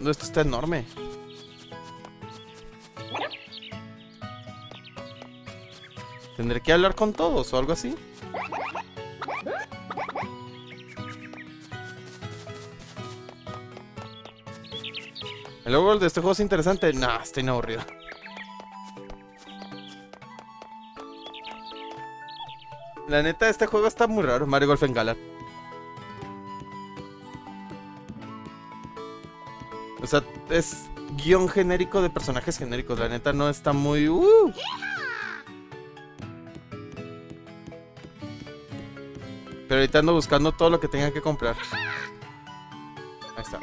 No, esto está enorme. ¿Tendré que hablar con todos o algo así? El overworld de este juego es interesante. Nah, estoy inaburrido. La neta, este juego está muy raro, Mario Golf en Galar. O sea, es guion genérico de personajes genéricos. La neta no está muy. uh. Pero ahorita ando buscando todo lo que tenga que comprar. Ahí está.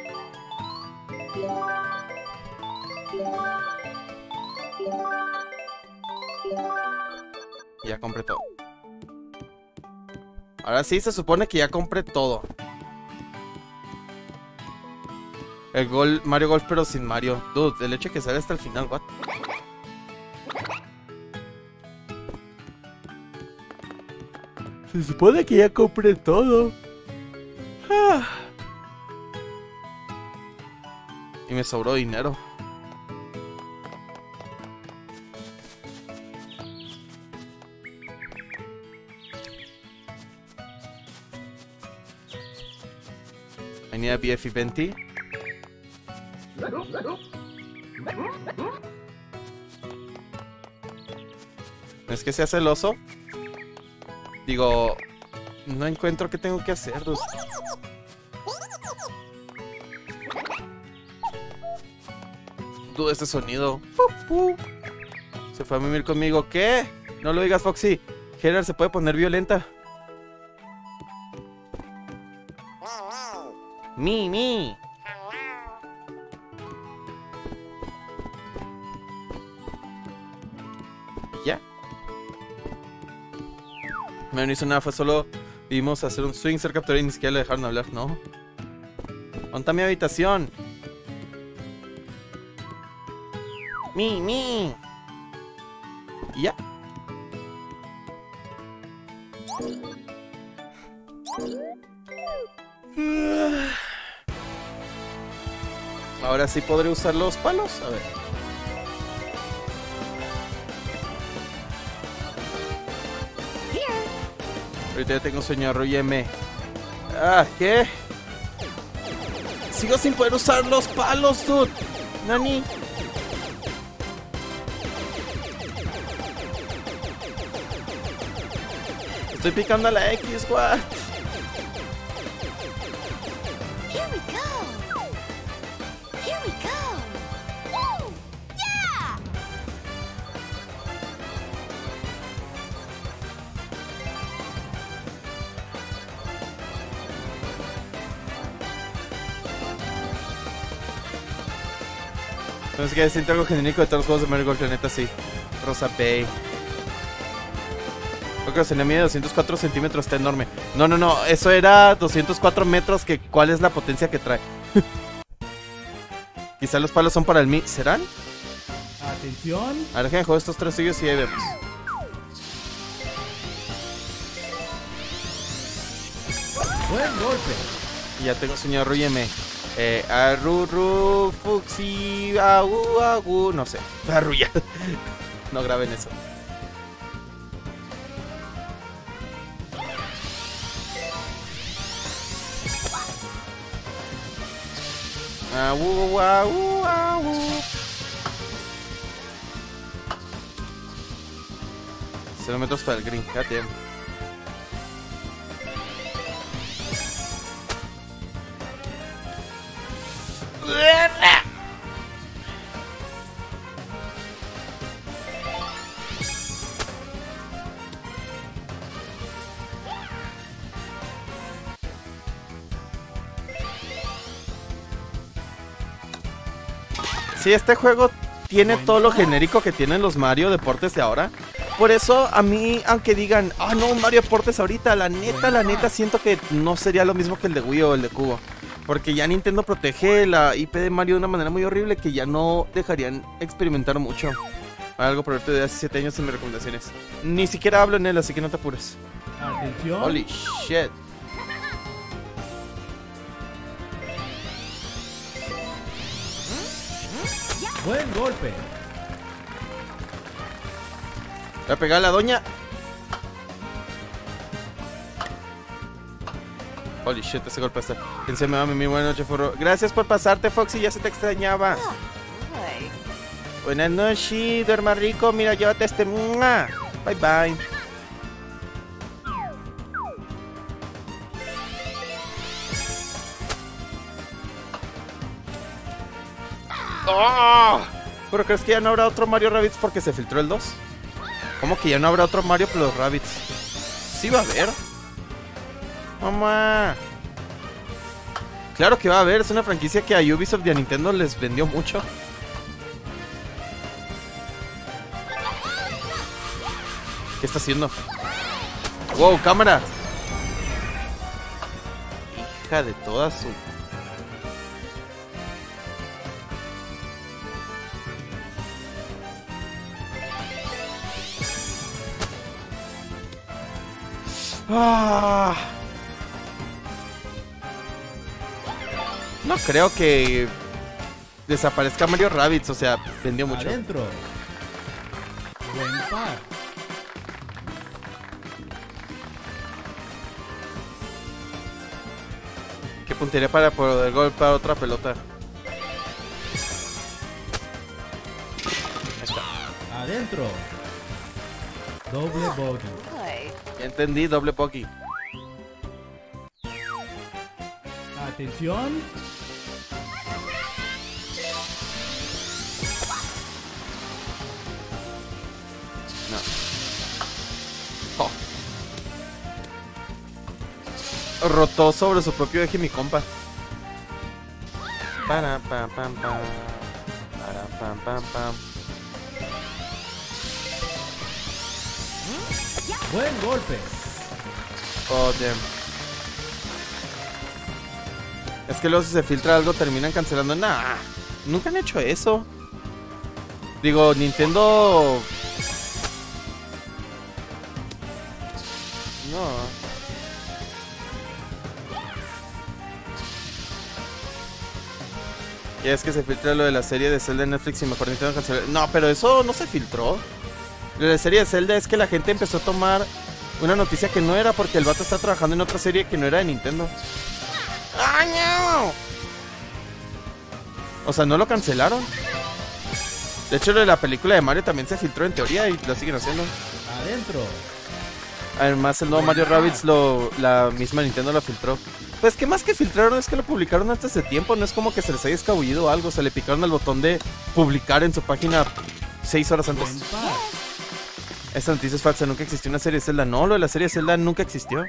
Ya compré todo. Ahora sí se supone que ya compré todo. El gol Mario Golf pero sin Mario. Dude, el hecho que sale hasta el final, what? Se supone que ya compré todo. Ah. Y me sobró dinero. I need a BFE venti. Es que sea celoso. Digo, no encuentro qué tengo que hacer, dude. Dude, este sonido. Se fue a mimir conmigo. ¿Qué? No lo digas, Foxy. Gerard se puede poner violenta. Mi, mi. No hizo nada, fue solo vimos hacer un swing, ser capturado y ni siquiera le dejaron hablar, ¿no? ¿Dónde está mi habitación? Mi, mi. Ya. Ahora sí podré usar los palos. A ver. Ahorita ya tengo sueño, arrúyeme. Ah, ¿qué? Sigo sin poder usar los palos, dude. Nani. Estoy picando a la X, what? Entonces que siento algo genérico de todos los juegos de Mario Golf, la neta sí. Rosa Bay. Creo que la cenemia de 204 centímetros está enorme. No, no, no, eso era 204 metros, que ¿cuál es la potencia que trae? Quizá los palos son para el mi... ¿Serán? Atención. A ver, déjenme jugar estos tres suyos y ahí vemos. Buen golpe. Y ya tengo señor Ruyeme. Eh, arruru, fuxi, agu, agu, no sé. Arruya. no graben eso. Agu, agu, agu. Cero metros para el green, goddamn. Sí, este juego tiene todo lo genérico que tienen los Mario Deportes de ahora. Por eso a mí, aunque digan, ah no, Mario Deportes ahorita, la neta, la neta, siento que no sería lo mismo que el de Wii o el de Cubo. Porque ya Nintendo protege la IP de Mario de una manera muy horrible que ya no dejarían experimentar mucho. Algo por de hace 7 años en mis recomendaciones. Ni siquiera hablo en él, así que no te apures. Atención. Holy shit. Buen golpe. Voy a pegar a la doña. Holy shit, ese golpe está. ¿Quién se me va, mi buena noche, furro? Gracias por pasarte, Foxy, ya se te extrañaba. Buenas noches, duerma rico. Mira, llévate este. ¡Mua! Bye bye. ¡Ah! ¿Pero crees que ya no habrá otro Mario Rabbids porque se filtró el 2? ¿Cómo que ya no habrá otro Mario Plus Rabbids? Sí va a haber. Mamá. Claro que va a haber, es una franquicia que a Ubisoft y a Nintendo les vendió mucho. ¿Qué está haciendo? ¡Wow, cámara! Hija de toda su... Ah. No creo que desaparezca Mario Rabbids, o sea, vendió mucho. Adentro. Buen par. ¿Qué puntería para poder golpear otra pelota? Ahí está. Adentro. Doble bogey. Entendí, doble Poki. Atención. Oh. Rotó sobre su propio eje mi compa. Para, pam, pam, pam. Para, pam, pam, pam. Buen golpe. Oh, damn. Es que luego si se filtra algo terminan cancelando. Nah, nunca han hecho eso. Digo, Nintendo... No. Ya es que se filtra lo de la serie de Zelda en Netflix y mejor Nintendo canceló. No, pero eso no se filtró. Lo de la serie de Zelda es que la gente empezó a tomar una noticia que no era porque el vato está trabajando en otra serie que no era de Nintendo. ¡Ah, no! O sea, no lo cancelaron. De hecho, lo de la película de Mario también se filtró en teoría y lo siguen haciendo. Adentro. Además, el nuevo Mario Rabbids, lo, la misma Nintendo lo filtró. Pues que más que filtraron es que lo publicaron antes de tiempo. No es como que se les haya escabullido algo. Se le picaron el botón de publicar en su página seis horas antes. Esta noticia es falsa, nunca existió una serie de Zelda. No, lo de la serie de Zelda nunca existió.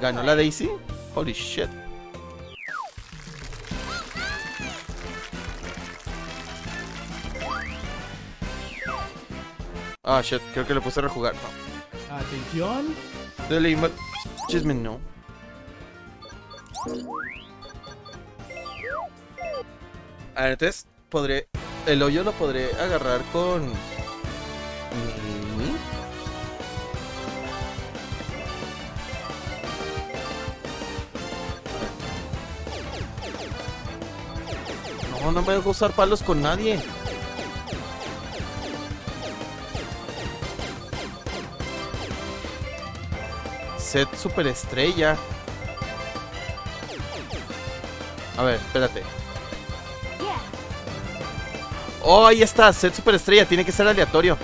¿Ganó la Daisy? Holy shit. Ah, shit, creo que le puse a rejugar. No. Atención. Dale, ma- Chisme, no. A ver, entonces podré. El hoyo lo podré agarrar con. No, no me dejo usar palos con nadie. Set superestrella. A ver, espérate. Oh, ahí está, set superestrella, tiene que ser aleatorio.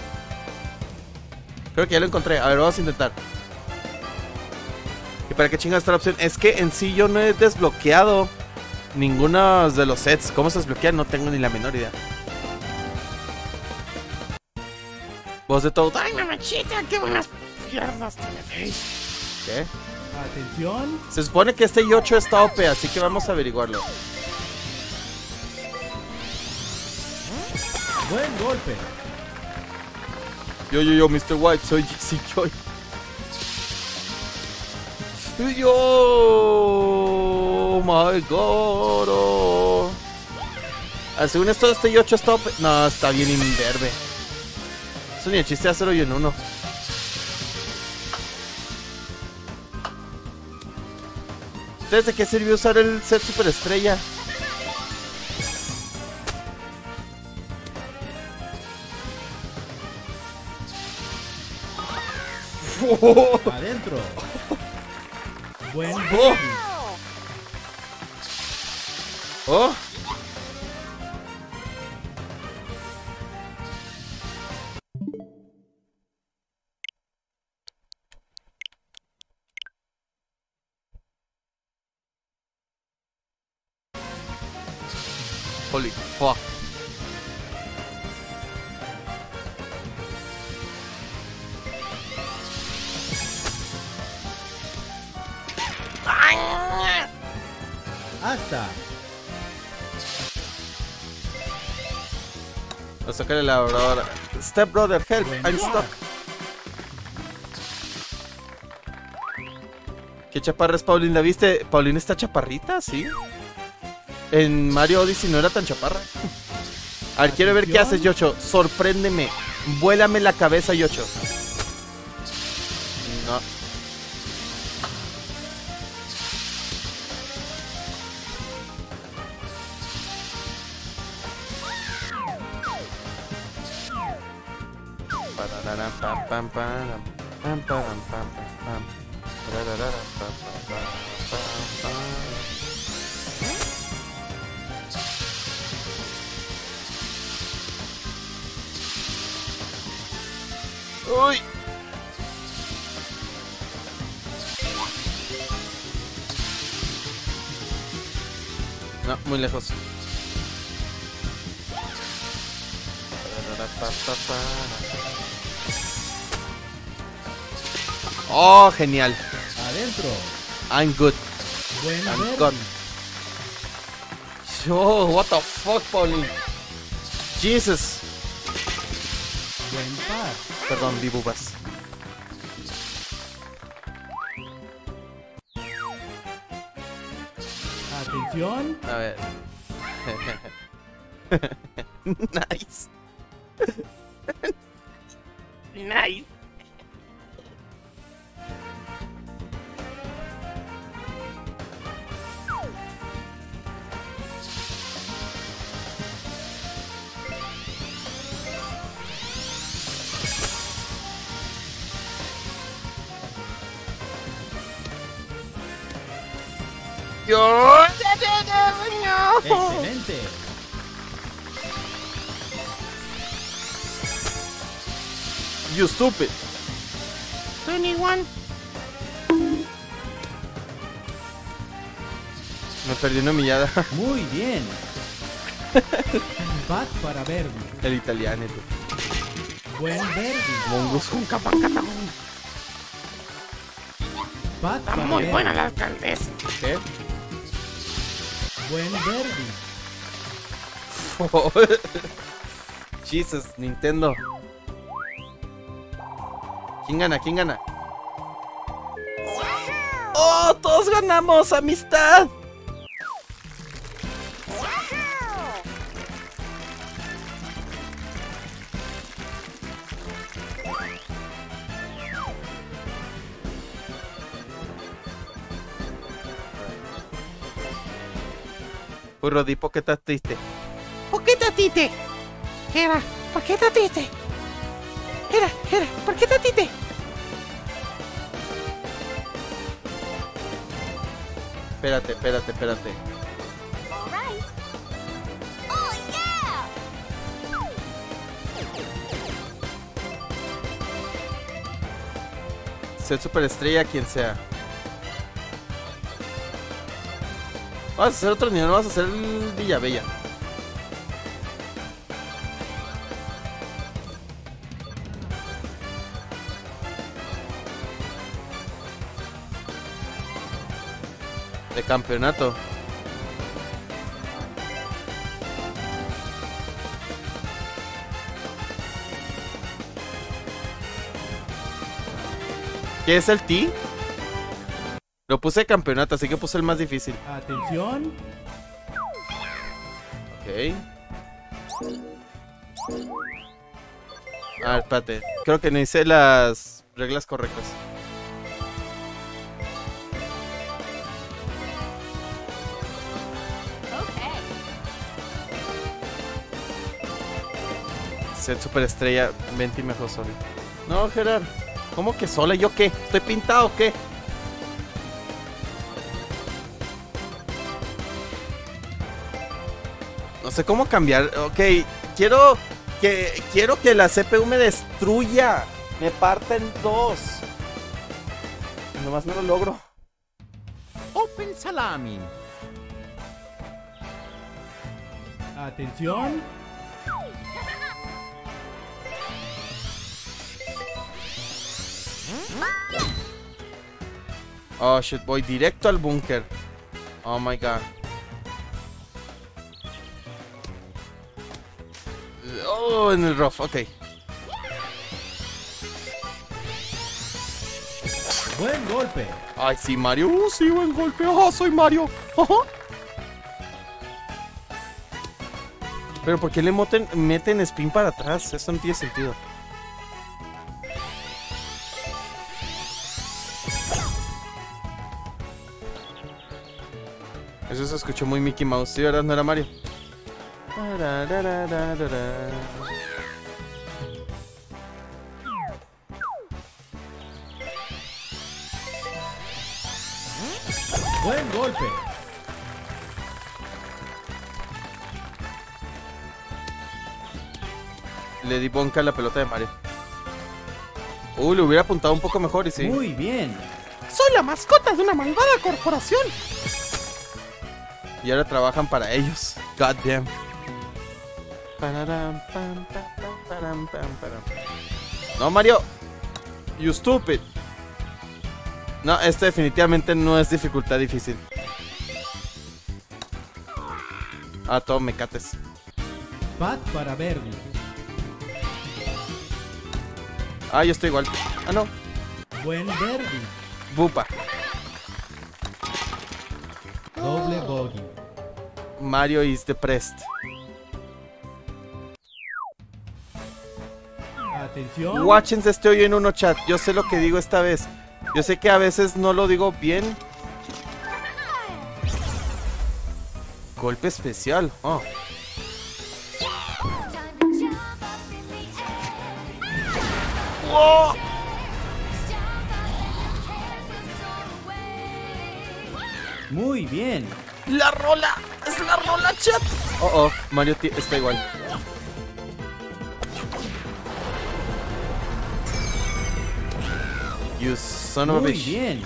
Creo que ya lo encontré. A ver, vamos a intentar. ¿Y para qué chingas está la opción? Es que en sí yo no he desbloqueado ninguno de los sets. ¿Cómo se desbloquea? No tengo ni la menor idea. Voz de todo. Ay, mamachita, qué buenas piernas tenéis. ¿Qué? Atención. Se supone que este Yocho está OP, así que vamos a averiguarlo. Buen golpe. Yo, yo, yo, Mr. White, soy Jixi Joy. Yo, oh my god. oh. Ah, según esto, este Yocho está. No, está bien imberbe. Eso ni el chiste hacerlo yo en uno. Entonces, ¿de qué sirvió usar el set superestrella? Adentro. Buen oh. oh. Holy fuck. Hasta. Lo saca la elaboradora. Step brother, help, I'm stuck. ¿Qué chaparra es Paulina? ¿La viste? ¿Paulina está chaparrita? ¿Sí? En Mario Odyssey no era tan chaparra. A ver, quiero ver qué haces, Yocho. Sorpréndeme. Vuélame la cabeza, Yocho. Uy. No, muy lejos. Oh, genial. Adentro. I'm good. I'm gone. Yo, what the fuck, Pauline? Jesus. Buen par. Perdón, vi bubas. Atención. A ver. nice. nice. Stupid. 21. Me perdí una millada. Muy bien. Bat para verde. El italiano. tú. Buen verde. Mongus. Un capacata. Bat Está para muy verde. buena la alcaldesa. ¿Qué? Buen verde. Jesus, Nintendo. ¿Quién gana? ¿Quién gana? ¡Oh! ¡Todos ganamos! ¡Amistad! Puro Dipo, ¿qué estás triste? ¿Por qué tatite? Era, ¿por qué tatite? Era, era, ¿por qué tatite? Espérate, espérate, espérate. Ser superestrella, quien sea. Vamos a hacer otro nivel, vamos a hacer el Villabella. De campeonato. ¿Qué es el T? Lo puse de campeonato, así que puse el más difícil. Atención. Ok. A ver, espérate. Creo que no hice las reglas correctas. Ser superestrella, vente y mejor solo. No, Gerard. ¿Cómo que sola? ¿Yo qué? ¿Estoy pintado o qué? No sé cómo cambiar. Ok, quiero que quiero que la CPU me destruya. Me parta en dos. Nomás no lo logro. Open Salami. Atención. Oh shit, voy directo al búnker. Oh my god. Oh, en el rough, ok. Buen golpe. Ay, sí, Mario. Uh, sí, buen golpe. Ajá, soy Mario. Pero ¿por qué le meten spin para atrás? Eso no tiene sentido. Eso se escuchó muy Mickey Mouse. Sí, ¿verdad? No era Mario. Buen golpe. Le di bonca a la pelota de Mario. Uy, le hubiera apuntado un poco mejor y sí. Muy bien. Soy la mascota de una malvada corporación. Y ahora trabajan para ellos. God damn. Pararam, pam, pam, pam, param, pam, param. No, Mario. You stupid. No, esto definitivamente no es dificultad difícil. Ah, todo me cates. Bat para Verdi. Ah, yo estoy igual. Ah, no. Buen Verdi. Bupa. Doble bogey. Mario is depressed. Atención. Watchense este hoyo en uno chat. Yo sé lo que digo esta vez. Yo sé que a veces no lo digo bien. Golpe especial. Oh. ¡Oh! Away. Muy bien. ¡La rola! ¡Es la chat! Oh, oh. Mario está igual. You son of a Muy bitch. bien.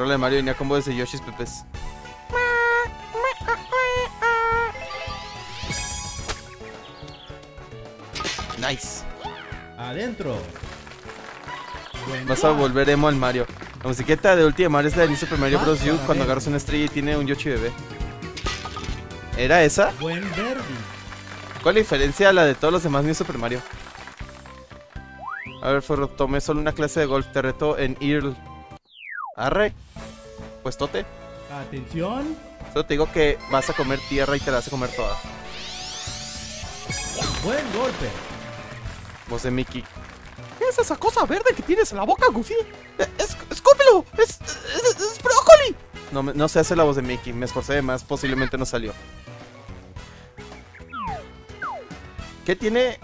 Rola de Mario venía con voz de Yoshi's Pepes. Nice. Adentro. Buen Vas a volver emo al Mario. La musiqueta de Ultima Mario es la de Super Mario Bros. U cuando agarras una estrella y tiene un Yoshi bebé. ¿Era esa? Buen Verdi. ¿Cuál es la diferencia a la de todos los demás New Super Mario? A ver, Ferro, tomé solo una clase de golf. Te reto en Earl. Arre. Pues tote. Atención. Solo te digo que vas a comer tierra y te la vas a comer toda. Buen golpe. Voz de Mickey. ¿Qué es esa cosa verde que tienes en la boca, Goofy? Eh, Es, escúpelo. Es, es, es brócoli. No, no se hace la voz de Mickey. Me esforcé de más. Posiblemente no salió. ¿Qué tiene?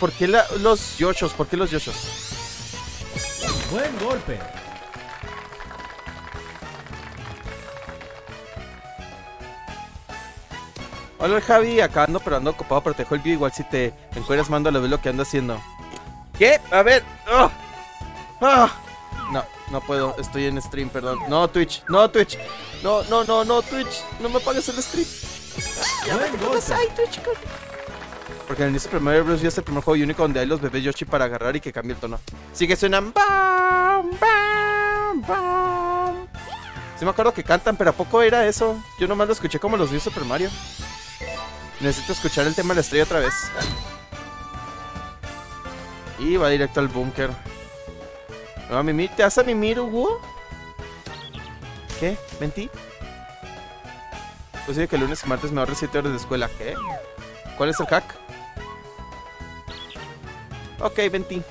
¿Por qué la- los yoshos? ¿Por qué los yoshos? Buen golpe. Hola Javi, acá ando pero ando ocupado, pero te dejo el video igual si te encuentras mando lo lo que ando haciendo. ¿Qué? A ver. ¡Ah! ¡Ah! No, no puedo, estoy en stream, perdón. No, Twitch, no, Twitch. No, no, no, no, Twitch. No me pagues el stream. Ay, Twitch. Porque en el Super Mario Bros. ya es el primer juego único donde hay los bebés Yoshi para agarrar y que cambie el tono. Sí que suenan. Bam, bam, bam. Sí me acuerdo que cantan, pero ¿a poco era eso? Yo nomás lo escuché como los vi en Super Mario. Necesito escuchar el tema de la estrella otra vez. Y va directo al búnker. ¿Me va mimir? ¿Te vas a mimir, Hugo? ¿Qué? ¿Mentí? Pues sí, que el lunes y martes me ahorre 7 horas de escuela. ¿Qué? ¿Cuál es el hack? Ok, 20.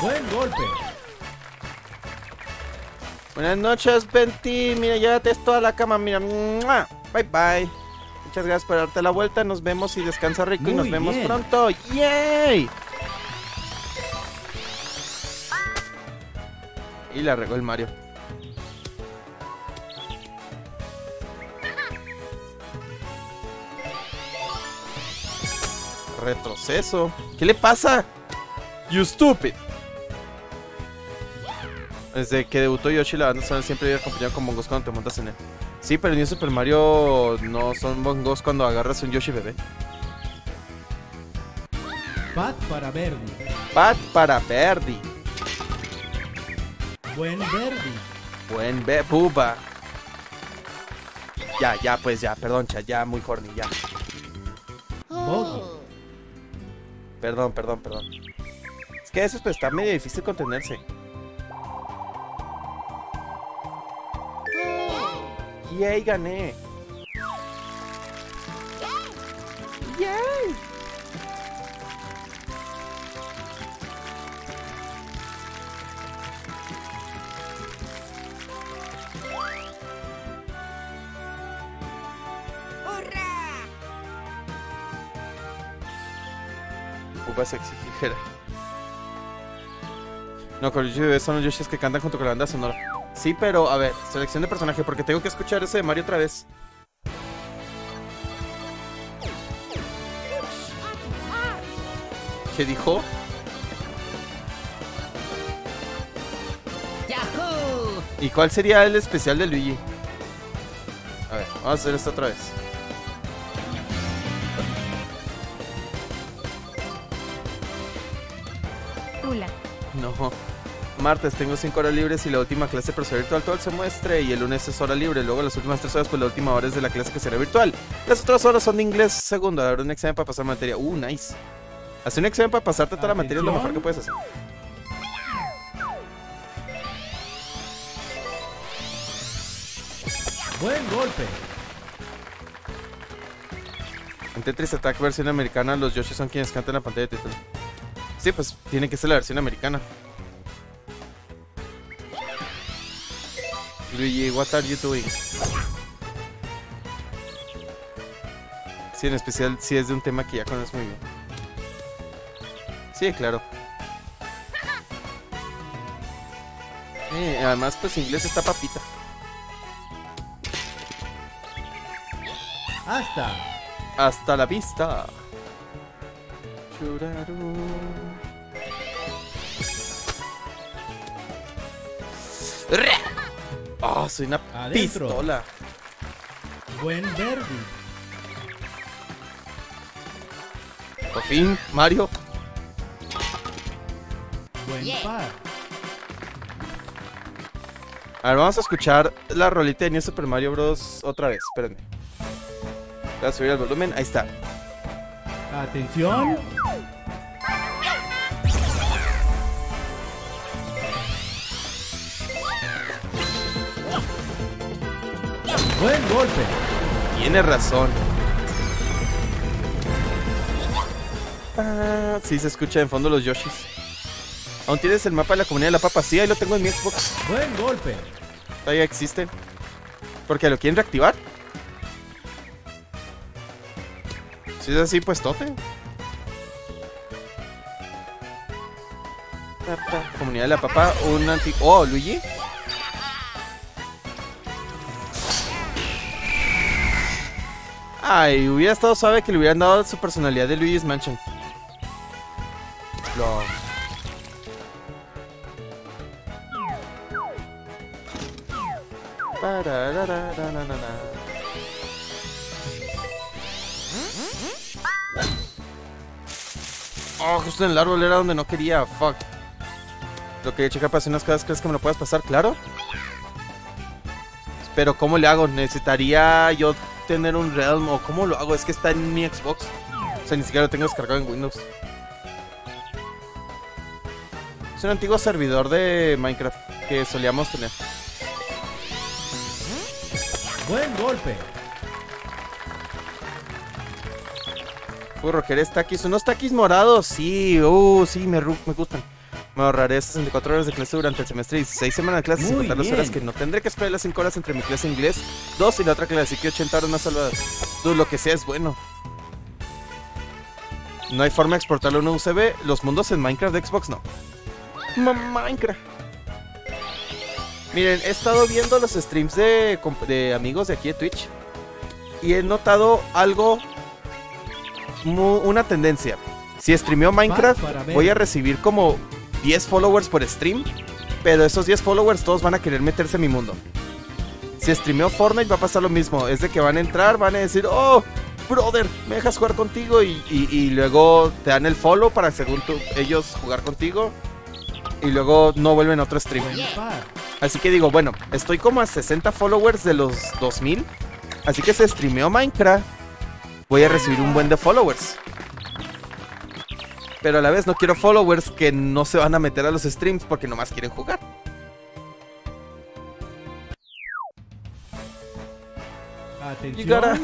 Buen golpe. Buenas noches, Venti. Mira, llévate esto a la cama. Mira, ¡mua! bye bye. Muchas gracias por darte la vuelta. Nos vemos y descansa rico. y nos vemos pronto. ¡Yay! Y la regó el Mario. Retroceso. ¿Qué le pasa? You stupid. Desde que debutó Yoshi, la banda sonora siempre iba acompañado con bongos cuando te montas en él. Sí, pero en New Super Mario no son bongos cuando agarras un Yoshi bebé. Pat para Verdi. Pat para Verdi. Buen Verdi. Buen be buba. Ya, ya, pues ya, perdón, chat, ya muy horny, ya. Perdón, perdón, perdón. Es que eso pues, está medio difícil contenerse. Yay, gané. Yay. Upa sexy ligera. No, Yoshi bebés son los Yoshis que cantan junto con la banda sonora. Sí, pero a ver, selección de personaje, porque tengo que escuchar ese de Mario otra vez. ¿Qué dijo? ¿Y cuál sería el especial de Luigi? A ver, vamos a hacer esto otra vez. Tula. No. Martes tengo 5 horas libres y la última clase profesor virtual todo el semestre y el lunes es hora libre. Luego las últimas 3 horas pues la última hora es de la clase que será virtual. Las otras horas son de inglés segundo. Habrá un examen para pasar materia. Uh, nice. Hacer un examen para pasarte toda la materia es lo mejor que puedes hacer. Buen golpe. En Tetris Attack versión americana los Yoshi son quienes cantan la pantalla de título. Sí, pues tiene que ser la versión americana. Luigi, what are you doing? Sí, en especial si es de un tema que ya conoces muy bien. Sí, claro. Eh, además, pues inglés está papita. Hasta. Hasta la vista. Churarú. Oh, soy una Adentro. pistola. Buen Verdi. Por fin, Mario. Buen par. A ver, vamos a escuchar la rolita de New Super Mario Bros. otra vez. Espérenme. Voy a subir el volumen. Ahí está. Atención. Golpe. Tiene razón. Ah, sí, se escucha en fondo los Yoshis. ¿Aún tienes el mapa de la comunidad de la papa? Sí, ahí lo tengo en mi Xbox. Buen golpe. Todavía existe. Porque lo quieren reactivar. Si es así, pues tote. Papa, Comunidad de la papa, un anti... Oh, Luigi. Ay, hubiera estado suave que le hubieran dado su personalidad de Luigi's Mansion. Lo... Oh, justo en el árbol era donde no quería. Fuck. Lo quería checar para hacer unas cosas. ¿Crees que me lo puedas pasar? Claro. Pero ¿cómo le hago? Necesitaría yo tener un Realm o cómo lo hago. Es que está en mi Xbox. O sea, ni siquiera lo tengo descargado en Windows. Es un antiguo servidor de Minecraft que solíamos tener. Buen golpe. Furro, ¿querés taquis? Unos taquis morados, sí, uh, sí, me, me gustan. Me ahorraré 64 horas de clase durante el semestre y 6 semanas de clase sin contar las horas que no tendré que esperar las 5 horas entre mi clase de inglés, 2 y la otra clase, así que 80 horas más salvadas. Lo que sea es bueno. No hay forma de exportarlo a una USB. Los mundos en Minecraft de Xbox no. Minecraft. Miren, he estado viendo los streams de, de amigos de aquí de Twitch y he notado algo, una tendencia. Si streameo Minecraft, voy a recibir como 10 followers por stream, pero esos 10 followers todos van a querer meterse en mi mundo. Si streameo Fortnite va a pasar lo mismo, es de que van a entrar, van a decir, oh, brother, me dejas jugar contigo y, y- y luego te dan el follow para según tú, ellos jugar contigo y luego no vuelven a otro stream. Así que digo, bueno, estoy como a 60 followers de los 2000. Así que se streameó Minecraft. Voy a recibir un buen de followers. Pero a la vez no quiero followers que no se van a meter a los streams porque nomás quieren jugar. Atención.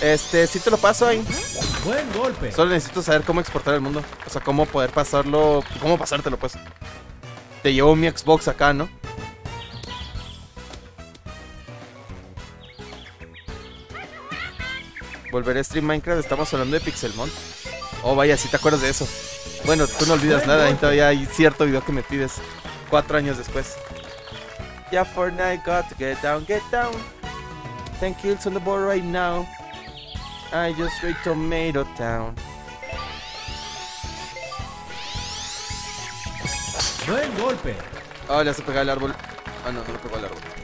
Este, sí te lo paso ahí. Buen golpe. Solo necesito saber cómo exportar el mundo. O sea, cómo poder pasarlo. Cómo pasártelo, pues. Te llevo mi Xbox acá, ¿no? Volveré a stream Minecraft. Estamos hablando de Pixelmon. Oh, vaya, si te acuerdas de eso. Bueno, tú no olvidas nada. Y todavía hay cierto video que me pides. Cuatro años después. Ya Fortnite got to get down, get down. Ten kills on the board right now. I just straight Tomato Town. Buen golpe. Oh, le hace pegar el árbol. Ah, no, no le pegó al árbol.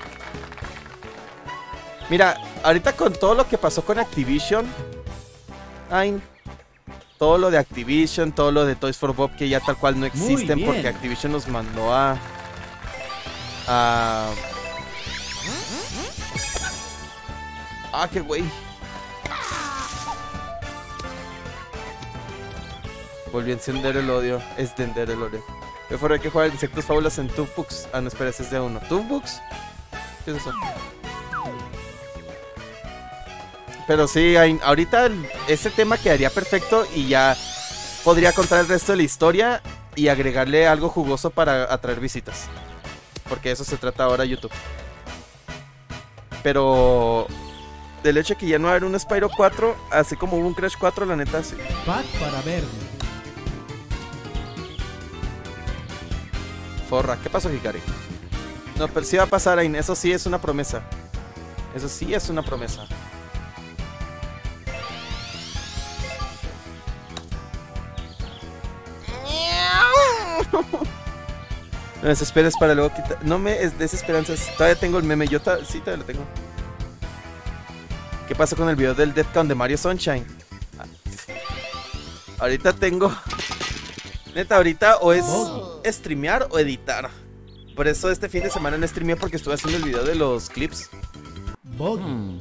Mira, ahorita con todo lo que pasó con Activision. Ay, todo lo de Activision, todo lo de Toys for Bob que ya tal cual no existen porque Activision nos mandó a. a. Ah, qué güey. Volví a encender el odio. Extender el odio. Yo fuera que jugar insectos fábulas en Tubebooks. Ah, no, espera, ese es de uno. ¿Tubebooks? ¿Qué es eso? Pero sí, hay- ahorita ese tema quedaría perfecto y ya podría contar el resto de la historia y agregarle algo jugoso para atraer visitas. Porque de eso se trata ahora YouTube. Pero del hecho de que ya no va a haber un Spyro 4, así como hubo un Crash 4, la neta sí. Pat para verde. Forra, ¿qué pasó, Hikari? No, pero sí va a pasar, Ain. Eso sí es una promesa. Eso sí es una promesa. No desesperes para luego quitar. No me es desesperanzas. Todavía tengo el meme. Yo ta- sí todavía lo tengo. ¿Qué pasó con el video del Deathcon de Mario Sunshine? Ah. Ahorita tengo. Neta, ahorita o es streamear o editar. Por eso este fin de semana no streameé porque estuve haciendo el video de los clips. Bogey.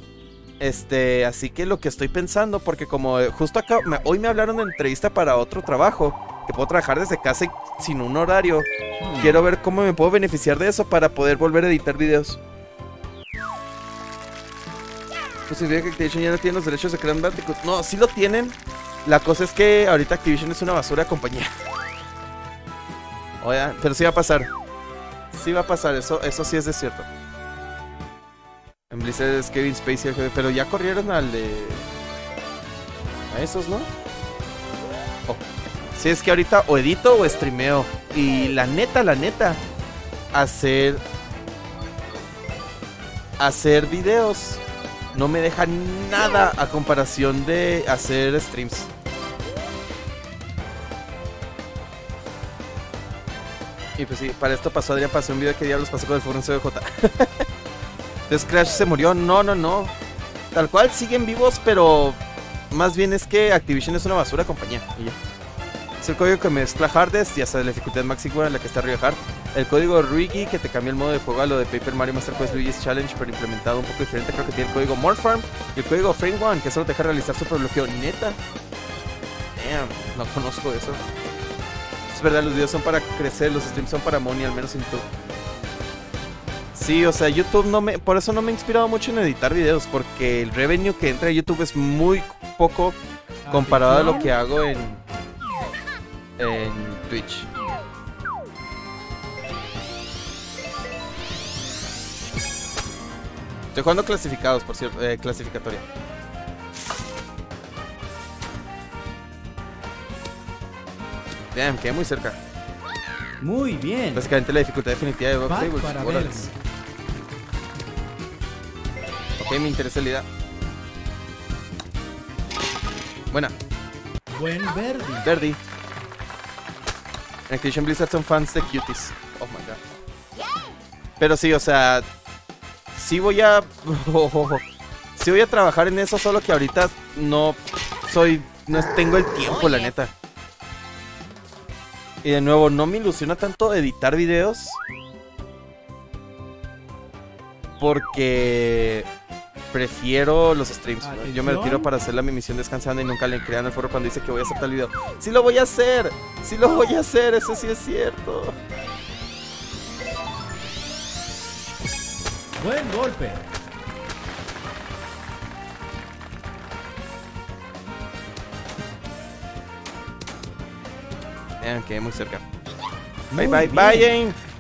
Este, así que lo que estoy pensando, porque como eh, justo acá, me- hoy me hablaron de entrevista para otro trabajo, que puedo trabajar desde casa y sin un horario. Quiero ver cómo me puedo beneficiar de eso para poder volver a editar videos. Pues significa que Activision ya no tiene los derechos de Crash Bandicoot. No, sí lo tienen. La cosa es que ahorita Activision es una basura compañía. Oigan, pero sí va a pasar. Sí va a pasar, eso, eso sí es de cierto. En Blizzard es Kevin Spacey pero ya corrieron al de. A esos, ¿no? Sí, es que ahorita o edito o streameo. Y la neta, la neta, hacer. Hacer videos no me deja nada a comparación de hacer streams. Y pues sí, para esto pasó Adrián, pasó un video que diablos pasó con el foro CBJ. Entonces Crash se murió. No, no, no. Tal cual siguen vivos, pero más bien es que Activision es una basura compañía. Es el código que mezcla hardest y hasta la dificultad máxima en la que está arriba hard. El código Rigi que te cambia el modo de juego a lo de Paper Mario Master Quest Luigi's Challenge, pero implementado un poco diferente. Creo que tiene el código Morpharm y el código Frame One que solo te deja realizar super bloqueo. Neta. Damn, no conozco eso. Es verdad, los videos son para crecer, los streams son para money, al menos en YouTube. Sí, o sea, YouTube no me. Por eso no me he inspirado mucho en editar videos, porque el revenue que entra a YouTube es muy poco comparado a lo que hago en. En Twitch. Estoy jugando clasificados, por cierto, eh, clasificatoria. Damn, quedé muy cerca. Muy bien. Básicamente la dificultad definitiva de Bob Tables. Ok, me interesa la idea. Buena, Buen Verdi. Verdi. Activision Blizzard son fans de cuties. Oh my god. Pero sí, o sea. Sí voy a. sí voy a trabajar en eso, solo que ahorita no soy. No tengo el tiempo, la neta. Y de nuevo, no me ilusiona tanto editar videos. Porque prefiero los streams. ¿no? Yo me retiro para hacer la mi misión descansando y nunca le crean al foro cuando dice que voy a hacer tal video. Sí lo voy a hacer, sí lo voy a hacer, eso sí es cierto. Buen golpe. Vean, quedé muy cerca. Muy bye bye, bien. bye, Jane.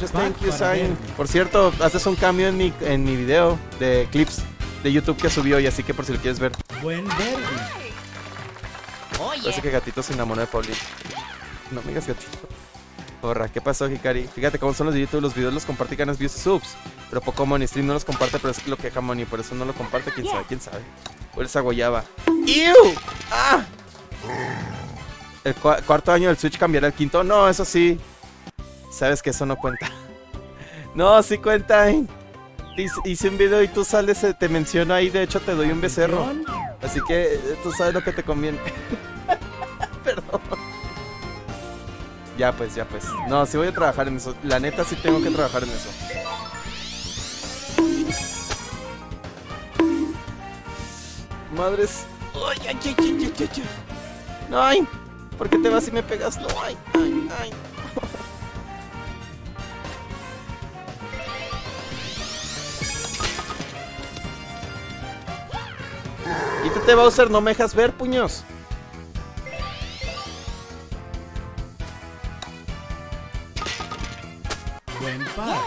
Just thank you, Zayn. Por cierto, haces un cambio en mi, en mi video de clips de YouTube que subió y así que por si lo quieres ver. Buen Verdi. Parece que gatito se enamoró de Pauli. No me digas gatito. Porra, ¿qué pasó, Hikari? Fíjate cómo son los de YouTube, los videos los comparte y ganas views y subs. Pero Pokémon y stream no los comparte, pero es lo que jamón y por eso no lo comparte, quién sabe, quién sabe. Huele esa guayaba. ¡Ew! ¡Ah! El cua- cuarto año del Switch cambiará el quinto. No, eso sí. Sabes que eso no cuenta. No, sí cuenta, ¿eh? Hice- un video y tú sales, eh, te menciono ahí, de hecho te doy un becerro. Así que eh, tú sabes lo que te conviene. Perdón. Ya pues, ya pues. No, sí voy a trabajar en eso. La neta sí tengo que trabajar en eso. Madres. Ay, ay, ay, ay, ay, ay, ay. No, ay. ¿Por qué te vas y me pegas? No, ay, ay, ay. Quítate, Bowser, no me dejas ver, puños. Buen par.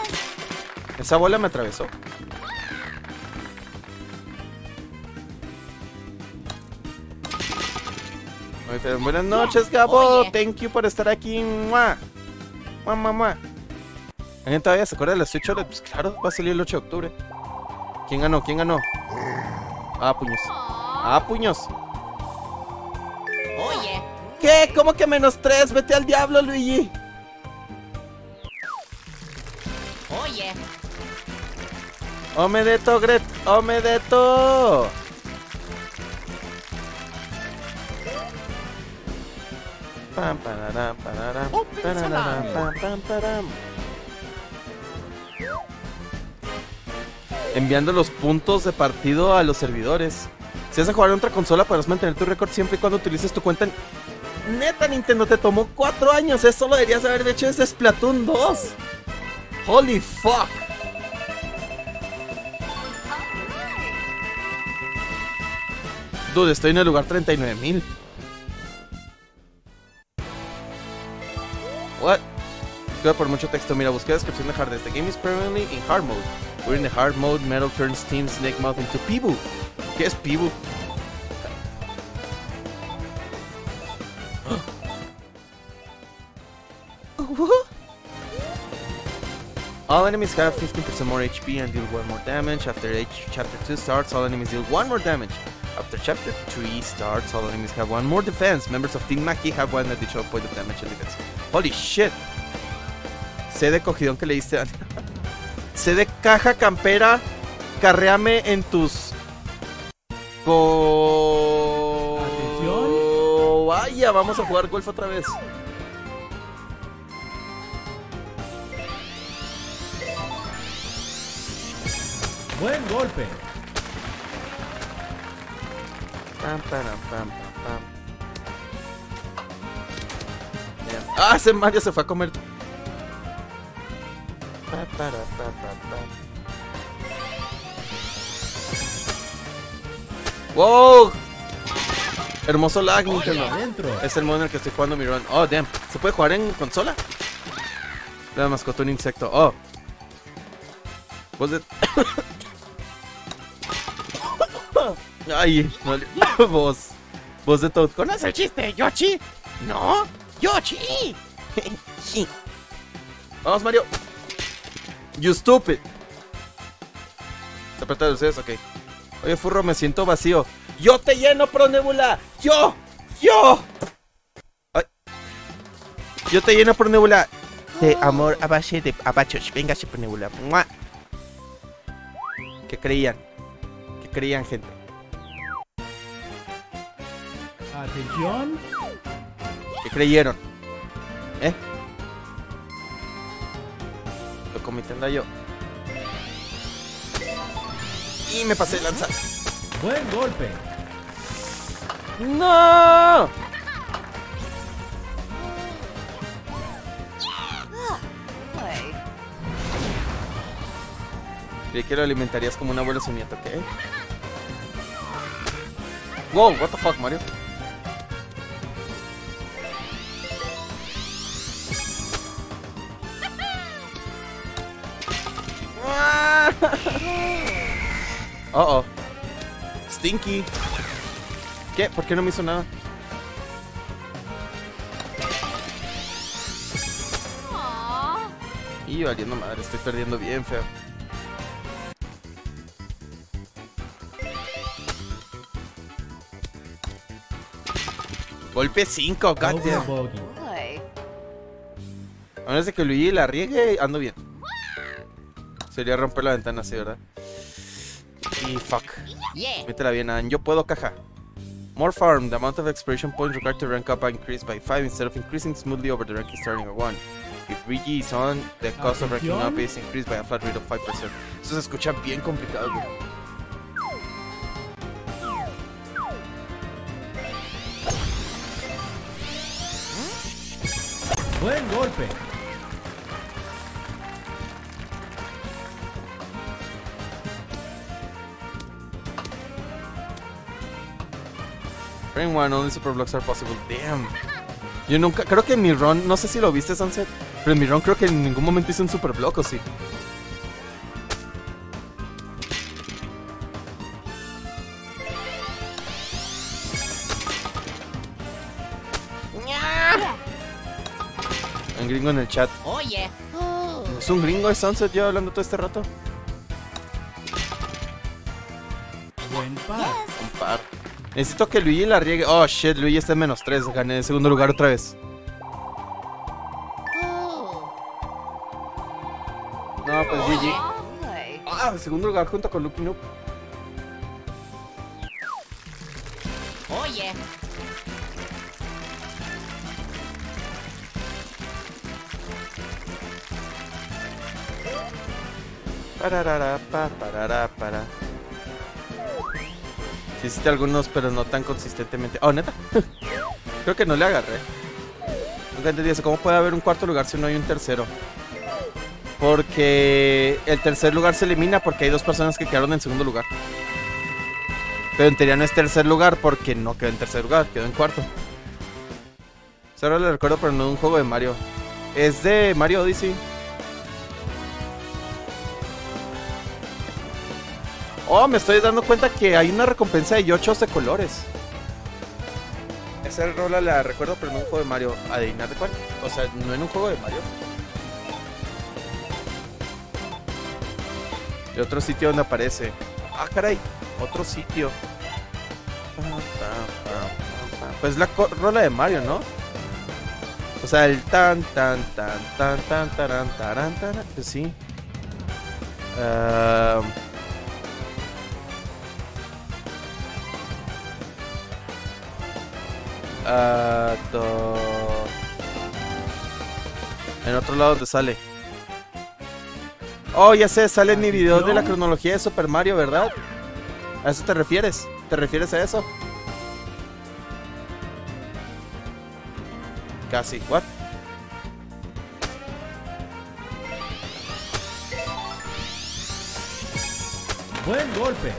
Esa bola me atravesó. Buenas noches, Gabo. Oye. Thank you por estar aquí. Mua. Mua, mua, mua. ¿Alguien todavía se acuerda de la Switch? Pues claro, va a salir el 8 de octubre. ¿Quién ganó? ¿Quién ganó? Ah, puños. Ah, puños. Oye, ¿Qué? ¿Cómo que menos 3? Vete al diablo, Luigi. oye. Omedeto, Gret. Omedeto. Pam, pararam, pararam, Oh, pararam, pam, pam, param. Enviando los puntos de partido a los servidores. Si vas a jugar en otra consola, podrás mantener tu récord siempre y cuando utilices tu cuenta en... Neta, Nintendo, te tomó cuatro años. Eso lo deberías haber hecho desde Splatoon 2. Holy fuck. Dude, estoy en el lugar 39.000. What? Queda por mucho texto. Mira, busqué descripción de Hard. The game is permanently in hard mode. We're in the hard mode. Metal turns Team Snake Mouth into Pibu. ¿Qué es Pibu? All enemies have 15% more HP and deal 1 more damage. After H chapter 2 starts, all enemies deal 1 more damage. After chapter 3 starts, all enemies have 1 more defense. Members of Team Maki have 1 additional point of damage and defense. Holy shit. Sé de cogidón que le diste. Sé de caja campera. Carréame en tus. Go. Atención. Vaya, vamos a jugar golf otra vez. Buen golpe. Pam, pam, pam, pam. Ah, ese Mario se fue a comer. Para. ¡Wow! Hermoso lag, Nintendo. Es el modo en el que estoy jugando mi run. Oh, damn. ¿Se puede jugar en consola? La mascota un insecto. Oh. Voz de. Ay, no le- voz. Voz de Toad. ¿Conoces el chiste, Yoshi? No. Yoshi. Vamos, Mario. You stupid. ¿Se ustedes? Ok. Oye, Furro, me siento vacío. ¡Yo te lleno, Pro Nebula! ¡Yo! ¡Yo! Ay. Yo te lleno, Pro Nebula. De amor a base de abachos. Venga, Pro Nebula. ¡Mua! ¿Qué creían? ¿Qué creían, gente? Atención. ¿Qué creyeron? ¿Eh? Lo comité yo. Y me pasé de lanza. Buen golpe. ¡No! Creí que lo alimentarías como un abuelo nieto, ¿qué? Wow, what the fuck, Mario? Uh oh. Stinky. ¿Qué? ¿Por qué no me hizo nada? Y valiendo madre, estoy perdiendo bien feo. Golpe 5, Over goddamn. bogey. Boy. A menos de que Luigi la riegue, ando bien. Sería romper la ventana así, ¿verdad? Y fuck. Yeah. Métela bien, Ann. Yo puedo caja. More farm. The amount of exploration points required to rank up are increased by 5 instead of increasing smoothly over the ranking starting at 1. If Luigi is on, the cost of ranking up is increased by a flat rate of 5%. Eso se escucha bien complicado, güey. Buen golpe. Frame 1, only super blocks are possible. Damn. Yo nunca, creo que en mi run, no sé si lo viste, Sunset, pero en mi run creo que en ningún momento hice un super block, ¿o sí? Un gringo en el chat. Oye. ¿Es un gringo de Sunset yo hablando todo este rato? Buen par. Un par. Necesito que Luigi la riegue. Oh shit, Luigi está en menos 3. Gané en segundo lugar otra vez. No, pues GG. Ah, segundo lugar junto con Lucky Noob. Oye. Pararara, pa, parara, para. Sí hiciste algunos, pero no tan consistentemente. Oh, neta. Creo que no le agarré. Nunca entendí eso. ¿Cómo puede haber un cuarto lugar si no hay un tercero? Porque el tercer lugar se elimina porque hay dos personas que quedaron en segundo lugar. Pero en teoría no es tercer lugar porque no quedó en tercer lugar, quedó en cuarto. Solo le recuerdo, pero no de un juego de Mario. Es de Mario Odyssey. Oh, me estoy dando cuenta que hay una recompensa de yochos de colores. Esa rola la recuerdo, pero no en un juego de Mario. ¿Adivinar de cuál? O sea, no en un juego de Mario. De otro sitio donde aparece. Ah, caray. Otro sitio. Pues la rola de Mario, ¿no? O sea, el tan tan tan tan tan taran taran taran. Pues sí. Ah, ah, to- En otro lado te sale. Oh, ya sé, sale en mi video de la cronología de Super Mario, ¿verdad? ¿A eso te refieres? ¿Te refieres a eso? Casi. ¿What? Buen golpe.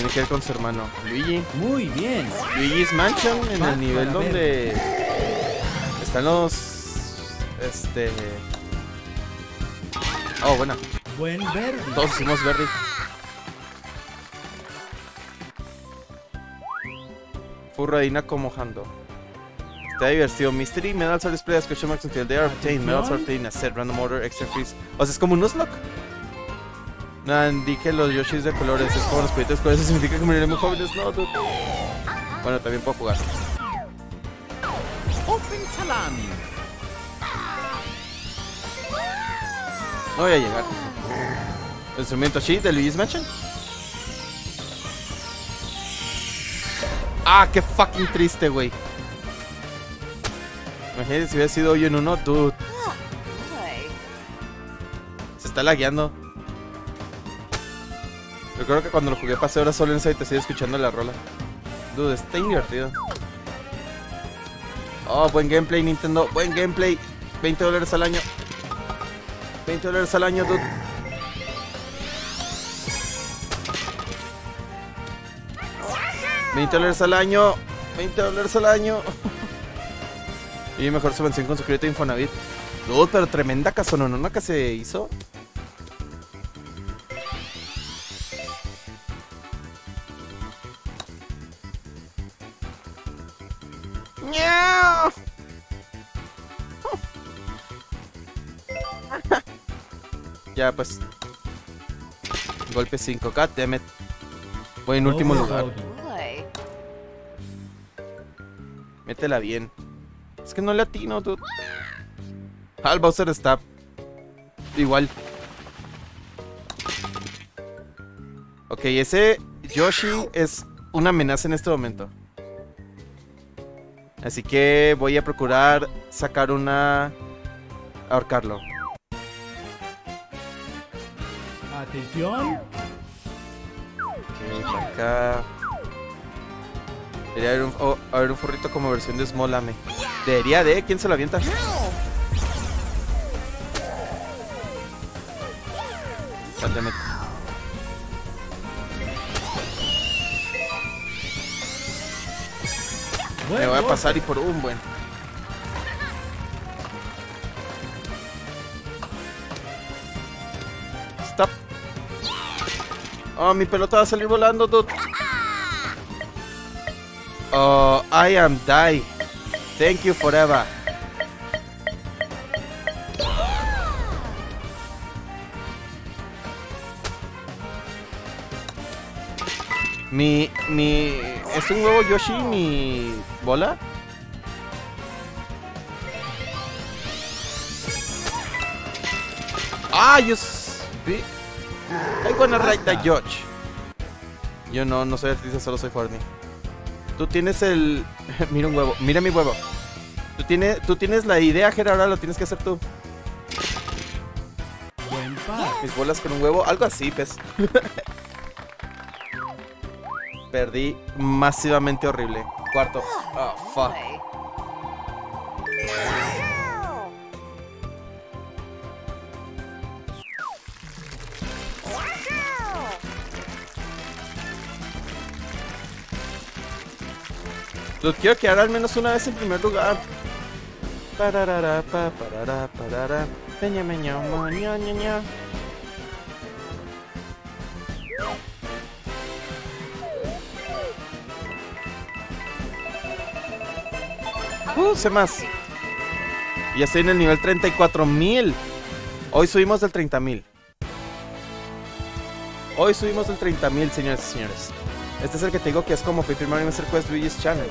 Tiene que ver con su hermano. Luigi. Muy bien. Luigi's Mansion en el nivel donde están los. Este. Oh, buena. Buen verde. Todos hicimos Berry. Furro Adina como Hando. Está divertido. Mystery, Medals are displayed as question marks until they are obtained. Medals are obtained as set, random order, extra freeze. O sea, es como un Nuzlocke. No, indique los Yoshis de colores. Es como los de colores. Eso significa que moriré muy jóvenes. No, dude. Bueno, también puedo jugar. Open Talan. No voy a llegar. Instrumento Chi de Luigi's Mansion. Ah, qué fucking triste, güey. Imagínate si hubiera sido hoyo en uno, dude. Se está lagueando. Recuerdo que cuando lo jugué pasé horas solo en esa habitación escuchando la rola. Dude, está divertido. Oh, buen gameplay, Nintendo. Buen gameplay. 20 dólares al año. 20 dólares al año, dude. $20 dólares al año. 20 dólares al año. y mejor subvención con su crédito Infonavit. Dude, pero tremenda casononona que se hizo. Ya, pues. Golpe 5, god damn it. Voy en último lugar. Métela bien. Es que no le atino, dude. Ah, el Bowser está igual. Ok, ese Yoshi es una amenaza en este momento. Así que voy a procurar sacar una... Ahorcarlo. Atención. Ok, por acá. Debería haber un, oh, haber un furrito como versión de Smolame. Debería de... ¿Quién se lo avienta? Goddammit. Me voy a pasar y por un buen. Oh, mi pelota va a salir volando, dude. Oh, I am die. Thank you forever. Mi, mi, ¿es un huevo Yoshi mi bola? Ah, yo I wanna ride the Yoshi. Yo no, no soy artista, solo soy horny. Tú tienes el, mira un huevo, mira mi huevo. Tú tienes, tú tienes la idea, Jera, ahora lo tienes que hacer tú. Mis bolas con un huevo, algo así, pues. Perdí masivamente horrible. Cuarto. Oh, fuck. Los quiero quedar al menos una vez en primer lugar. Pararara, pa, parara, parara. Peña, meña, mo, ña, ña, ña. Uh, sé más. Ya estoy en el nivel 34.000. Hoy subimos del 30.000. Hoy subimos del 30.000, señores y señores. Este es el que te digo que es como Paper Mario Master Quest Luigi's Challenge.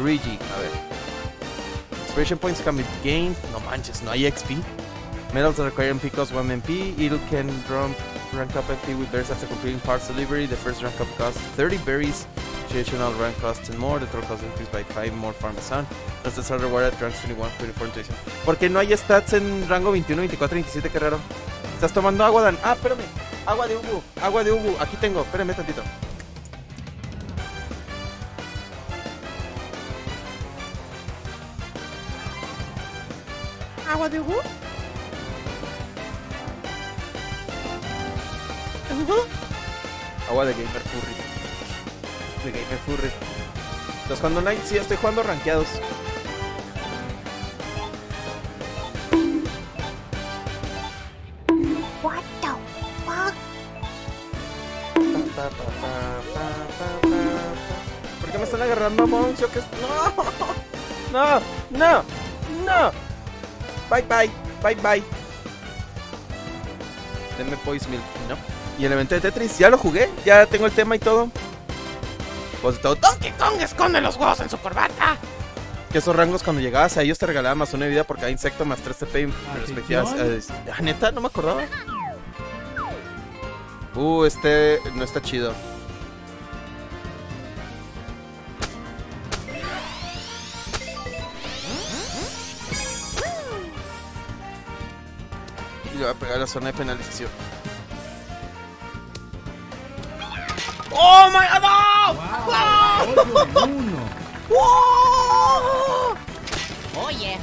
Luigi, a ver. Inspiration points can be gained. No manches, no hay XP. Medals that require MP cost 1 MP. It can drum, rank up MP with berries after completing parts delivery. The first rank up costs 30 berries. Traditional rank costs 10 more. The total cost increased by 5 more farmasan. Los stats are rewarded at ranks 21, 24, and 27. ¿Por qué no hay stats en rango 21, 24, 27? Qué raro. ¿Estás tomando agua, Dan? Ah, espérame. Agua de Ubu. Agua de Ubu. Aquí tengo. Espérame tantito. Agua de Ubu. Agua de Gamer Furry. De Gamer Furry. ¿Estás jugando online? Sí, estoy jugando rankeados. What the fuck? ¿Por ¿Por qué me están agarrando a Moncio? Que... No, no, no. Bye, bye, bye, bye. Denme Poise Milk, ¿no? Y el evento de Tetris, ya lo jugué, ya tengo el tema y todo. Pues todo, Donkey Kong esconde los huevos en su corbata. que esos rangos cuando llegabas a ellos te regalaban más una vida por cada insecto más 3 TP y respectivas. Eh, ah, neta, no me acordaba. Uh, este no está chido. La zona de penalización. ¡Oh my god! ¡No! Wow, hoyo en uno. ¡Wow! Oye.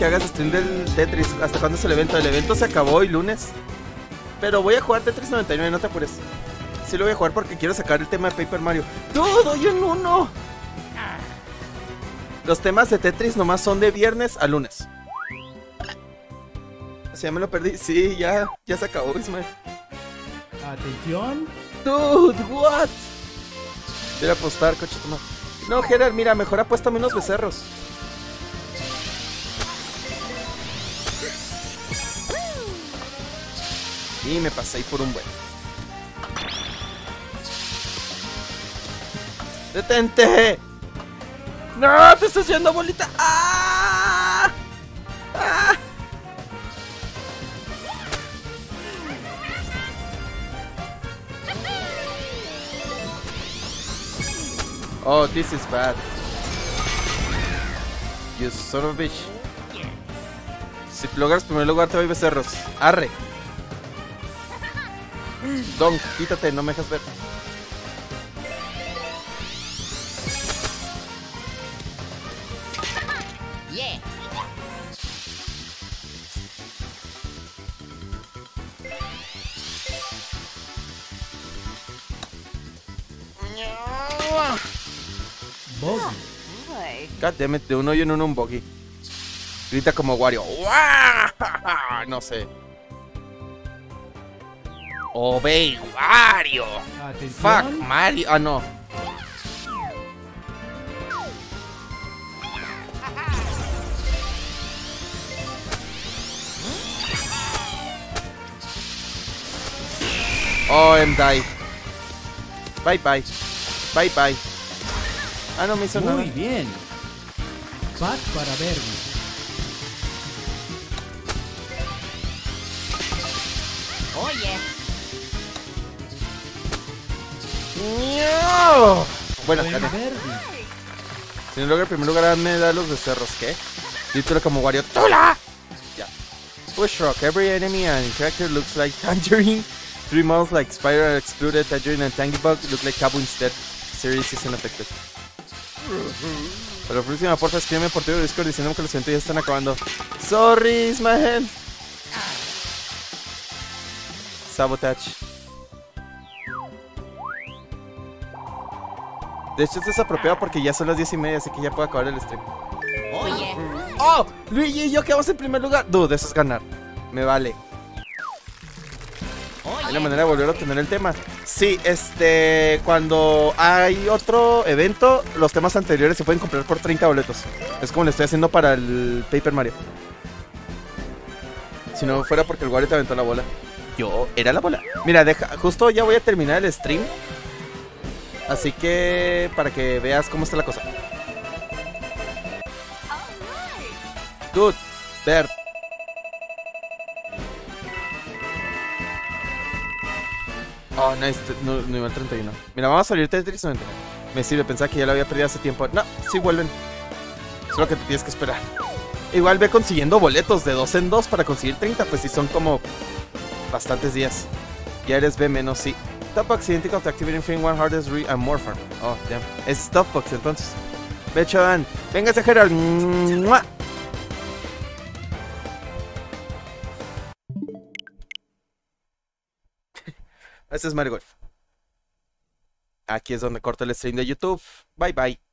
Que hagas stream del Tetris. ¿Hasta cuándo es el evento? El evento se acabó hoy lunes. Pero voy a jugar Tetris 99, no te apures. Sí lo voy a jugar porque quiero sacar el tema de Paper Mario. ¡Todo y en uno! Los temas de Tetris nomás son de viernes a lunes. Si ya me lo perdí. Sí, ya, ya se acabó, Ismael. Atención. Dude, what? Voy a apostar, coche, toma. No, Gerard, mira, mejor apuesta menos becerros. Y me pasé por un buen. ¡Detente! ¡No! ¡Te estás yendo, bolita! ¡Ah! ¡Ah! Oh, this is bad. You son of a bitch. Si logras primer lugar te doy becerros. Arre. Don, quítate, no me dejas ver. Yeah. God damn it, de uno y en un bogey. Grita como Wario. No sé. Obey Wario. Fuck. Mario. Ah, no. Oh, I'm die. Bye bye. Bye bye. Ah, no me hizo nada. Muy bien. Pat para Bernie. Oye. ¡No! Bueno, Buen gané. Si no logra el primer lugar, me da los becerros, ¿qué? Título como Wario. ¡Tula! Ya. Push Rock. Every enemy and character looks like Tangerine. Three models like Spider are excluded. Tangerine and Tangy Bug look like Cabo instead. Series isn't affected. Pero próxima, porfa, escríbeme por tu Discord diciendo que los eventos ya están acabando. Sorry, man. Sabotage. De hecho, esto es apropiado porque ya son las 10 y media, así que ya puedo acabar el stream. Oye. ¡Oh! Luigi y yo quedamos en primer lugar. Dude, eso es ganar. Me vale. Hay una manera de volver a obtener el tema. Sí, este. Cuando hay otro evento, los temas anteriores se pueden comprar por 30 boletos. Es como le estoy haciendo para el Paper Mario. Si no fuera porque el Wario te aventó la bola. Yo era la bola. Mira, deja. Justo ya voy a terminar el stream. Así que. Para que veas cómo está la cosa. Dude, Bert. Oh, nice, nivel 31. Mira, vamos a salir Tetris 90. Me sirve, pensaba que ya lo había perdido hace tiempo. No, sí vuelven. Solo que te tienes que esperar. Igual ve consiguiendo boletos de dos en dos para conseguir 30, pues sí son como bastantes días. Ya eres B menos, sí. Top box idéntico to activating frame one hardest re and more farm. Oh, damn. Es top box entonces. Bechodan. Véngase, Gerald. ¡Mua! Este es Mario Golf. Aquí es donde corto el stream de YouTube. Bye bye.